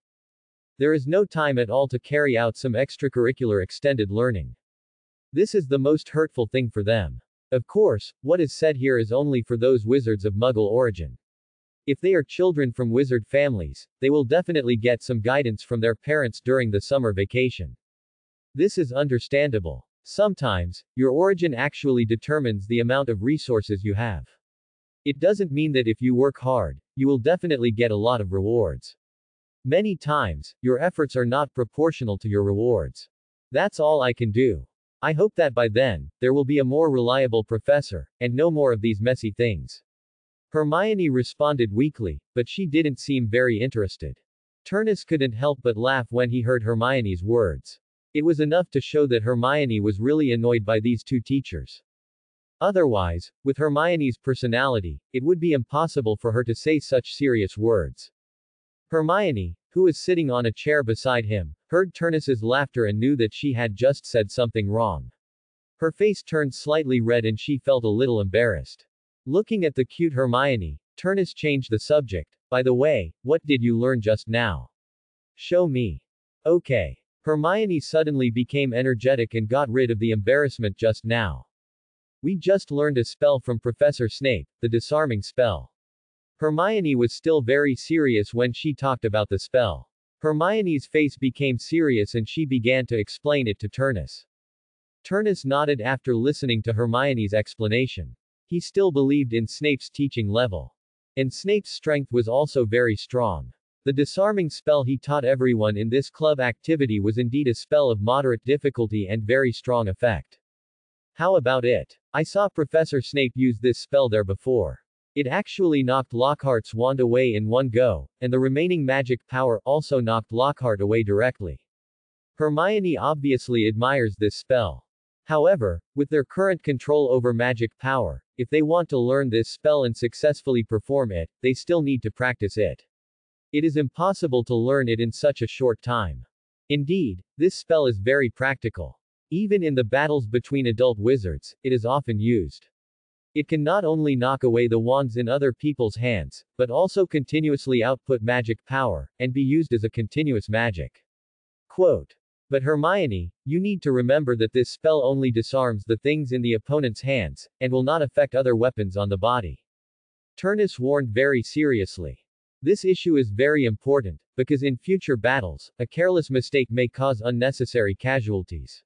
There is no time at all to carry out some extracurricular extended learning. This is the most hurtful thing for them. Of course, what is said here is only for those wizards of Muggle origin. If they are children from wizard families, they will definitely get some guidance from their parents during the summer vacation. This is understandable. Sometimes, your origin actually determines the amount of resources you have. It doesn't mean that if you work hard, you will definitely get a lot of rewards. Many times, your efforts are not proportional to your rewards. That's all I can do. I hope that by then, there will be a more reliable professor, and no more of these messy things. Hermione responded weakly, but she didn't seem very interested. Turnus couldn't help but laugh when he heard Hermione's words. It was enough to show that Hermione was really annoyed by these two teachers. Otherwise, with Hermione's personality, it would be impossible for her to say such serious words. Hermione, who was sitting on a chair beside him, heard Turnus's laughter and knew that she had just said something wrong. Her face turned slightly red and she felt a little embarrassed. Looking at the cute Hermione, Turnus changed the subject. By the way, what did you learn just now? Show me. Okay. Hermione suddenly became energetic and got rid of the embarrassment just now. We just learned a spell from Professor Snape, the disarming spell. Hermione was still very serious when she talked about the spell. Hermione's face became serious and she began to explain it to Turnus. Turnus nodded after listening to Hermione's explanation. He still believed in Snape's teaching level. And Snape's strength was also very strong. The disarming spell he taught everyone in this club activity was indeed a spell of moderate difficulty and very strong effect. How about it? I saw Professor Snape use this spell there before. It actually knocked Lockhart's wand away in one go, and the remaining magic power also knocked Lockhart away directly. Hermione obviously admires this spell. However, with their current control over magic power, if they want to learn this spell and successfully perform it, they still need to practice it. It is impossible to learn it in such a short time. Indeed, this spell is very practical. Even in the battles between adult wizards, it is often used. It can not only knock away the wands in other people's hands, but also continuously output magic power, and be used as a continuous magic. Quote. But Hermione, you need to remember that this spell only disarms the things in the opponent's hands, and will not affect other weapons on the body. Turnus warned very seriously. This issue is very important, because in future battles, a careless mistake may cause unnecessary casualties.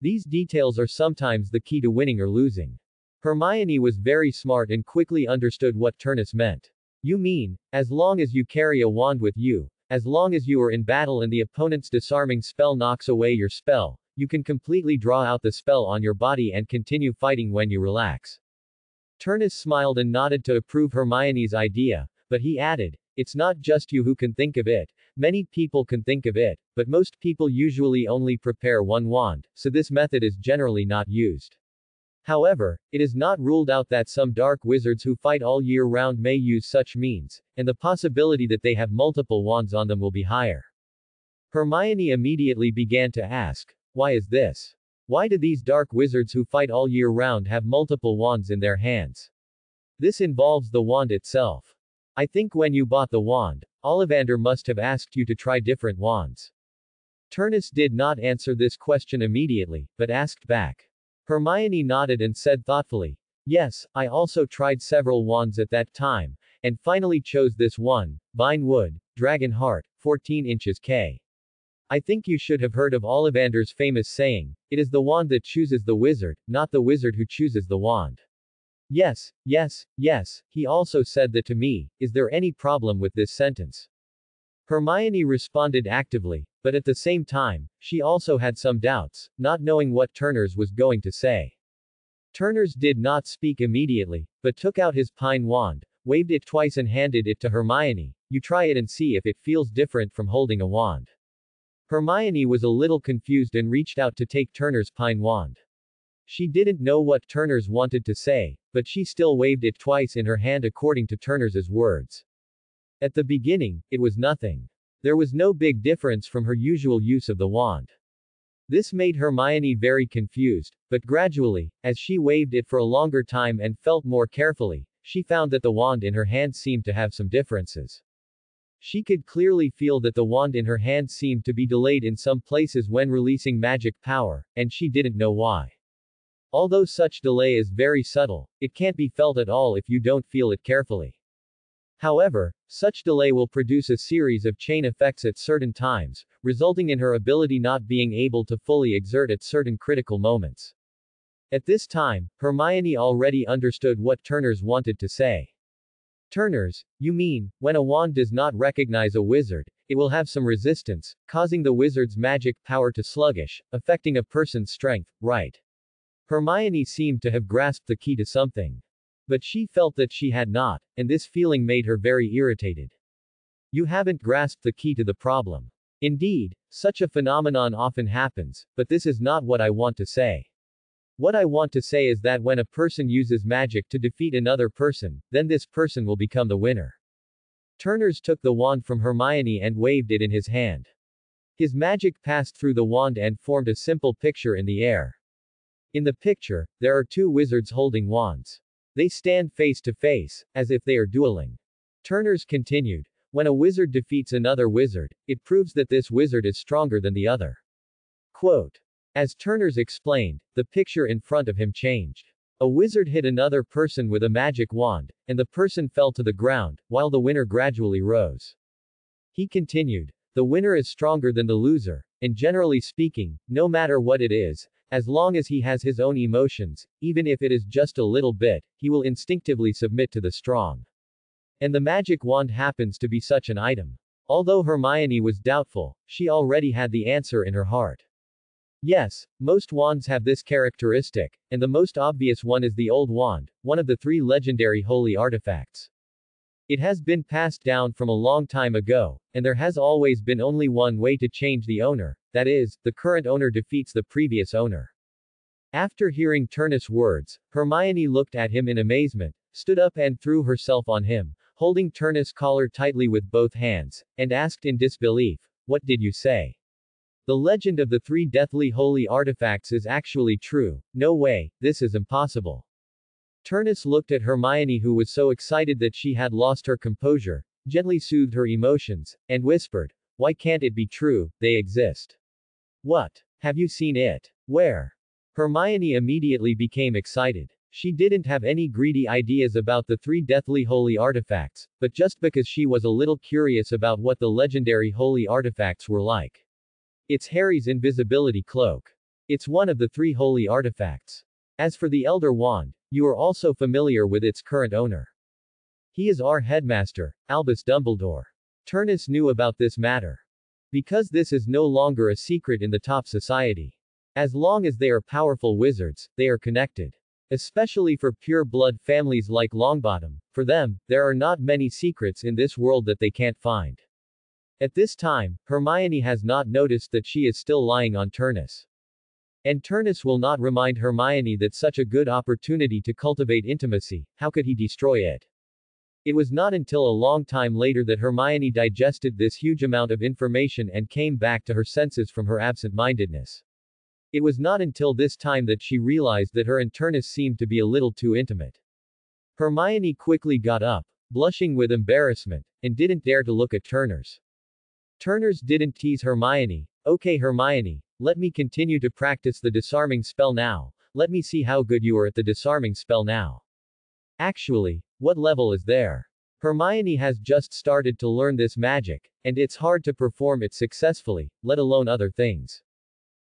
These details are sometimes the key to winning or losing. Hermione was very smart and quickly understood what Turnus meant. You mean, as long as you carry a wand with you, as long as you are in battle and the opponent's disarming spell knocks away your spell, you can completely draw out the spell on your body and continue fighting when you relax. Turnus smiled and nodded to approve Hermione's idea, but he added, It's not just you who can think of it, many people can think of it, but most people usually only prepare one wand, so this method is generally not used. However, it is not ruled out that some dark wizards who fight all year round may use such means, and the possibility that they have multiple wands on them will be higher. Hermione immediately began to ask, Why is this? Why do these dark wizards who fight all year round have multiple wands in their hands? This involves the wand itself. I think when you bought the wand, Ollivander must have asked you to try different wands. Turnus did not answer this question immediately, but asked back. Hermione nodded and said thoughtfully, Yes, I also tried several wands at that time, and finally chose this one, Vine Wood, Dragon Heart, 14 inches K. I think you should have heard of Ollivander's famous saying, it is the wand that chooses the wizard, not the wizard who chooses the wand. Yes, yes, yes, he also said that to me, is there any problem with this sentence? Hermione responded actively, but at the same time, she also had some doubts, not knowing what Turnus was going to say. Turnus did not speak immediately, but took out his pine wand, waved it twice and handed it to Hermione, you try it and see if it feels different from holding a wand. Hermione was a little confused and reached out to take Turnus' pine wand. She didn't know what Turnus wanted to say, but she still waved it twice in her hand according to Turnus' words. At the beginning, it was nothing. There was no big difference from her usual use of the wand. This made Hermione very confused, but gradually, as she waved it for a longer time and felt more carefully, she found that the wand in her hand seemed to have some differences. She could clearly feel that the wand in her hand seemed to be delayed in some places when releasing magic power, and she didn't know why. Although such delay is very subtle, it can't be felt at all if you don't feel it carefully. However, such delay will produce a series of chain effects at certain times, resulting in her ability not being able to fully exert at certain critical moments. At this time, Hermione already understood what Turnus wanted to say. Turnus, you mean, when a wand does not recognize a wizard, it will have some resistance, causing the wizard's magic power to sluggish, affecting a person's strength, right? Hermione seemed to have grasped the key to something. But she felt that she had not, and this feeling made her very irritated. You haven't grasped the key to the problem. Indeed, such a phenomenon often happens, but this is not what I want to say. What I want to say is that when a person uses magic to defeat another person, then this person will become the winner. Turnus took the wand from Hermione and waved it in his hand. His magic passed through the wand and formed a simple picture in the air. In the picture, there are two wizards holding wands. They stand face to face, as if they are dueling. Turnus continued, when a wizard defeats another wizard, it proves that this wizard is stronger than the other. Quote. As Turnus explained, the picture in front of him changed. A wizard hit another person with a magic wand, and the person fell to the ground, while the winner gradually rose. He continued, the winner is stronger than the loser, and generally speaking, no matter what it is, as long as he has his own emotions, even if it is just a little bit, he will instinctively submit to the strong. And the magic wand happens to be such an item. Although Hermione was doubtful, she already had the answer in her heart. Yes, most wands have this characteristic, and the most obvious one is the Old Wand, one of the three legendary holy artifacts. It has been passed down from a long time ago, and there has always been only one way to change the owner, that is, the current owner defeats the previous owner. After hearing Turnus' words, Hermione looked at him in amazement, stood up and threw herself on him, holding Turnus' collar tightly with both hands, and asked in disbelief, What did you say? The legend of the three deathly holy artifacts is actually true. No way, this is impossible. Turnus looked at Hermione who was so excited that she had lost her composure, gently soothed her emotions, and whispered, Why can't it be true, they exist. What? Have you seen it? Where? Hermione immediately became excited. She didn't have any greedy ideas about the three deathly holy artifacts, but just because she was a little curious about what the legendary holy artifacts were like. It's Harry's invisibility cloak. It's one of the three holy artifacts. As for the Elder Wand, you are also familiar with its current owner. He is our headmaster, Albus Dumbledore. Turnus knew about this matter. Because this is no longer a secret in the top society. As long as they are powerful wizards, they are connected. Especially for pure blood families like Longbottom, for them, there are not many secrets in this world that they can't find. At this time, Hermione has not noticed that she is still lying on Turnus. And Turnus will not remind Hermione that such a good opportunity to cultivate intimacy, how could he destroy it? It was not until a long time later that Hermione digested this huge amount of information and came back to her senses from her absent-mindedness. It was not until this time that she realized that her and Turnus seemed to be a little too intimate. Hermione quickly got up, blushing with embarrassment, and didn't dare to look at Turnus. Turnus didn't tease Hermione. Okay Hermione, let me continue to practice the disarming spell now. Let me see how good you are at the disarming spell now. Actually, what level is there? Hermione has just started to learn this magic, and it's hard to perform it successfully, let alone other things.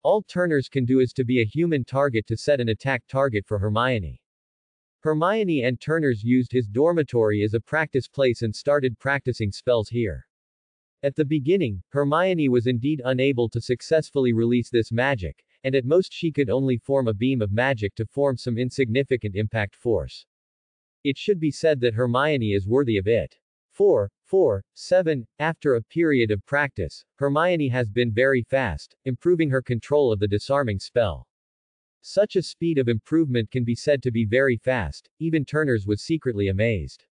All Turnus can do is to be a human target to set an attack target for Hermione. Hermione and Turnus used his dormitory as a practice place and started practicing spells here. At the beginning, Hermione was indeed unable to successfully release this magic, and at most she could only form a beam of magic to form some insignificant impact force. It should be said that Hermione is worthy of it. 4. 4. 7. After a period of practice, Hermione has been very fast, improving her control of the disarming spell. Such a speed of improvement can be said to be very fast, even Turnus was secretly amazed.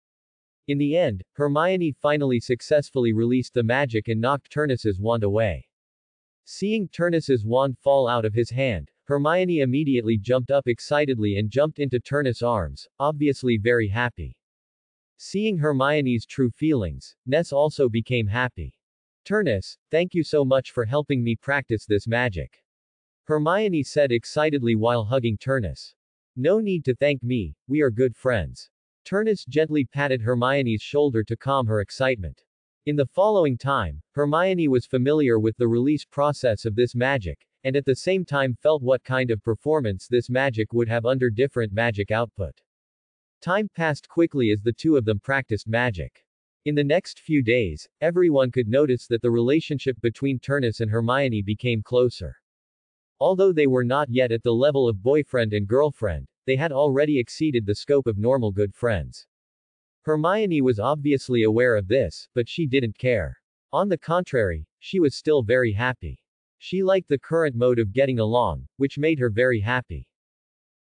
In the end, Hermione finally successfully released the magic and knocked Turnus's wand away. Seeing Turnus's wand fall out of his hand, Hermione immediately jumped up excitedly and jumped into Turnus' arms, obviously very happy. Seeing Hermione's true feelings, Ness also became happy. Turnus, thank you so much for helping me practice this magic. Hermione said excitedly while hugging Turnus. No need to thank me, we are good friends. Turnus gently patted Hermione's shoulder to calm her excitement. In the following time, Hermione was familiar with the release process of this magic, and at the same time felt what kind of performance this magic would have under different magic output. Time passed quickly as the two of them practiced magic. In the next few days, everyone could notice that the relationship between Turnus and Hermione became closer. Although they were not yet at the level of boyfriend and girlfriend, they had already exceeded the scope of normal good friends. Hermione was obviously aware of this, but she didn't care. On the contrary, she was still very happy. She liked the current mode of getting along, which made her very happy.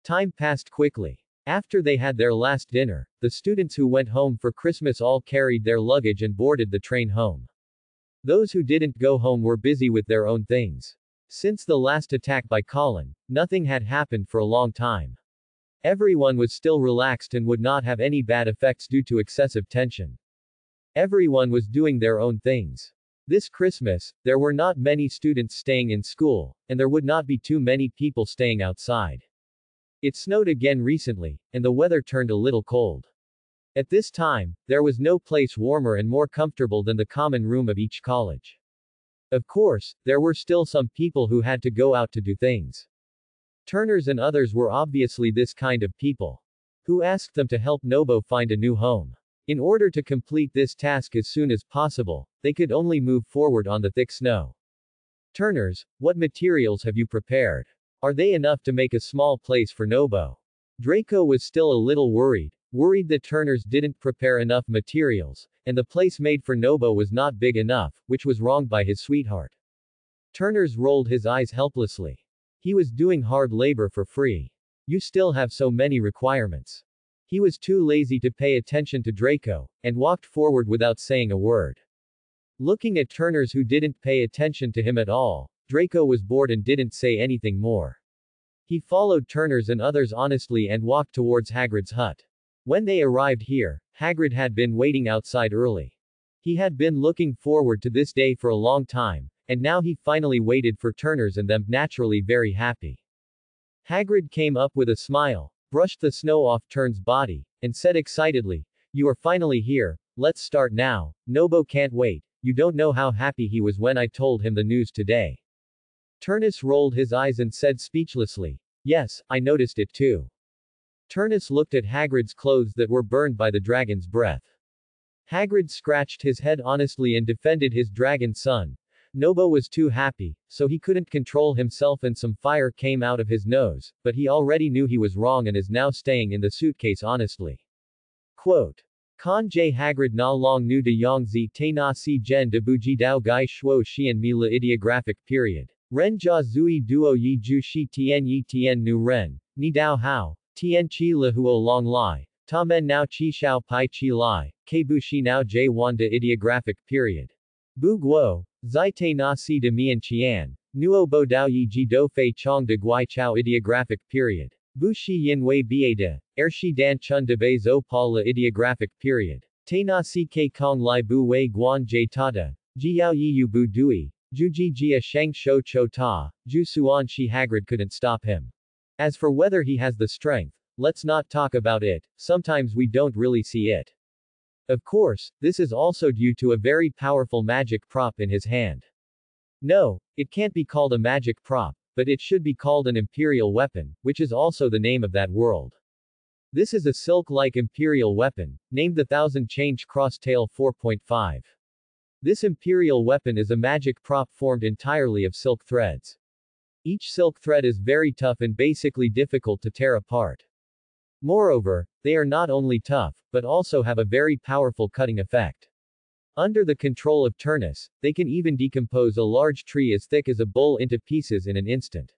Time passed quickly. After they had their last dinner, the students who went home for Christmas all carried their luggage and boarded the train home. Those who didn't go home were busy with their own things. Since the last attack by Colin, nothing had happened for a long time. Everyone was still relaxed and would not have any bad effects due to excessive tension. Everyone was doing their own things. This Christmas, there were not many students staying in school, and there would not be too many people staying outside. It snowed again recently, and the weather turned a little cold. At this time, there was no place warmer and more comfortable than the common room of each college. Of course, there were still some people who had to go out to do things. Turnus and others were obviously this kind of people. Who asked them to help Nobo find a new home. In order to complete this task as soon as possible, they could only move forward on the thick snow. Turnus, what materials have you prepared? Are they enough to make a small place for Nobo? Draco was still a little worried, worried that Turnus didn't prepare enough materials, and the place made for Nobo was not big enough, which was wronged by his sweetheart. Turnus rolled his eyes helplessly. He was doing hard labor for free. You still have so many requirements. He was too lazy to pay attention to Draco, and walked forward without saying a word. Looking at Turnus who didn't pay attention to him at all, Draco was bored and didn't say anything more. He followed Turnus and others honestly and walked towards Hagrid's hut. When they arrived here, Hagrid had been waiting outside early. He had been looking forward to this day for a long time, and now he finally waited for Turnus and them, naturally very happy. Hagrid came up with a smile, brushed the snow off Turn's body, and said excitedly, You are finally here, let's start now, Nobo can't wait, you don't know how happy he was when I told him the news today. Turnus rolled his eyes and said speechlessly, Yes, I noticed it too. Turnus looked at Hagrid's clothes that were burned by the dragon's breath. Hagrid scratched his head honestly and defended his dragon son. Nobo was too happy, so he couldn't control himself and some fire came out of his nose, but he already knew he was wrong and is now staying in the suitcase honestly. Quote. Kan J Hagrid na long nu de yong zi te na si gen de buji dao gai shuo xian mi la ideographic period. Ren jia zui duo yi ju shi tian yi tian nu ren, ni dao hao, tian chi le huo long lai, ta men nao chi xiao pai chi lai, ke bu shi nao j wanda ideographic period. Bu guo, zai te na si de mian qian, nuo bo dao yi ji do fei chong de guai chao ideographic period. Bu shi yin wei bia de, er shi dan chun de bei zo pa la ideographic period. Te na si ke kong lai bu wei guan jie tada, ji yao yi yu bu dui, ju ji jia sheng shou cho ta, ju suan shi Hagrid couldn't stop him. As for whether he has the strength, let's not talk about it, sometimes we don't really see it. Of course, this is also due to a very powerful magic prop in his hand. No, it can't be called a magic prop, but it should be called an imperial weapon, which is also the name of that world. This is a silk-like imperial weapon, named the Thousand Change Crosstail 4.5. This imperial weapon is a magic prop formed entirely of silk threads. Each silk thread is very tough and basically difficult to tear apart. Moreover, they are not only tough, but also have a very powerful cutting effect. Under the control of Turnus, they can even decompose a large tree as thick as a bull into pieces in an instant.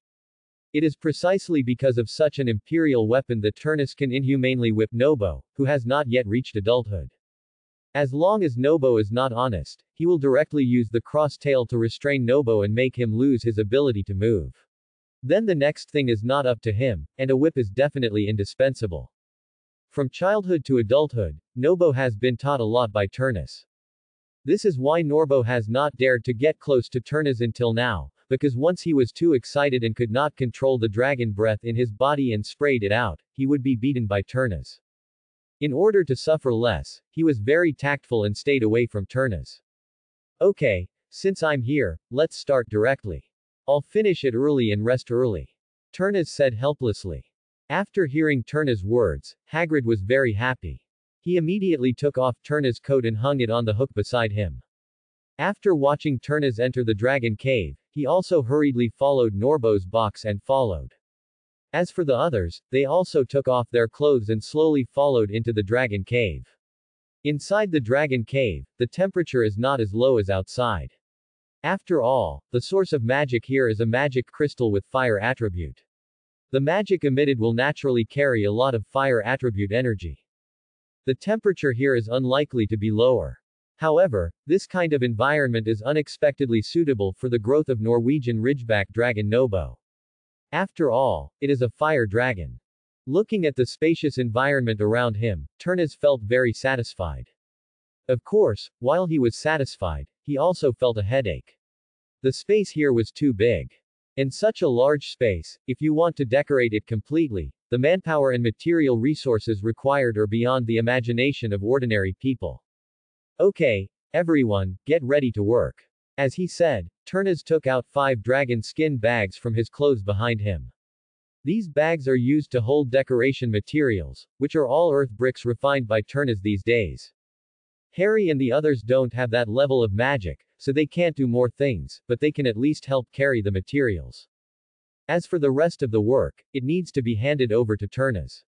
It is precisely because of such an imperial weapon that Turnus can inhumanely whip Nobo, who has not yet reached adulthood. As long as Nobo is not honest, he will directly use the cross tail to restrain Nobo and make him lose his ability to move. Then the next thing is not up to him, and a whip is definitely indispensable. From childhood to adulthood, Nobo has been taught a lot by Turnus. This is why Nobo has not dared to get close to Turnus until now, because once he was too excited and could not control the dragon breath in his body and sprayed it out, he would be beaten by Turnus. In order to suffer less, he was very tactful and stayed away from Turnus. Okay, since I'm here, let's start directly. I'll finish it early and rest early. Turnus said helplessly. After hearing Turnus' words, Hagrid was very happy. He immediately took off Turnus' coat and hung it on the hook beside him. After watching Turnus enter the dragon cave, he also hurriedly followed Nobo's box and followed. As for the others, they also took off their clothes and slowly followed into the dragon cave. Inside the dragon cave, the temperature is not as low as outside. After all, the source of magic here is a magic crystal with fire attribute. The magic emitted will naturally carry a lot of fire attribute energy. The temperature here is unlikely to be lower. However, this kind of environment is unexpectedly suitable for the growth of Norwegian ridgeback dragon Nobo. After all, it is a fire dragon. Looking at the spacious environment around him, Turnus felt very satisfied. Of course, while he was satisfied, he also felt a headache. The space here was too big. In such a large space, if you want to decorate it completely, the manpower and material resources required are beyond the imagination of ordinary people. Okay, everyone, get ready to work. As he said, Turnus took out five dragon skin bags from his clothes behind him. These bags are used to hold decoration materials, which are all earth bricks refined by Turnus these days. Harry and the others don't have that level of magic, so they can't do more things, but they can at least help carry the materials. As for the rest of the work, it needs to be handed over to Turnus.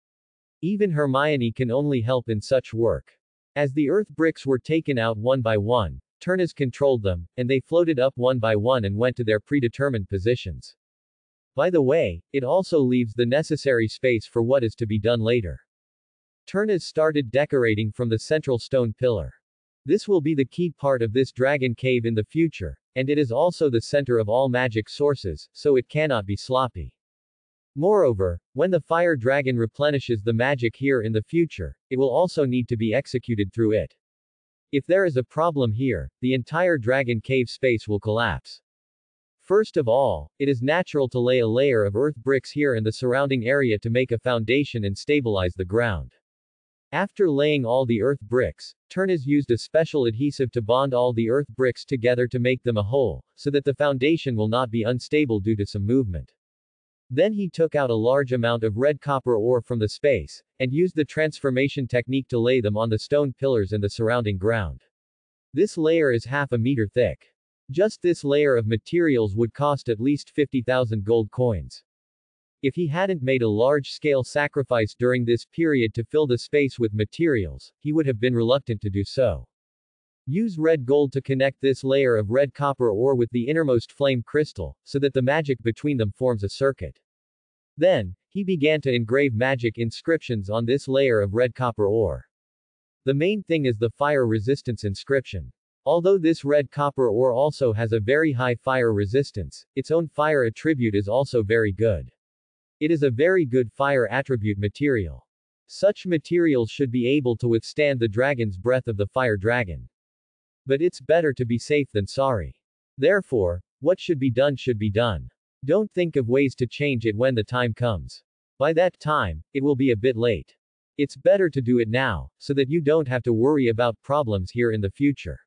Even Hermione can only help in such work. As the earth bricks were taken out one by one, Turnus controlled them, and they floated up one by one and went to their predetermined positions. By the way, it also leaves the necessary space for what is to be done later. Turnus started decorating from the central stone pillar. This will be the key part of this dragon cave in the future, and it is also the center of all magic sources, so it cannot be sloppy. Moreover, when the fire dragon replenishes the magic here in the future, it will also need to be executed through it. If there is a problem here, the entire dragon cave space will collapse. First of all, it is natural to lay a layer of earth bricks here in the surrounding area to make a foundation and stabilize the ground. After laying all the earth bricks, Turnus used a special adhesive to bond all the earth bricks together to make them a whole, so that the foundation will not be unstable due to some movement. Then he took out a large amount of red copper ore from the space, and used the transformation technique to lay them on the stone pillars and the surrounding ground. This layer is half a meter thick. Just this layer of materials would cost at least 50,000 gold coins. If he hadn't made a large-scale sacrifice during this period to fill the space with materials, he would have been reluctant to do so. Use red gold to connect this layer of red copper ore with the innermost flame crystal, so that the magic between them forms a circuit. Then, he began to engrave magic inscriptions on this layer of red copper ore. The main thing is the fire resistance inscription. Although this red copper ore also has a very high fire resistance, its own fire attribute is also very good. It is a very good fire attribute material. Such materials should be able to withstand the dragon's breath of the fire dragon. But it's better to be safe than sorry. Therefore, what should be done should be done. Don't think of ways to change it when the time comes. By that time, it will be a bit late. It's better to do it now, so that you don't have to worry about problems here in the future.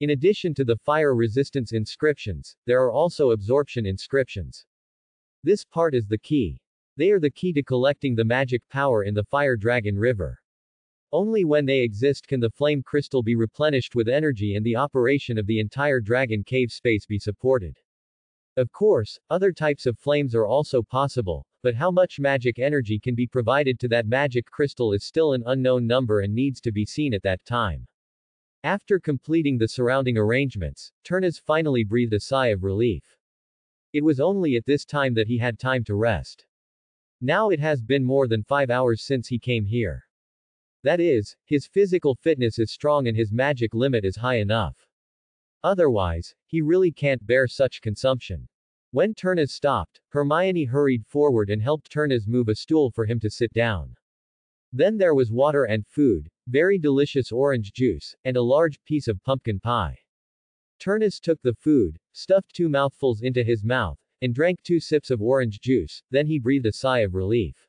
In addition to the fire resistance inscriptions, there are also absorption inscriptions. This part is the key. They are the key to collecting the magic power in the Fire Dragon River. Only when they exist can the flame crystal be replenished with energy and the operation of the entire dragon cave space be supported. Of course, other types of flames are also possible, but how much magic energy can be provided to that magic crystal is still an unknown number and needs to be seen at that time. After completing the surrounding arrangements, Turnus finally breathed a sigh of relief. It was only at this time that he had time to rest. Now it has been more than five hours since he came here. That is, his physical fitness is strong and his magic limit is high enough. Otherwise, he really can't bear such consumption. When Turnus stopped, Hermione hurried forward and helped Turnus move a stool for him to sit down. Then there was water and food, very delicious orange juice, and a large piece of pumpkin pie. Turnus took the food, stuffed two mouthfuls into his mouth, and drank two sips of orange juice, then he breathed a sigh of relief.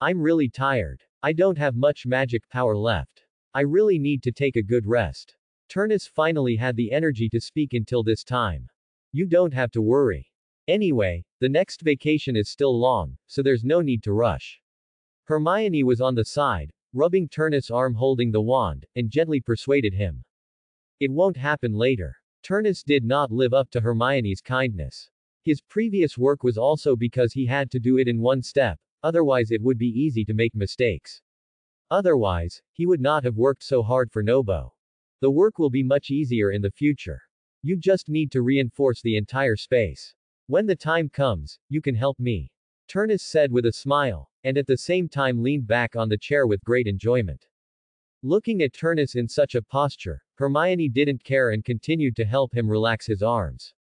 I'm really tired. I don't have much magic power left. I really need to take a good rest. Turnus finally had the energy to speak until this time. You don't have to worry. Anyway, the next vacation is still long, so there's no need to rush. Hermione was on the side, rubbing Turnus' arm holding the wand, and gently persuaded him. It won't happen later. Turnus did not live up to Hermione's kindness. His previous work was also because he had to do it in one step, otherwise it would be easy to make mistakes. Otherwise, he would not have worked so hard for Nobo. The work will be much easier in the future. You just need to reinforce the entire space. When the time comes, you can help me. Turnus said with a smile, and at the same time leaned back on the chair with great enjoyment. Looking at Turnus in such a posture, Hermione didn't care and continued to help him relax his arms.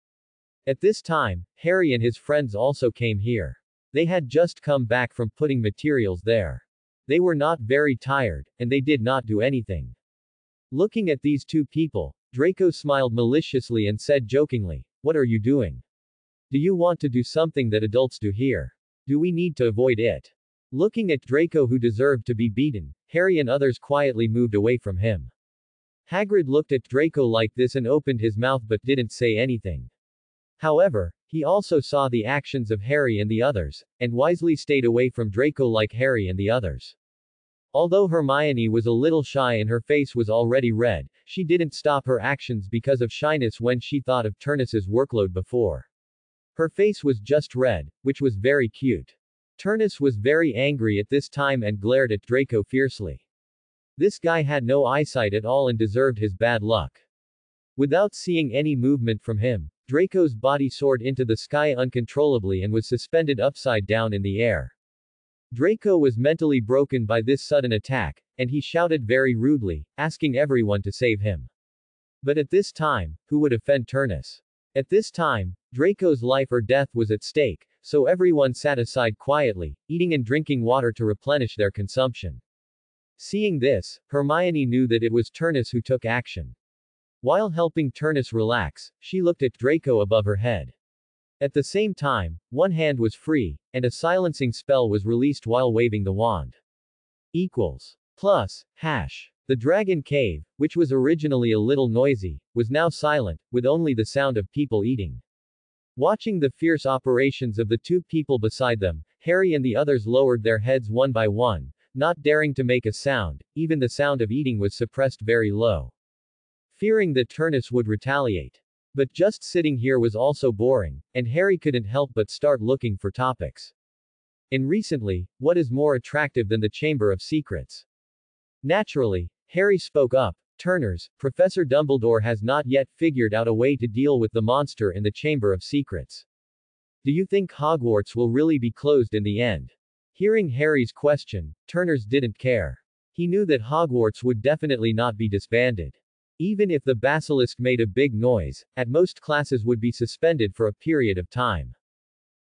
At this time, Harry and his friends also came here. They had just come back from putting materials there. They were not very tired, and they did not do anything. Looking at these two people, Draco smiled maliciously and said jokingly, What are you doing? Do you want to do something that adults do here? Do we need to avoid it? Looking at Draco who deserved to be beaten, Harry and others quietly moved away from him. Hagrid looked at Draco like this and opened his mouth but didn't say anything. However, he also saw the actions of Harry and the others, and wisely stayed away from Draco like Harry and the others. Although Hermione was a little shy and her face was already red, she didn't stop her actions because of shyness when she thought of Turnus's workload before. Her face was just red, which was very cute. Turnus was very angry at this time and glared at Draco fiercely. This guy had no eyesight at all and deserved his bad luck. Without seeing any movement from him, Draco's body soared into the sky uncontrollably and was suspended upside down in the air. Draco was mentally broken by this sudden attack, and he shouted very rudely, asking everyone to save him. But at this time, who would offend Turnus? At this time, Draco's life or death was at stake, so everyone sat aside quietly, eating and drinking water to replenish their consumption. Seeing this, Hermione knew that it was Turnus who took action. While helping Turnus relax, she looked at Draco above her head. At the same time, one hand was free, and a silencing spell was released while waving the wand. Equals. Plus. Hash. The dragon cave, which was originally a little noisy, was now silent, with only the sound of people eating. Watching the fierce operations of the two people beside them, Harry and the others lowered their heads one by one, not daring to make a sound, even the sound of eating was suppressed very low. Fearing that Turnus would retaliate. But just sitting here was also boring, and Harry couldn't help but start looking for topics. And recently, what is more attractive than the Chamber of Secrets? Naturally, Harry spoke up, Turnus, Professor Dumbledore has not yet figured out a way to deal with the monster in the Chamber of Secrets. Do you think Hogwarts will really be closed in the end? Hearing Harry's question, Turnus didn't care. He knew that Hogwarts would definitely not be disbanded. Even if the basilisk made a big noise, at most classes would be suspended for a period of time.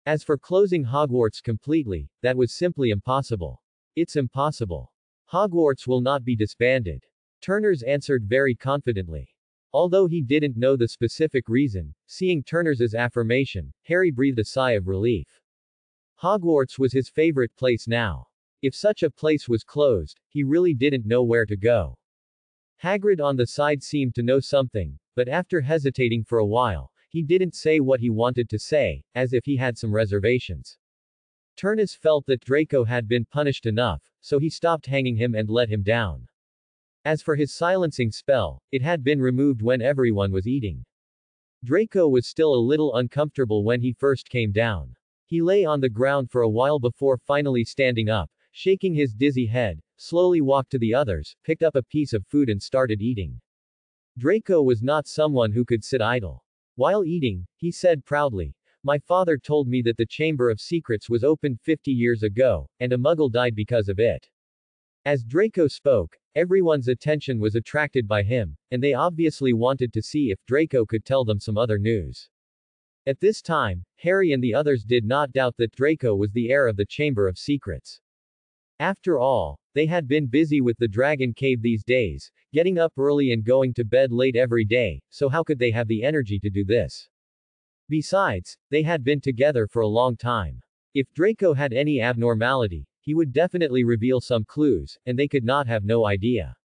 As for closing Hogwarts completely, that was simply impossible. It's impossible. Hogwarts will not be disbanded. Turnus answered very confidently. Although he didn't know the specific reason, seeing Turnus' affirmation, Harry breathed a sigh of relief. Hogwarts was his favorite place now. If such a place was closed, he really didn't know where to go. Hagrid on the side seemed to know something, but after hesitating for a while, he didn't say what he wanted to say, as if he had some reservations. Turnus felt that Draco had been punished enough, so he stopped hanging him and let him down. As for his silencing spell, it had been removed when everyone was eating. Draco was still a little uncomfortable when he first came down. He lay on the ground for a while before finally standing up, shaking his dizzy head, slowly walked to the others, picked up a piece of food and started eating. Draco was not someone who could sit idle. While eating, he said proudly, My father told me that the Chamber of Secrets was opened 50 years ago, and a muggle died because of it. As Draco spoke, everyone's attention was attracted by him, and they obviously wanted to see if Draco could tell them some other news. At this time, Harry and the others did not doubt that Draco was the heir of the Chamber of Secrets. After all, they had been busy with the Dragon Cave these days, getting up early and going to bed late every day, so how could they have the energy to do this? Besides, they had been together for a long time. If Draco had any abnormality, he would definitely reveal some clues, and they could not have no idea.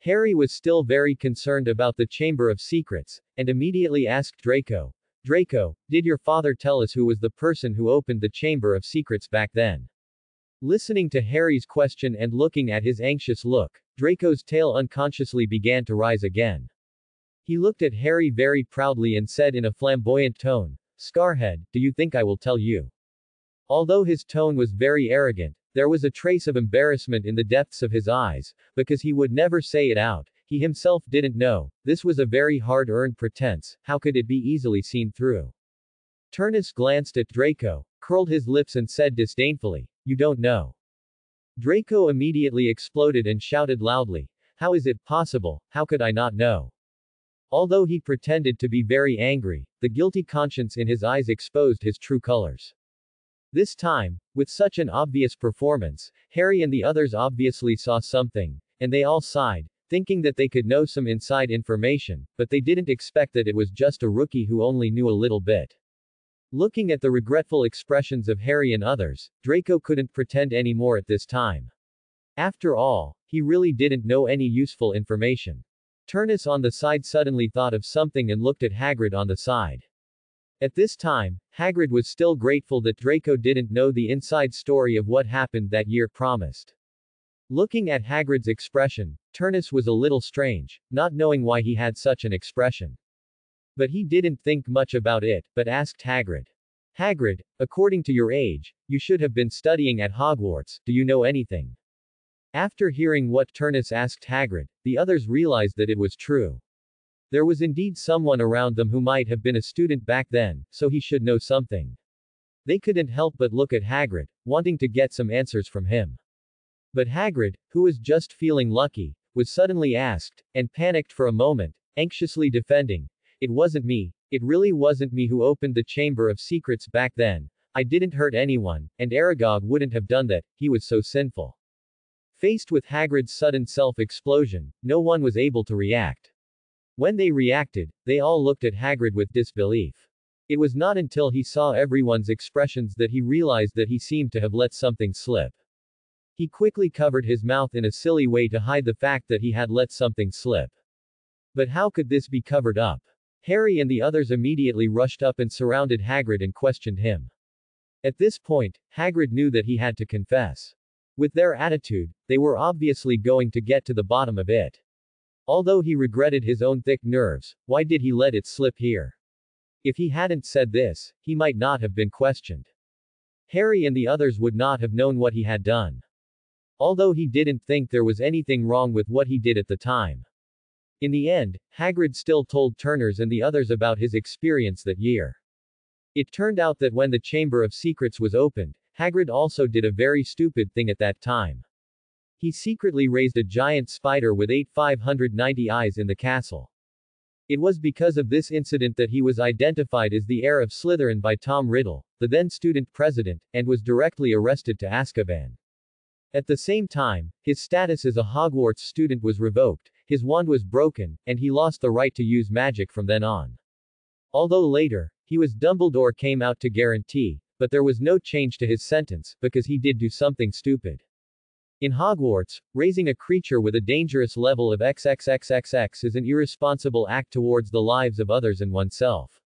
Harry was still very concerned about the Chamber of Secrets, and immediately asked Draco, Draco, did your father tell us who was the person who opened the Chamber of Secrets back then? Listening to Harry's question and looking at his anxious look, Draco's tail unconsciously began to rise again. He looked at Harry very proudly and said in a flamboyant tone, Scarhead, do you think I will tell you? Although his tone was very arrogant, there was a trace of embarrassment in the depths of his eyes, because he would never say it out, he himself didn't know, this was a very hard-earned pretense, how could it be easily seen through? Turnus glanced at Draco, curled his lips and said disdainfully, You don't know. Draco immediately exploded and shouted loudly, How is it possible, how could I not know? Although he pretended to be very angry, the guilty conscience in his eyes exposed his true colors. This time, with such an obvious performance, Harry and the others obviously saw something, and they all sighed, thinking that they could know some inside information, but they didn't expect that it was just a rookie who only knew a little bit. Looking at the regretful expressions of Harry and others, Draco couldn't pretend anymore at this time. After all, he really didn't know any useful information. Turnus on the side suddenly thought of something and looked at Hagrid on the side. At this time, Hagrid was still grateful that Draco didn't know the inside story of what happened that year promised. Looking at Hagrid's expression, Turnus was a little strange, not knowing why he had such an expression. But he didn't think much about it, but asked Hagrid. Hagrid, according to your age, you should have been studying at Hogwarts, do you know anything? After hearing what Turnus asked Hagrid, the others realized that it was true. There was indeed someone around them who might have been a student back then, so he should know something. They couldn't help but look at Hagrid, wanting to get some answers from him. But Hagrid, who was just feeling lucky, was suddenly asked, and panicked for a moment, anxiously defending, It wasn't me, it really wasn't me who opened the Chamber of Secrets back then, I didn't hurt anyone, and Aragog wouldn't have done that, he was so sinful. Faced with Hagrid's sudden self-explosion, no one was able to react. When they reacted, they all looked at Hagrid with disbelief. It was not until he saw everyone's expressions that he realized that he seemed to have let something slip. He quickly covered his mouth in a silly way to hide the fact that he had let something slip. But how could this be covered up? Harry and the others immediately rushed up and surrounded Hagrid and questioned him. At this point, Hagrid knew that he had to confess. With their attitude, they were obviously going to get to the bottom of it. Although he regretted his own thick nerves, why did he let it slip here? If he hadn't said this, he might not have been questioned. Harry and the others would not have known what he had done. Although he didn't think there was anything wrong with what he did at the time. In the end, Hagrid still told Turnus and the others about his experience that year. It turned out that when the Chamber of Secrets was opened, Hagrid also did a very stupid thing at that time. He secretly raised a giant spider with eight 590 eyes in the castle. It was because of this incident that he was identified as the heir of Slytherin by Tom Riddle, the then student president, and was directly arrested to Azkaban. At the same time, his status as a Hogwarts student was revoked, his wand was broken, and he lost the right to use magic from then on. Although later, he was Dumbledore came out to guarantee, but there was no change to his sentence, because he did do something stupid. In Hogwarts, raising a creature with a dangerous level of XXXXX is an irresponsible act towards the lives of others and oneself.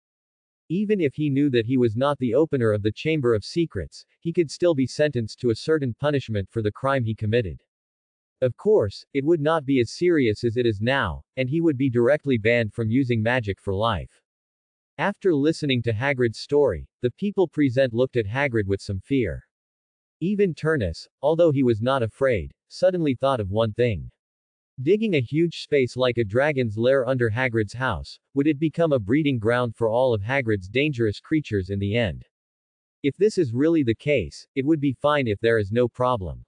Even if he knew that he was not the opener of the Chamber of Secrets, he could still be sentenced to a certain punishment for the crime he committed. Of course, it would not be as serious as it is now, and he would be directly banned from using magic for life. After listening to Hagrid's story, the people present looked at Hagrid with some fear. Even Turnus, although he was not afraid, suddenly thought of one thing. Digging a huge space like a dragon's lair under Hagrid's house, would it become a breeding ground for all of Hagrid's dangerous creatures in the end? If this is really the case, it would be fine if there is no problem.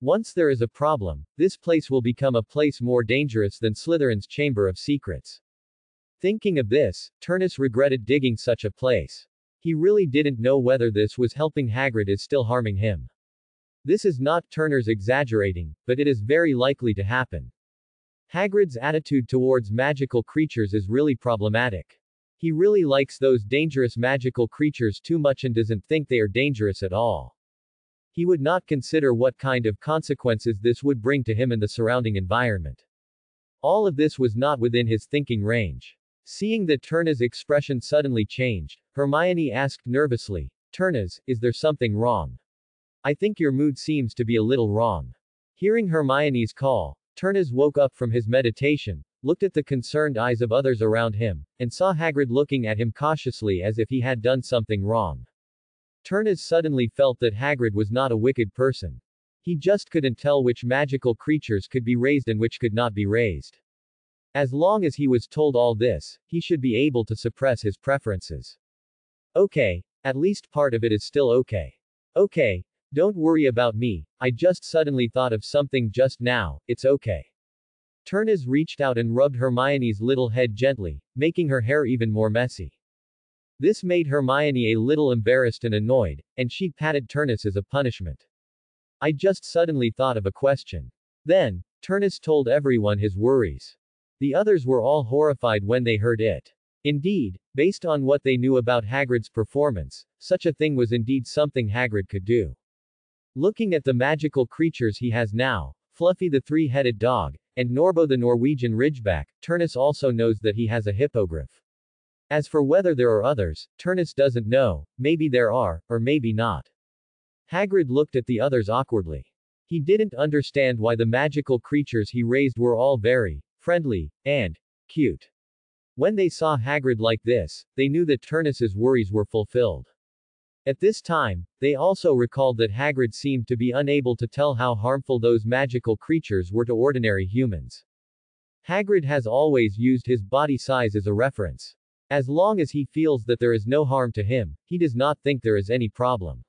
Once there is a problem, this place will become a place more dangerous than Slytherin's Chamber of Secrets. Thinking of this, Turnus regretted digging such a place. He really didn't know whether this was helping Hagrid is still harming him. This is not Turnus' exaggerating, but it is very likely to happen. Hagrid's attitude towards magical creatures is really problematic. He really likes those dangerous magical creatures too much and doesn't think they are dangerous at all. He would not consider what kind of consequences this would bring to him and the surrounding environment. All of this was not within his thinking range. Seeing that Turnus' expression suddenly changed, Hermione asked nervously, Turnus, is there something wrong? I think your mood seems to be a little wrong. Hearing Hermione's call, Turnus woke up from his meditation, looked at the concerned eyes of others around him, and saw Hagrid looking at him cautiously as if he had done something wrong. Turnus suddenly felt that Hagrid was not a wicked person. He just couldn't tell which magical creatures could be raised and which could not be raised. As long as he was told all this, he should be able to suppress his preferences. Okay. At least part of it is still okay. Okay. Don't worry about me, I just suddenly thought of something just now, it's okay. Turnus reached out and rubbed Hermione's little head gently, making her hair even more messy. This made Hermione a little embarrassed and annoyed, and she patted Turnus as a punishment. I just suddenly thought of a question. Then, Turnus told everyone his worries. The others were all horrified when they heard it. Indeed, based on what they knew about Hagrid's performance, such a thing was indeed something Hagrid could do. Looking at the magical creatures he has now, Fluffy the three-headed dog, and Nobo the Norwegian ridgeback, Turnus also knows that he has a hippogriff. As for whether there are others, Turnus doesn't know, maybe there are, or maybe not. Hagrid looked at the others awkwardly. He didn't understand why the magical creatures he raised were all very, friendly, and cute. When they saw Hagrid like this, they knew that Turnus's worries were fulfilled. At this time, they also recalled that Hagrid seemed to be unable to tell how harmful those magical creatures were to ordinary humans. Hagrid has always used his body size as a reference. As long as he feels that there is no harm to him, he does not think there is any problem.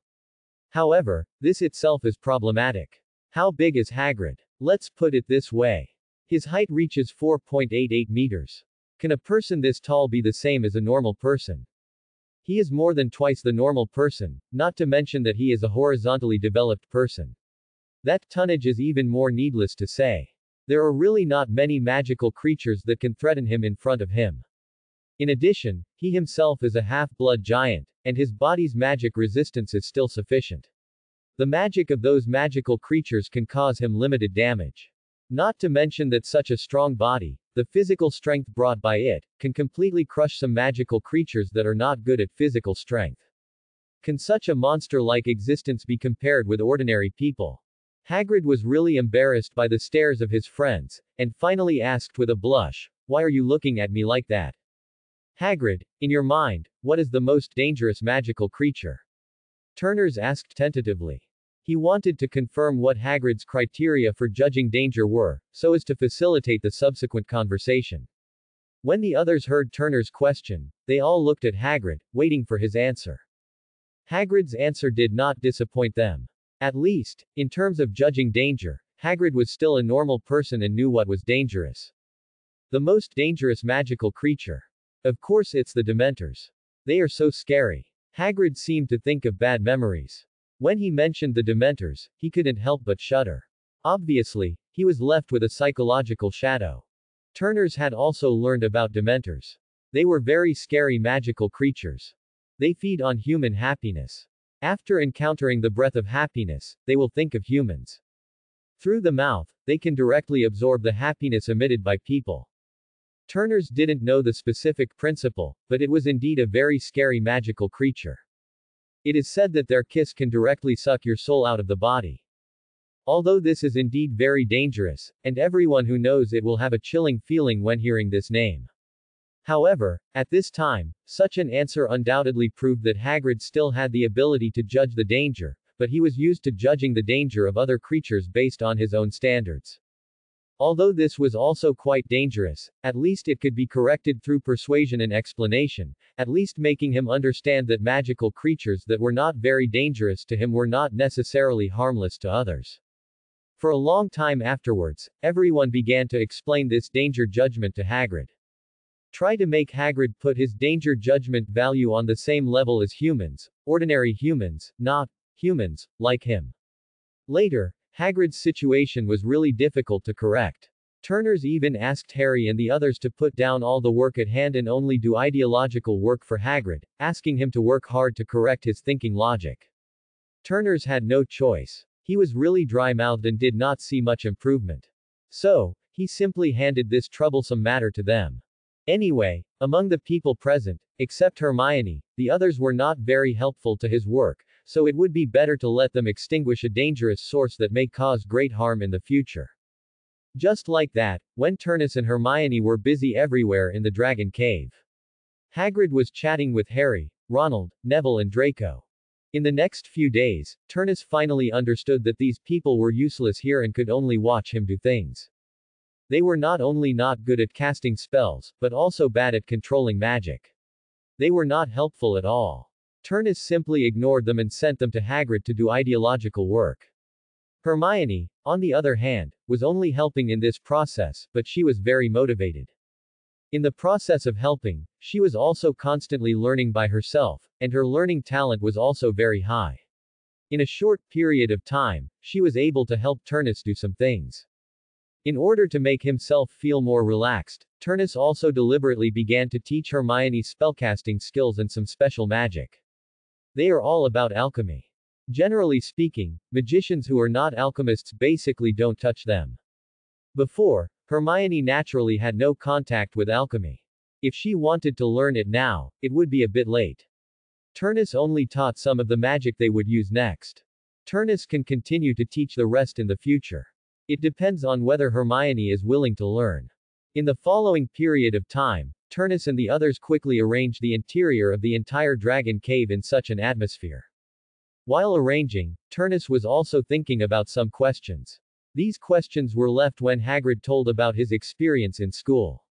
However, this itself is problematic. How big is Hagrid? Let's put it this way. His height reaches 4.88 meters. Can a person this tall be the same as a normal person? He is more than twice the normal person, not to mention that he is a horizontally developed person. That tonnage is even more needless to say. There are really not many magical creatures that can threaten him in front of him. In addition, he himself is a half-blood giant, and his body's magic resistance is still sufficient. The magic of those magical creatures can cause him limited damage. Not to mention that such a strong body, the physical strength brought by it, can completely crush some magical creatures that are not good at physical strength. Can such a monster-like existence be compared with ordinary people? Hagrid was really embarrassed by the stares of his friends, and finally asked with a blush, Why are you looking at me like that? Hagrid, in your mind, what is the most dangerous magical creature? Turnus asked tentatively. He wanted to confirm what Hagrid's criteria for judging danger were, so as to facilitate the subsequent conversation. When the others heard Turnus' question, they all looked at Hagrid, waiting for his answer. Hagrid's answer did not disappoint them. At least, in terms of judging danger, Hagrid was still a normal person and knew what was dangerous. The most dangerous magical creature. Of course it's the Dementors. They are so scary. Hagrid seemed to think of bad memories. When he mentioned the Dementors, he couldn't help but shudder. Obviously, he was left with a psychological shadow. Turnus had also learned about Dementors. They were very scary magical creatures. They feed on human happiness. After encountering the breath of happiness, they will think of humans. Through the mouth, they can directly absorb the happiness emitted by people. Turnus didn't know the specific principle, but it was indeed a very scary magical creature. It is said that their kiss can directly suck your soul out of the body. Although this is indeed very dangerous, and everyone who knows it will have a chilling feeling when hearing this name. However, at this time, such an answer undoubtedly proved that Hagrid still had the ability to judge the danger, but he was used to judging the danger of other creatures based on his own standards. Although this was also quite dangerous, at least it could be corrected through persuasion and explanation, at least making him understand that magical creatures that were not very dangerous to him were not necessarily harmless to others. For a long time afterwards, everyone began to explain this danger judgment to Hagrid. Try to make Hagrid put his danger judgment value on the same level as humans, ordinary humans, not humans, like him. Later, Hagrid's situation was really difficult to correct. Turnus even asked Harry and the others to put down all the work at hand and only do ideological work for Hagrid, asking him to work hard to correct his thinking logic. Turnus had no choice. He was really dry-mouthed and did not see much improvement. So, he simply handed this troublesome matter to them. Anyway, among the people present, except Hermione, the others were not very helpful to his work, so it would be better to let them extinguish a dangerous source that may cause great harm in the future. Just like that, when Turnus and Hermione were busy everywhere in the Dragon Cave. Hagrid was chatting with Harry, Ronald, Neville and Draco. In the next few days, Turnus finally understood that these people were useless here and could only watch him do things. They were not only not good at casting spells, but also bad at controlling magic. They were not helpful at all. Turnus simply ignored them and sent them to Hagrid to do ideological work. Hermione, on the other hand, was only helping in this process, but she was very motivated. In the process of helping, she was also constantly learning by herself, and her learning talent was also very high. In a short period of time, she was able to help Turnus do some things. In order to make himself feel more relaxed, Turnus also deliberately began to teach Hermione spellcasting skills and some special magic. They are all about alchemy. Generally speaking, magicians who are not alchemists basically don't touch them. Before, Hermione naturally had no contact with alchemy. If she wanted to learn it now, it would be a bit late. Turnus only taught some of the magic they would use next. Turnus can continue to teach the rest in the future. It depends on whether Hermione is willing to learn. In the following period of time, Turnus and the others quickly arranged the interior of the entire dragon cave in such an atmosphere. While arranging, Turnus was also thinking about some questions. These questions were left when Hagrid told about his experience in school.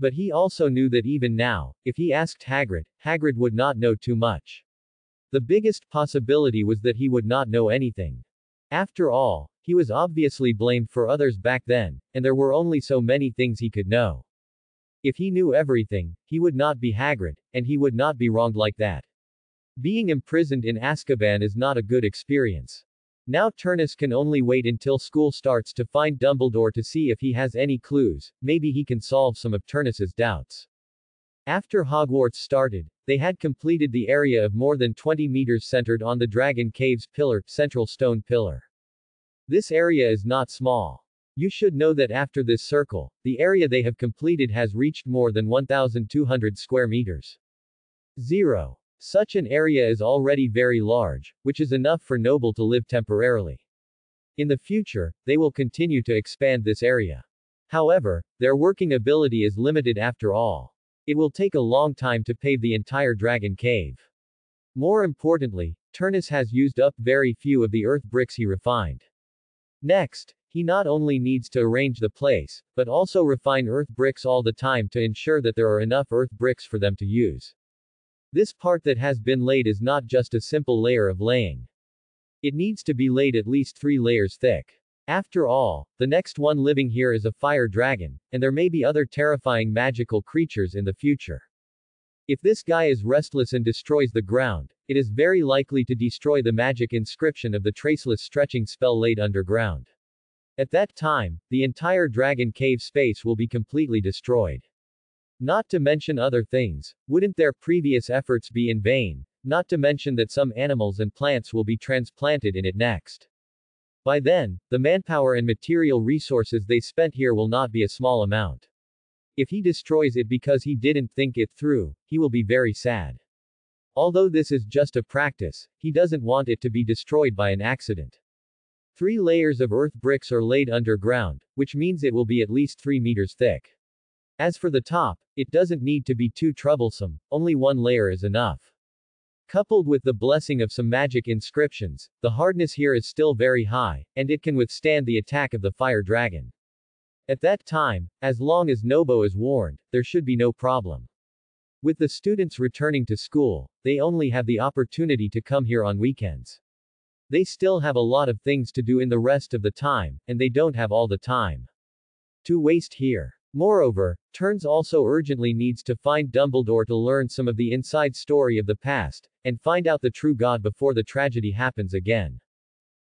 But he also knew that even now, if he asked Hagrid, Hagrid would not know too much. The biggest possibility was that he would not know anything. After all, he was obviously blamed for others back then, and there were only so many things he could know. If he knew everything, he would not be Hagrid, and he would not be wronged like that. Being imprisoned in Azkaban is not a good experience. Now Turnus can only wait until school starts to find Dumbledore to see if he has any clues, maybe he can solve some of Turnus's doubts. After Hogwarts started, they had completed the area of more than 20 meters centered on the Dragon Cave's pillar, central stone pillar. This area is not small. You should know that after this circle, the area they have completed has reached more than 1,200 square meters. 0. Such an area is already very large, which is enough for Nobo to live temporarily. In the future, they will continue to expand this area. However, their working ability is limited after all. It will take a long time to pave the entire Dragon Cave. More importantly, Turnus has used up very few of the earth bricks he refined. Next, he not only needs to arrange the place, but also refine earth bricks all the time to ensure that there are enough earth bricks for them to use. This part that has been laid is not just a simple layer of laying. It needs to be laid at least three layers thick. After all, the next one living here is a fire dragon, and there may be other terrifying magical creatures in the future. If this guy is restless and destroys the ground, it is very likely to destroy the magic inscription of the traceless stretching spell laid underground. At that time, the entire dragon cave space will be completely destroyed. Not to mention other things, wouldn't their previous efforts be in vain, not to mention that some animals and plants will be transplanted in it next. By then, the manpower and material resources they spent here will not be a small amount. If he destroys it because he didn't think it through, he will be very sad. Although this is just a practice, he doesn't want it to be destroyed by an accident. Three layers of earth bricks are laid underground, which means it will be at least 3 meters thick. As for the top, it doesn't need to be too troublesome, only one layer is enough. Coupled with the blessing of some magic inscriptions, the hardness here is still very high, and it can withstand the attack of the fire dragon. At that time, as long as Nobo is warned, there should be no problem. With the students returning to school, they only have the opportunity to come here on weekends. They still have a lot of things to do in the rest of the time, and they don't have all the time to waste here. Moreover, Turnus also urgently needs to find Dumbledore to learn some of the inside story of the past, and find out the true God before the tragedy happens again.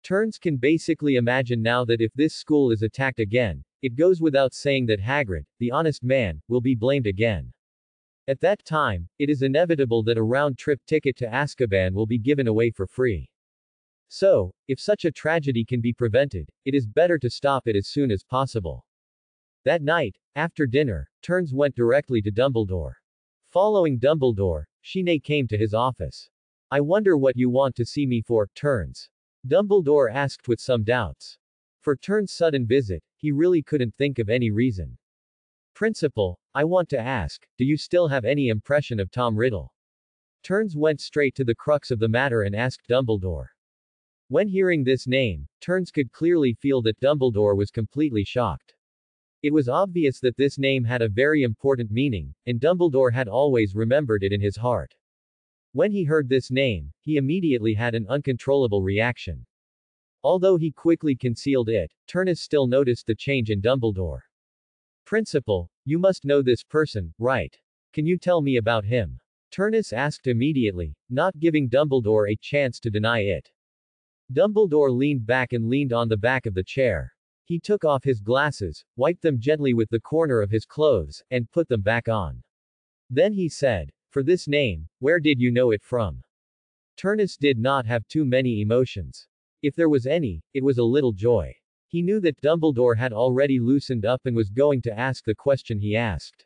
Turnus can basically imagine now that if this school is attacked again, it goes without saying that Hagrid, the honest man, will be blamed again. At that time, it is inevitable that a round-trip ticket to Azkaban will be given away for free. So, if such a tragedy can be prevented, it is better to stop it as soon as possible. That night, after dinner, Turnus went directly to Dumbledore. Following Dumbledore, Shine came to his office. I wonder what you want to see me for, Turnus. Dumbledore asked with some doubts. For Turnus' sudden visit, he really couldn't think of any reason. Principal, I want to ask, do you still have any impression of Tom Riddle? Turnus went straight to the crux of the matter and asked Dumbledore. When hearing this name, Turnus could clearly feel that Dumbledore was completely shocked. It was obvious that this name had a very important meaning, and Dumbledore had always remembered it in his heart. When he heard this name, he immediately had an uncontrollable reaction. Although he quickly concealed it, Turnus still noticed the change in Dumbledore. Principal, you must know this person, right? Can you tell me about him? Turnus asked immediately, not giving Dumbledore a chance to deny it. Dumbledore leaned back and leaned on the back of the chair. He took off his glasses, wiped them gently with the corner of his clothes, and put them back on. Then he said, for this name, where did you know it from? Turnus did not have too many emotions. If there was any, it was a little joy. He knew that Dumbledore had already loosened up and was going to ask the question he asked.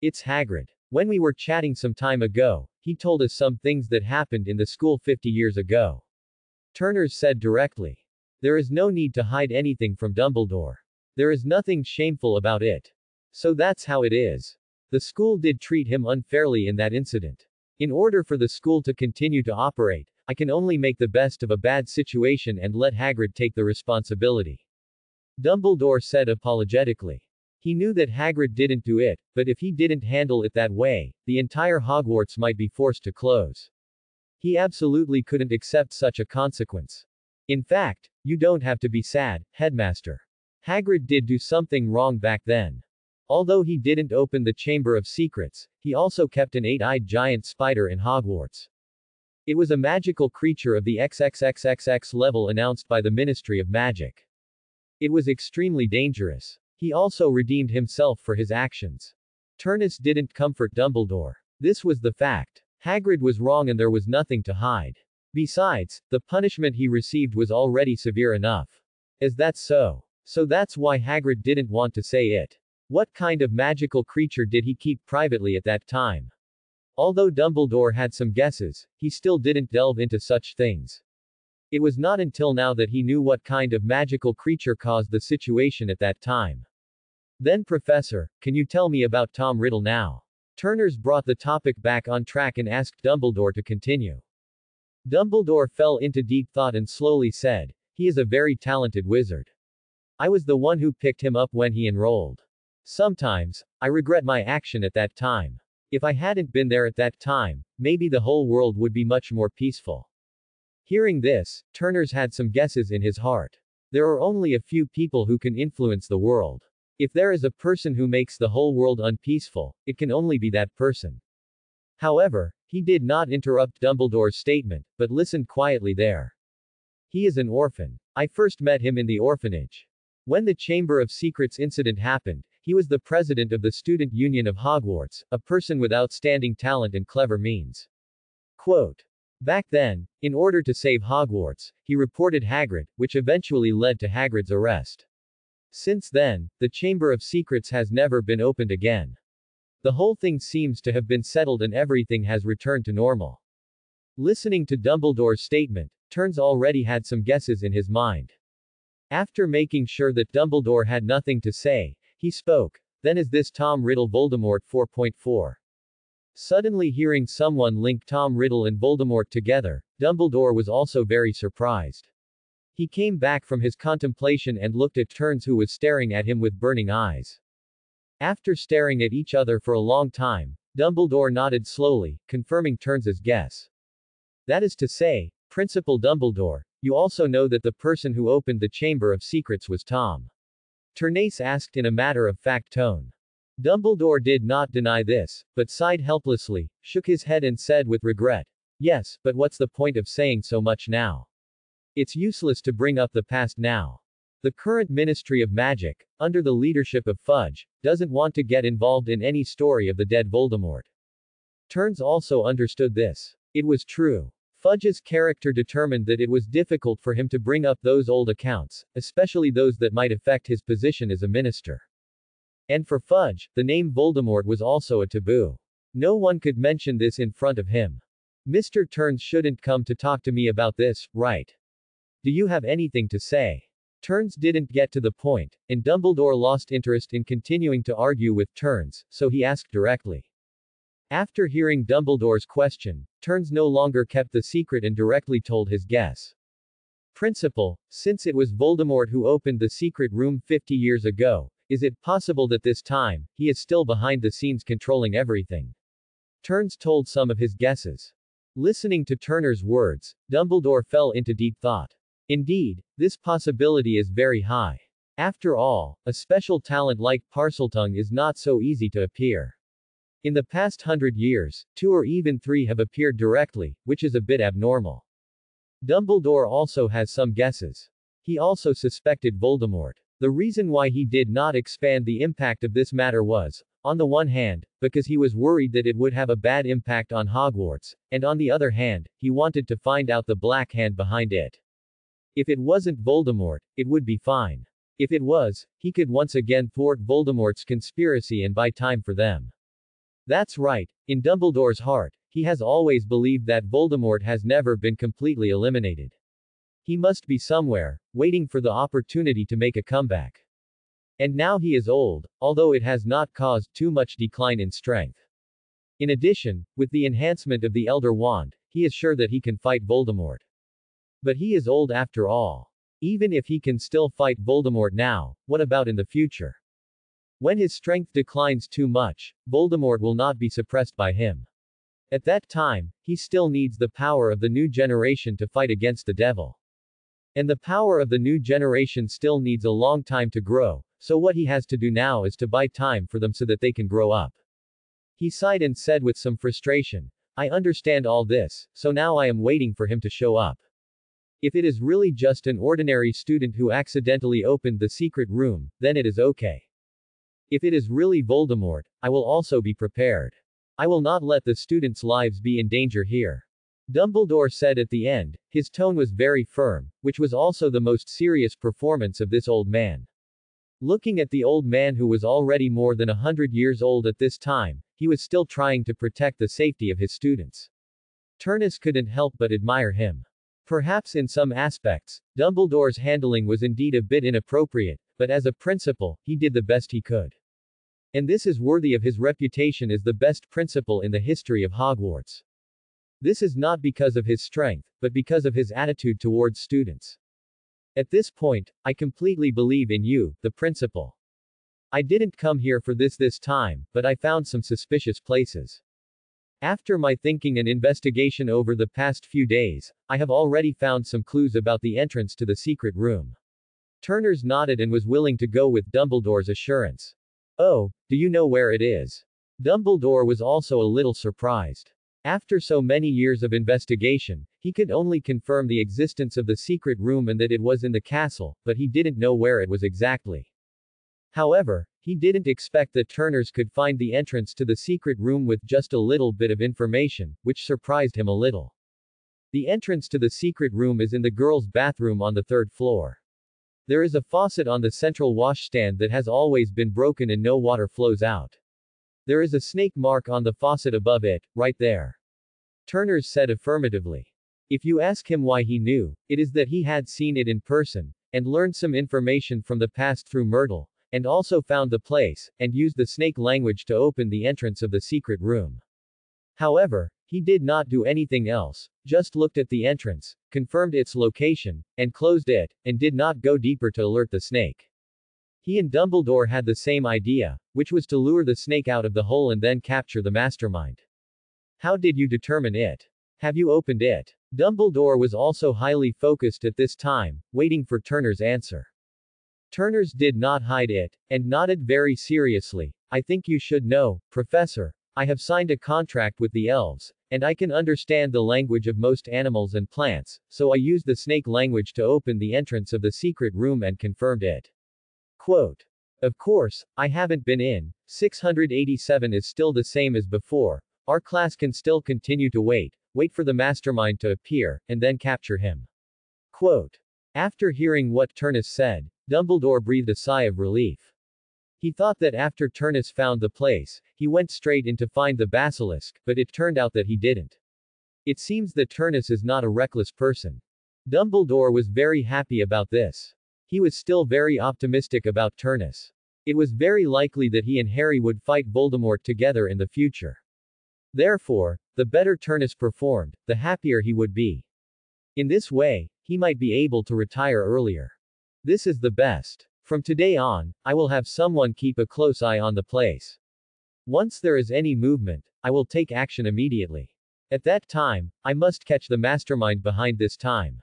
It's Hagrid. When we were chatting some time ago, he told us some things that happened in the school 50 years ago. Turnus said directly. There is no need to hide anything from Dumbledore. There is nothing shameful about it. So that's how it is. The school did treat him unfairly in that incident. In order for the school to continue to operate, I can only make the best of a bad situation and let Hagrid take the responsibility. Dumbledore said apologetically. He knew that Hagrid didn't do it, but if he didn't handle it that way, the entire Hogwarts might be forced to close. He absolutely couldn't accept such a consequence. In fact, you don't have to be sad, headmaster. Hagrid did do something wrong back then. Although he didn't open the Chamber of Secrets, he also kept an eight-eyed giant spider in Hogwarts. It was a magical creature of the XXXXX level announced by the Ministry of Magic. It was extremely dangerous. He also redeemed himself for his actions. Turnus didn't comfort Dumbledore. This was the fact. Hagrid was wrong and there was nothing to hide. Besides, the punishment he received was already severe enough. Is that so? So that's why Hagrid didn't want to say it. What kind of magical creature did he keep privately at that time? Although Dumbledore had some guesses, he still didn't delve into such things. It was not until now that he knew what kind of magical creature caused the situation at that time. Then Professor, can you tell me about Tom Riddle now? Turnus brought the topic back on track and asked Dumbledore to continue. Dumbledore fell into deep thought and slowly said, He is a very talented wizard. I was the one who picked him up when he enrolled. Sometimes, I regret my action at that time. If I hadn't been there at that time, maybe the whole world would be much more peaceful. Hearing this, Turnus had some guesses in his heart. There are only a few people who can influence the world. If there is a person who makes the whole world unpeaceful, it can only be that person. However, he did not interrupt Dumbledore's statement, but listened quietly there. He is an orphan. I first met him in the orphanage. When the Chamber of Secrets incident happened, he was the president of the Student Union of Hogwarts, a person with outstanding talent and clever means. Quote. Back then, in order to save Hogwarts, he reported Hagrid, which eventually led to Hagrid's arrest. Since then, the Chamber of Secrets has never been opened again. The whole thing seems to have been settled and everything has returned to normal. Listening to Dumbledore's statement, Turnus already had some guesses in his mind. After making sure that Dumbledore had nothing to say, he spoke. Then is this Tom Riddle Voldemort 4.4. Suddenly hearing someone link Tom Riddle and Voldemort together, Dumbledore was also very surprised. He came back from his contemplation and looked at Turnus who was staring at him with burning eyes. After staring at each other for a long time, Dumbledore nodded slowly, confirming Turnus's guess. That is to say, Principal Dumbledore, you also know that the person who opened the Chamber of Secrets was Tom. Turnus asked in a matter-of-fact tone. Dumbledore did not deny this, but sighed helplessly, shook his head and said with regret, Yes, but what's the point of saying so much now? It's useless to bring up the past now. The current Ministry of Magic, under the leadership of Fudge, doesn't want to get involved in any story of the dead Voldemort. Turnus also understood this. It was true. Fudge's character determined that it was difficult for him to bring up those old accounts, especially those that might affect his position as a minister. And for Fudge, the name Voldemort was also a taboo. No one could mention this in front of him. Mr. Turnus shouldn't come to talk to me about this, right? Do you have anything to say? Turnus didn't get to the point, and Dumbledore lost interest in continuing to argue with Turnus, so he asked directly. After hearing Dumbledore's question, Turnus no longer kept the secret and directly told his guess. Principal, since it was Voldemort who opened the secret room 50 years ago, is it possible that this time, he is still behind the scenes controlling everything? Turnus told some of his guesses. Listening to Turnus' words, Dumbledore fell into deep thought. Indeed, this possibility is very high. After all, a special talent like Parseltongue is not so easy to appear. In the past hundred years, two or even three have appeared directly, which is a bit abnormal. Dumbledore also has some guesses. He also suspected Voldemort. The reason why he did not expand the impact of this matter was, on the one hand, because he was worried that it would have a bad impact on Hogwarts, and on the other hand, he wanted to find out the black hand behind it. If it wasn't Voldemort, it would be fine. If it was, he could once again thwart Voldemort's conspiracy and buy time for them. That's right. In Dumbledore's heart, he has always believed that Voldemort has never been completely eliminated. He must be somewhere, waiting for the opportunity to make a comeback. And now he is old, although it has not caused too much decline in strength. In addition, with the enhancement of the Elder Wand, he is sure that he can fight Voldemort. But he is old after all. Even if he can still fight Voldemort now, what about in the future? When his strength declines too much, Voldemort will not be suppressed by him. At that time, he still needs the power of the new generation to fight against the devil. And the power of the new generation still needs a long time to grow, so what he has to do now is to buy time for them so that they can grow up. He sighed and said with some frustration, I understand all this, so now I am waiting for him to show up. If it is really just an ordinary student who accidentally opened the secret room, then it is okay. If it is really Voldemort, I will also be prepared. I will not let the students' lives be in danger here. Dumbledore said at the end, his tone was very firm, which was also the most serious performance of this old man. Looking at the old man who was already more than a hundred years old at this time, he was still trying to protect the safety of his students. Turnus couldn't help but admire him. Perhaps in some aspects, Dumbledore's handling was indeed a bit inappropriate, but as a principal, he did the best he could. And this is worthy of his reputation as the best principal in the history of Hogwarts. This is not because of his strength, but because of his attitude towards students. At this point, I completely believe in you, the principal. I didn't come here for this this time, but I found some suspicious places. After my thinking and investigation over the past few days, I have already found some clues about the entrance to the secret room. Turnus nodded and was willing to go with Dumbledore's assurance. Oh, do you know where it is? Dumbledore was also a little surprised. After so many years of investigation, he could only confirm the existence of the secret room and that it was in the castle, but he didn't know where it was exactly. However, he didn't expect that Turnus could find the entrance to the secret room with just a little bit of information, which surprised him a little. The entrance to the secret room is in the girls' bathroom on the third floor. There is a faucet on the central washstand that has always been broken and no water flows out. There is a snake mark on the faucet above it, right there. Turnus said affirmatively. If you ask him why he knew, it is that he had seen it in person, and learned some information from the past through Myrtle, and also found the place, and used the snake language to open the entrance of the secret room. However, he did not do anything else, just looked at the entrance, confirmed its location, and closed it, and did not go deeper to alert the snake. He and Dumbledore had the same idea, which was to lure the snake out of the hole and then capture the mastermind. How did you determine it? Have you opened it? Dumbledore was also highly focused at this time, waiting for Turnus' answer. Turnus did not hide it, and nodded very seriously. I think you should know, Professor. I have signed a contract with the elves, and I can understand the language of most animals and plants, so I used the snake language to open the entrance of the secret room and confirmed it. Quote. Of course, I haven't been in. 687 is still the same as before. Our class can still continue to wait, wait for the mastermind to appear, and then capture him. Quote. After hearing what Turnus said, Dumbledore breathed a sigh of relief. He thought that after Turnus found the place, he went straight in to find the basilisk, but it turned out that he didn't. It seems that Turnus is not a reckless person. Dumbledore was very happy about this. He was still very optimistic about Turnus. It was very likely that he and Harry would fight Voldemort together in the future. Therefore, the better Turnus performed, the happier he would be. In this way, he might be able to retire earlier. This is the best. From today on, I will have someone keep a close eye on the place. Once there is any movement, I will take action immediately. At that time, I must catch the mastermind behind this time.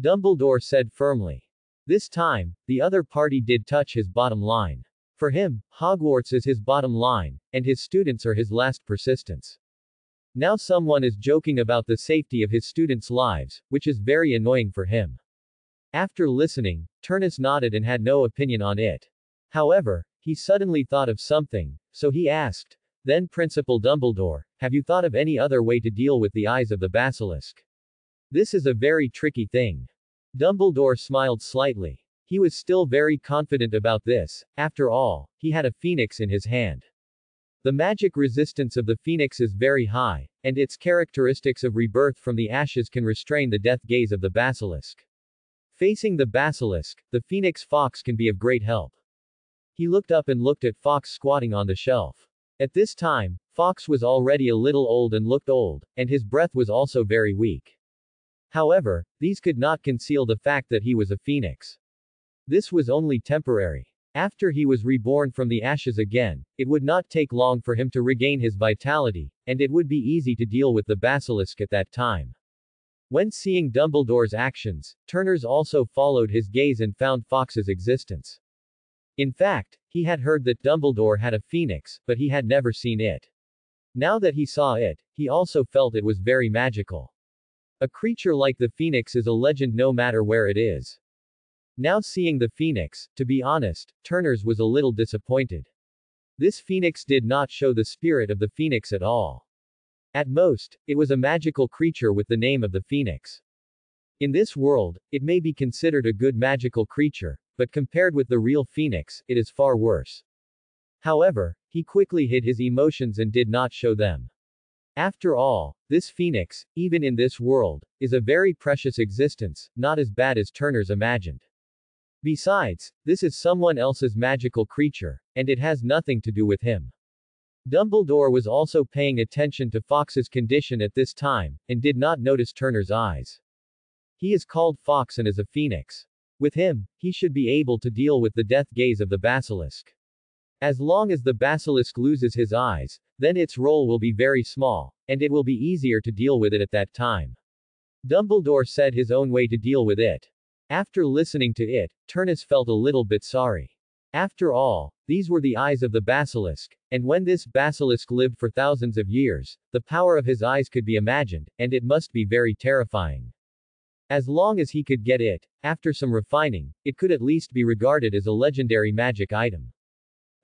Dumbledore said firmly. This time, the other party did touch his bottom line. For him, Hogwarts is his bottom line, and his students are his last persistence. Now someone is joking about the safety of his students' lives, which is very annoying for him. After listening, Turnus nodded and had no opinion on it. However, he suddenly thought of something, so he asked, Then Principal Dumbledore, have you thought of any other way to deal with the eyes of the basilisk? This is a very tricky thing. Dumbledore smiled slightly. He was still very confident about this, after all, he had a phoenix in his hand. The magic resistance of the phoenix is very high, and its characteristics of rebirth from the ashes can restrain the death gaze of the basilisk. Facing the basilisk, the phoenix Fawkes can be of great help. He looked up and looked at Fawkes squatting on the shelf. At this time, Fawkes was already a little old and looked old, and his breath was also very weak. However, these could not conceal the fact that he was a phoenix. This was only temporary. After he was reborn from the ashes again, it would not take long for him to regain his vitality, and it would be easy to deal with the basilisk at that time. When seeing Dumbledore's actions, Turnus also followed his gaze and found Fawkes's existence. In fact, he had heard that Dumbledore had a phoenix, but he had never seen it. Now that he saw it, he also felt it was very magical. A creature like the phoenix is a legend no matter where it is. Now seeing the phoenix, to be honest, Turnus was a little disappointed. This phoenix did not show the spirit of the phoenix at all. At most, it was a magical creature with the name of the phoenix. In this world, it may be considered a good magical creature, but compared with the real phoenix, it is far worse. However, he quickly hid his emotions and did not show them. After all, this phoenix, even in this world, is a very precious existence, not as bad as Turnus imagined. Besides, this is someone else's magical creature, and it has nothing to do with him. Dumbledore was also paying attention to Fawkes's condition at this time, and did not notice Turnus' eyes. He is called Fawkes and is a phoenix. With him, he should be able to deal with the death gaze of the basilisk. As long as the basilisk loses his eyes, then its role will be very small, and it will be easier to deal with it at that time. Dumbledore said his own way to deal with it. After listening to it, Turnus felt a little bit sorry. After all, these were the eyes of the basilisk, and when this basilisk lived for thousands of years, the power of his eyes could be imagined, and it must be very terrifying. As long as he could get it, after some refining, it could at least be regarded as a legendary magic item.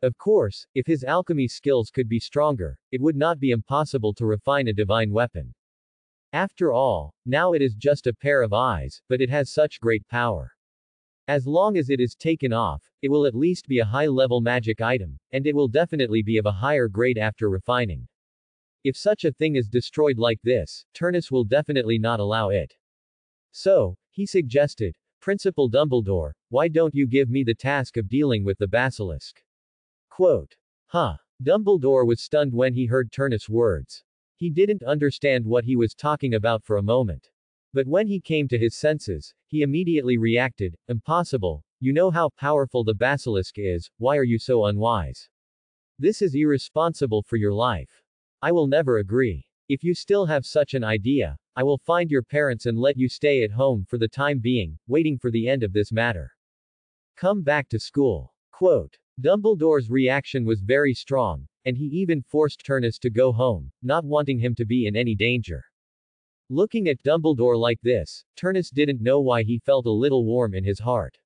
Of course, if his alchemy skills could be stronger, it would not be impossible to refine a divine weapon. After all, now it is just a pair of eyes, but it has such great power. As long as it is taken off, it will at least be a high-level magic item, and it will definitely be of a higher grade after refining. If such a thing is destroyed like this, Turnus will definitely not allow it. So, he suggested, Principal Dumbledore, why don't you give me the task of dealing with the basilisk? Quote. Huh. Dumbledore was stunned when he heard Turnus' words. He didn't understand what he was talking about for a moment. But when he came to his senses, he immediately reacted, Impossible, you know how powerful the basilisk is, why are you so unwise? This is irresponsible for your life. I will never agree. If you still have such an idea, I will find your parents and let you stay at home for the time being, waiting for the end of this matter. Come back to school. Quote. Dumbledore's reaction was very strong, and he even forced Turnus to go home, not wanting him to be in any danger. Looking at Dumbledore like this, Turnus didn't know why he felt a little warm in his heart.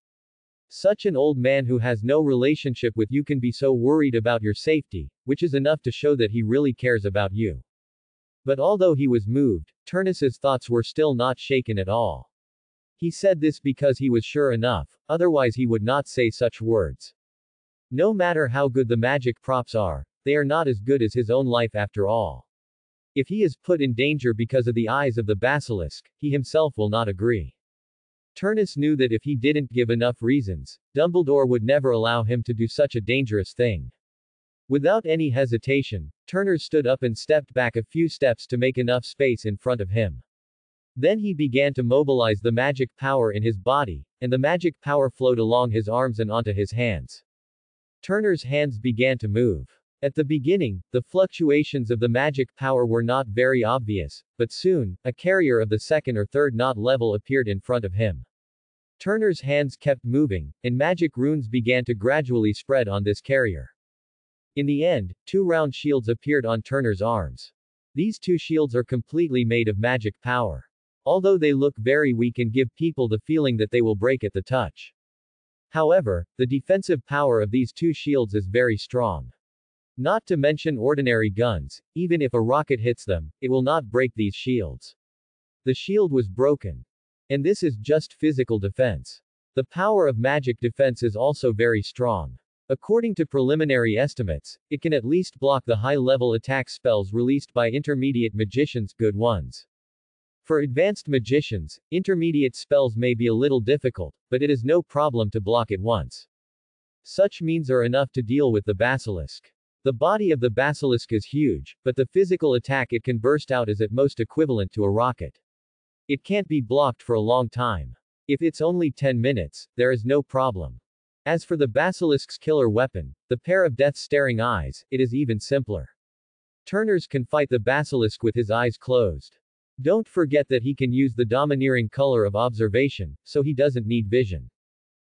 Such an old man who has no relationship with you can be so worried about your safety, which is enough to show that he really cares about you. But although he was moved, Turnus's thoughts were still not shaken at all. He said this because he was sure enough, otherwise he would not say such words. No matter how good the magic props are, they are not as good as his own life after all. If he is put in danger because of the eyes of the basilisk, he himself will not agree. Turnus knew that if he didn't give enough reasons, Dumbledore would never allow him to do such a dangerous thing. Without any hesitation, Turnus stood up and stepped back a few steps to make enough space in front of him. Then he began to mobilize the magic power in his body, and the magic power flowed along his arms and onto his hands. Turnus' hands began to move. At the beginning, the fluctuations of the magic power were not very obvious, but soon, a carrier of the second or third knot level appeared in front of him. Turnus' hands kept moving, and magic runes began to gradually spread on this carrier. In the end, two round shields appeared on Turnus' arms. These two shields are completely made of magic power. Although they look very weak and give people the feeling that they will break at the touch. However, the defensive power of these two shields is very strong. Not to mention ordinary guns, even if a rocket hits them, it will not break these shields. The shield was broken. And this is just physical defense. The power of magic defense is also very strong. According to preliminary estimates, it can at least block the high-level attack spells released by intermediate magicians, good ones. For advanced magicians, intermediate spells may be a little difficult, but it is no problem to block it once. Such means are enough to deal with the basilisk. The body of the basilisk is huge, but the physical attack it can burst out is at most equivalent to a rocket. It can't be blocked for a long time. If it's only 10 minutes, there is no problem. As for the basilisk's killer weapon, the pair of death-staring eyes, it is even simpler. Turnus can fight the basilisk with his eyes closed. Don't forget that he can use the domineering color of observation, so he doesn't need vision.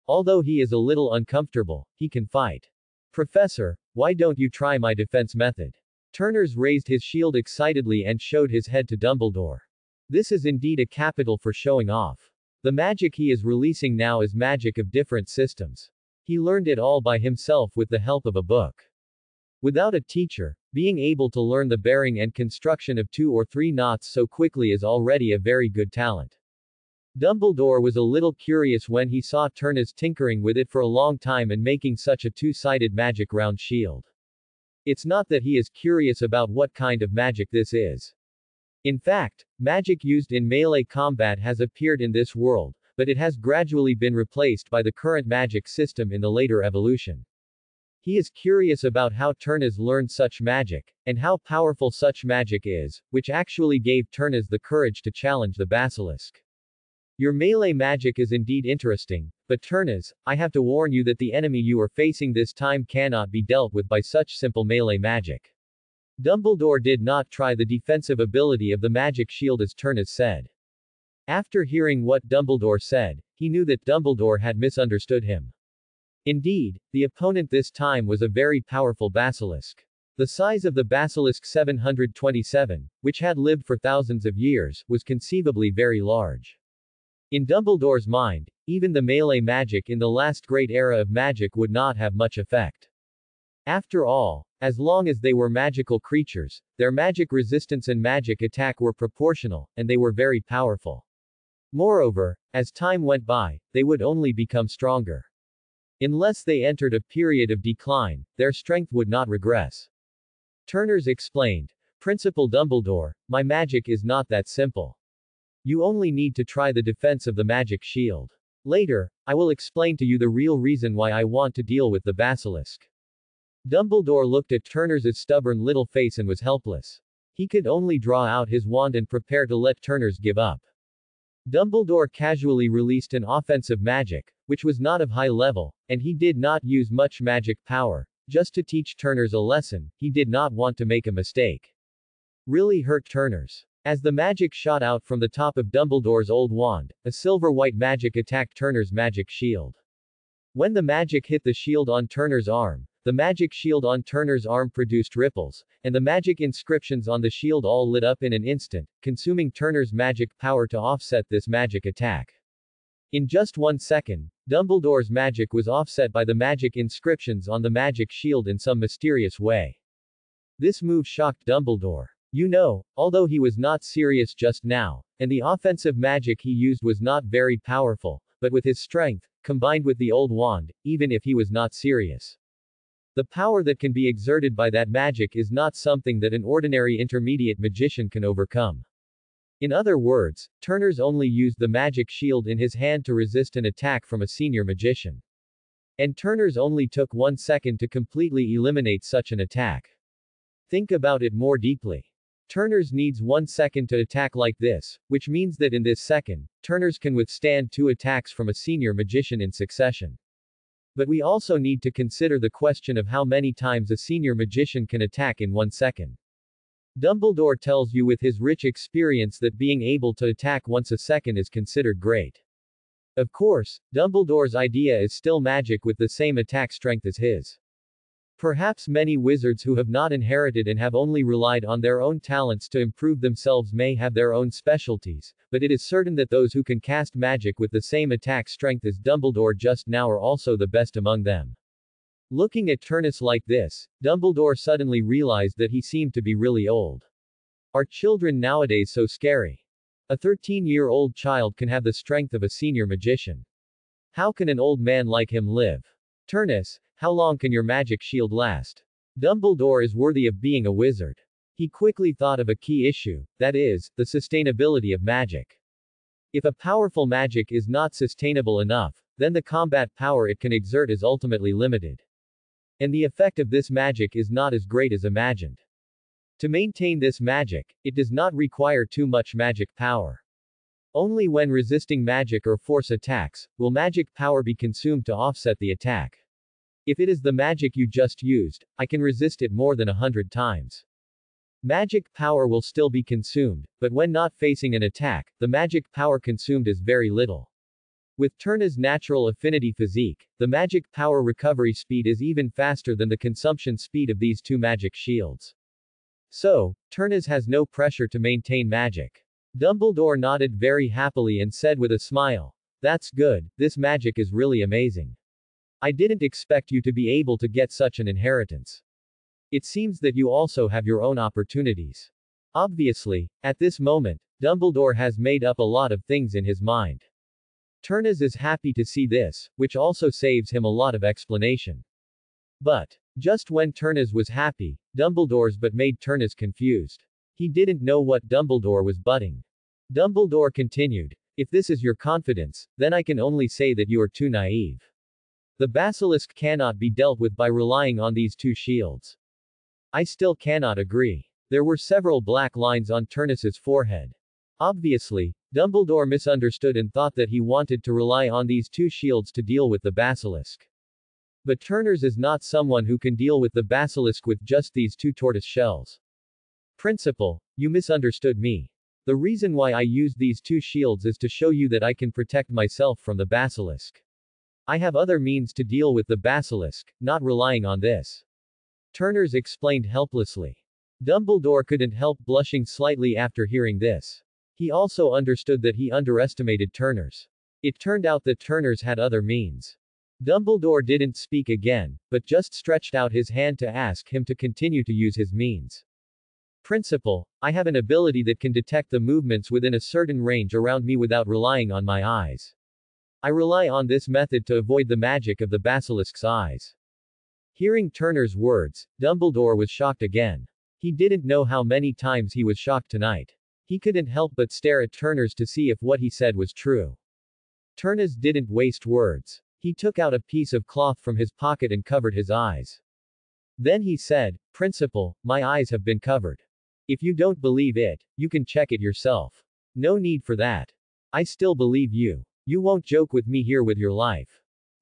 Although he is a little uncomfortable, he can fight. Professor, why don't you try my defense method? Turnus raised his shield excitedly and showed his head to Dumbledore. This is indeed a capital for showing off. The magic he is releasing now is magic of different systems. He learned it all by himself with the help of a book. Without a teacher, being able to learn the bearing and construction of two or three knots so quickly is already a very good talent. Dumbledore was a little curious when he saw Turnus tinkering with it for a long time and making such a two-sided magic round shield. It's not that he is curious about what kind of magic this is. In fact, magic used in melee combat has appeared in this world, but it has gradually been replaced by the current magic system in the later evolution. He is curious about how Turnus learned such magic, and how powerful such magic is, which actually gave Turnus the courage to challenge the basilisk. Your melee magic is indeed interesting, but Turnus, I have to warn you that the enemy you are facing this time cannot be dealt with by such simple melee magic. Dumbledore did not try the defensive ability of the magic shield as Turnus said. After hearing what Dumbledore said, he knew that Dumbledore had misunderstood him. Indeed, the opponent this time was a very powerful basilisk. The size of the basilisk 727, which had lived for thousands of years, was conceivably very large. In Dumbledore's mind, even the melee magic in the last great era of magic would not have much effect. After all, as long as they were magical creatures, their magic resistance and magic attack were proportional, and they were very powerful. Moreover, as time went by, they would only become stronger. Unless they entered a period of decline, their strength would not regress. Turnus explained, Principal Dumbledore, my magic is not that simple. You only need to try the defense of the magic shield. Later, I will explain to you the real reason why I want to deal with the basilisk. Dumbledore looked at Turnus' stubborn little face and was helpless. He could only draw out his wand and prepare to let Turnus give up. Dumbledore casually released an offensive magic, which was not of high level, and he did not use much magic power. Just to teach Turnus a lesson, he did not want to make a mistake. Really hurt Turnus. As the magic shot out from the top of Dumbledore's old wand, a silver-white magic attacked Turnus' magic shield. When the magic hit the shield on Turnus' arm, the magic shield on Turnus' arm produced ripples, and the magic inscriptions on the shield all lit up in an instant, consuming Turnus' magic power to offset this magic attack. In just one second, Dumbledore's magic was offset by the magic inscriptions on the magic shield in some mysterious way. This move shocked Dumbledore. You know, although he was not serious just now, and the offensive magic he used was not very powerful, but with his strength, combined with the old wand, even if he was not serious. The power that can be exerted by that magic is not something that an ordinary intermediate magician can overcome. In other words, Turnus only used the magic shield in his hand to resist an attack from a senior magician. And Turnus only took one second to completely eliminate such an attack. Think about it more deeply. Turnus needs one second to attack like this, which means that in this second, Turnus can withstand two attacks from a senior magician in succession. But we also need to consider the question of how many times a senior magician can attack in one second. Dumbledore tells you with his rich experience that being able to attack once a second is considered great. Of course, Dumbledore's idea is still magic with the same attack strength as his. Perhaps many wizards who have not inherited and have only relied on their own talents to improve themselves may have their own specialties, but it is certain that those who can cast magic with the same attack strength as Dumbledore just now are also the best among them. Looking at Turnus like this, Dumbledore suddenly realized that he seemed to be really old. Are children nowadays so scary? A 13-year-old child can have the strength of a senior magician. How can an old man like him live? Turnus, how long can your magic shield last? Dumbledore is worthy of being a wizard. He quickly thought of a key issue, that is, the sustainability of magic. If a powerful magic is not sustainable enough, then the combat power it can exert is ultimately limited. And the effect of this magic is not as great as imagined. To maintain this magic, it does not require too much magic power. Only when resisting magic or force attacks, will magic power be consumed to offset the attack. If it is the magic you just used, I can resist it more than a hundred times. Magic power will still be consumed, but when not facing an attack, the magic power consumed is very little. With Turnus' natural affinity physique, the magic power recovery speed is even faster than the consumption speed of these two magic shields. So, Turnus has no pressure to maintain magic. Dumbledore nodded very happily and said with a smile, That's good, this magic is really amazing. I didn't expect you to be able to get such an inheritance. It seems that you also have your own opportunities. Obviously, at this moment, Dumbledore has made up a lot of things in his mind. Turnus is happy to see this, which also saves him a lot of explanation. But, just when Turnus was happy, Dumbledore's but made Turnus confused. He didn't know what Dumbledore was butting. Dumbledore continued, If this is your confidence, then I can only say that you are too naive. The basilisk cannot be dealt with by relying on these two shields. I still cannot agree. There were several black lines on Turnus's forehead. Obviously, Dumbledore misunderstood and thought that he wanted to rely on these two shields to deal with the basilisk. But Turnus is not someone who can deal with the basilisk with just these two tortoise shells. Principal, you misunderstood me. The reason why I used these two shields is to show you that I can protect myself from the basilisk. I have other means to deal with the basilisk, not relying on this. Turnus explained helplessly. Dumbledore couldn't help blushing slightly after hearing this. He also understood that he underestimated Turnus. It turned out that Turnus had other means. Dumbledore didn't speak again, but just stretched out his hand to ask him to continue to use his means. Principal, I have an ability that can detect the movements within a certain range around me without relying on my eyes. I rely on this method to avoid the magic of the basilisk's eyes. Hearing Turnus' words, Dumbledore was shocked again. He didn't know how many times he was shocked tonight. He couldn't help but stare at Turnus to see if what he said was true. Turnus didn't waste words. He took out a piece of cloth from his pocket and covered his eyes. Then he said, Principal, my eyes have been covered. If you don't believe it, you can check it yourself. No need for that. I still believe you. You won't joke with me here with your life.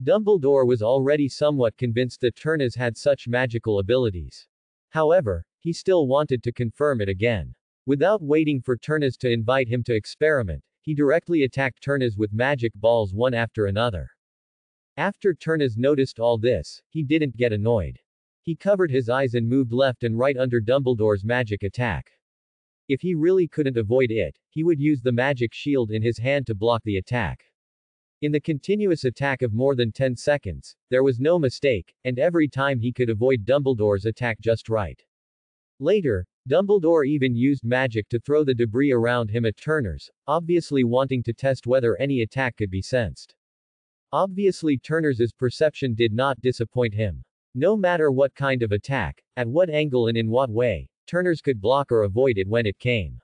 Dumbledore was already somewhat convinced that Turnus had such magical abilities. However, he still wanted to confirm it again. Without waiting for Turnus to invite him to experiment, he directly attacked Turnus with magic balls one after another. After Turnus noticed all this, he didn't get annoyed. He covered his eyes and moved left and right under Dumbledore's magic attack. If he really couldn't avoid it, he would use the magic shield in his hand to block the attack. In the continuous attack of more than 10 seconds, there was no mistake, and every time he could avoid Dumbledore's attack just right. Later, Dumbledore even used magic to throw the debris around him at Turnus, obviously wanting to test whether any attack could be sensed. Obviously Turnus' perception did not disappoint him. No matter what kind of attack, at what angle and in what way, Turnus could block or avoid it when it came.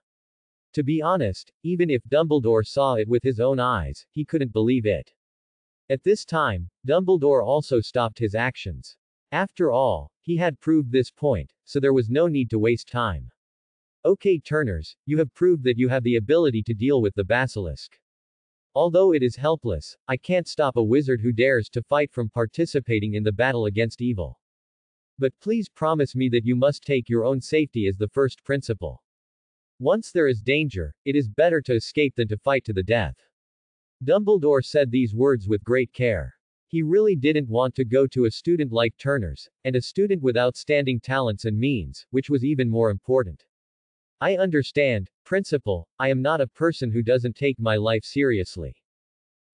To be honest, even if Dumbledore saw it with his own eyes, he couldn't believe it. At this time, Dumbledore also stopped his actions. After all, he had proved this point, so there was no need to waste time. Okay Turnus, you have proved that you have the ability to deal with the basilisk. Although it is helpless, I can't stop a wizard who dares to fight from participating in the battle against evil. But please promise me that you must take your own safety as the first principle. Once there is danger, it is better to escape than to fight to the death. Dumbledore said these words with great care. He really didn't want to go to a student like Turnus, and a student with outstanding talents and means, which was even more important. I understand, Principal, I am not a person who doesn't take my life seriously.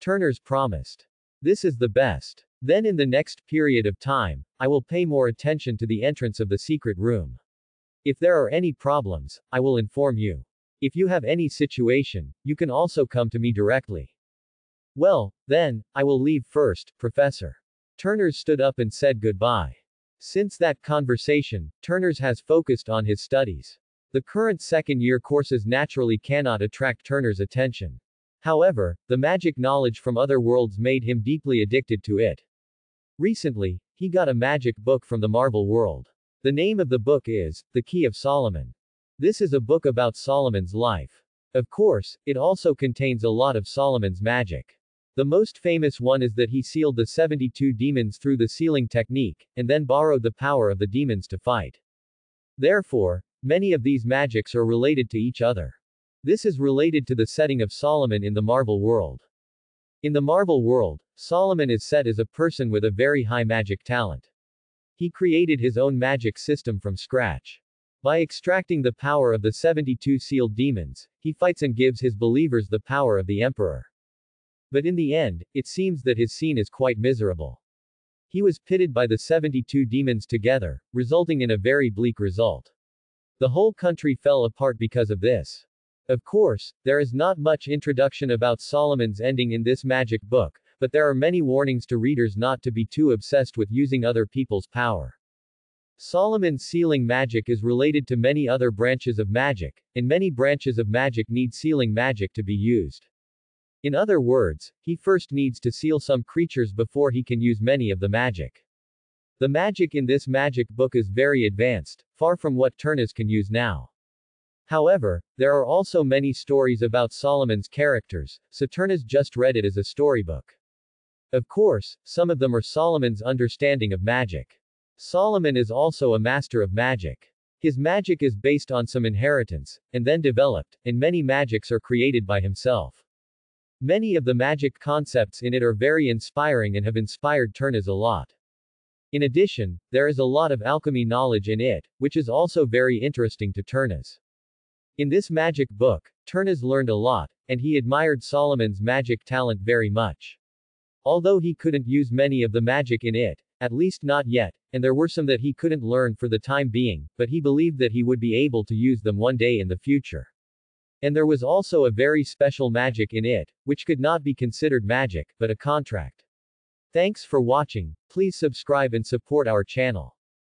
Turnus promised. This is the best. Then in the next period of time, I will pay more attention to the entrance of the secret room. If there are any problems, I will inform you. If you have any situation, you can also come to me directly. Well, then, I will leave first, Professor. Turnus stood up and said goodbye. Since that conversation, Turnus has focused on his studies. The current second year courses naturally cannot attract Turnus' attention. However, the magic knowledge from other worlds made him deeply addicted to it. Recently, he got a magic book from the Marvel world. The name of the book is The Key of Solomon. This is a book about Solomon's life. Of course, it also contains a lot of Solomon's magic. The most famous one is that he sealed the 72 demons through the sealing technique, and then borrowed the power of the demons to fight. Therefore, many of these magics are related to each other. This is related to the setting of Solomon in the Marvel world. In the Marvel world, Solomon is set as a person with a very high magic talent. He created his own magic system from scratch. By extracting the power of the 72 sealed demons, he fights and gives his believers the power of the emperor. But in the end, it seems that his scene is quite miserable. He was pitted by the 72 demons together, resulting in a very bleak result. The whole country fell apart because of this. Of course, there is not much introduction about Solomon's ending in this magic book, but there are many warnings to readers not to be too obsessed with using other people's power. Solomon's sealing magic is related to many other branches of magic, and many branches of magic need sealing magic to be used. In other words, he first needs to seal some creatures before he can use many of the magic. The magic in this magic book is very advanced, far from what Turnus can use now. However, there are also many stories about Solomon's characters, so Turnus just read it as a storybook. Of course, some of them are Solomon's understanding of magic. Solomon is also a master of magic. His magic is based on some inheritance, and then developed, and many magics are created by himself. Many of the magic concepts in it are very inspiring and have inspired Turnus a lot. In addition, there is a lot of alchemy knowledge in it, which is also very interesting to Turnus. In this magic book, Turnus learned a lot, and he admired Solomon's magic talent very much. Although he couldn't use many of the magic in it, at least not yet, and there were some that he couldn't learn for the time being, but he believed that he would be able to use them one day in the future. And there was also a very special magic in it, which could not be considered magic, but a contract. Thanks for watching, please subscribe and support our channel.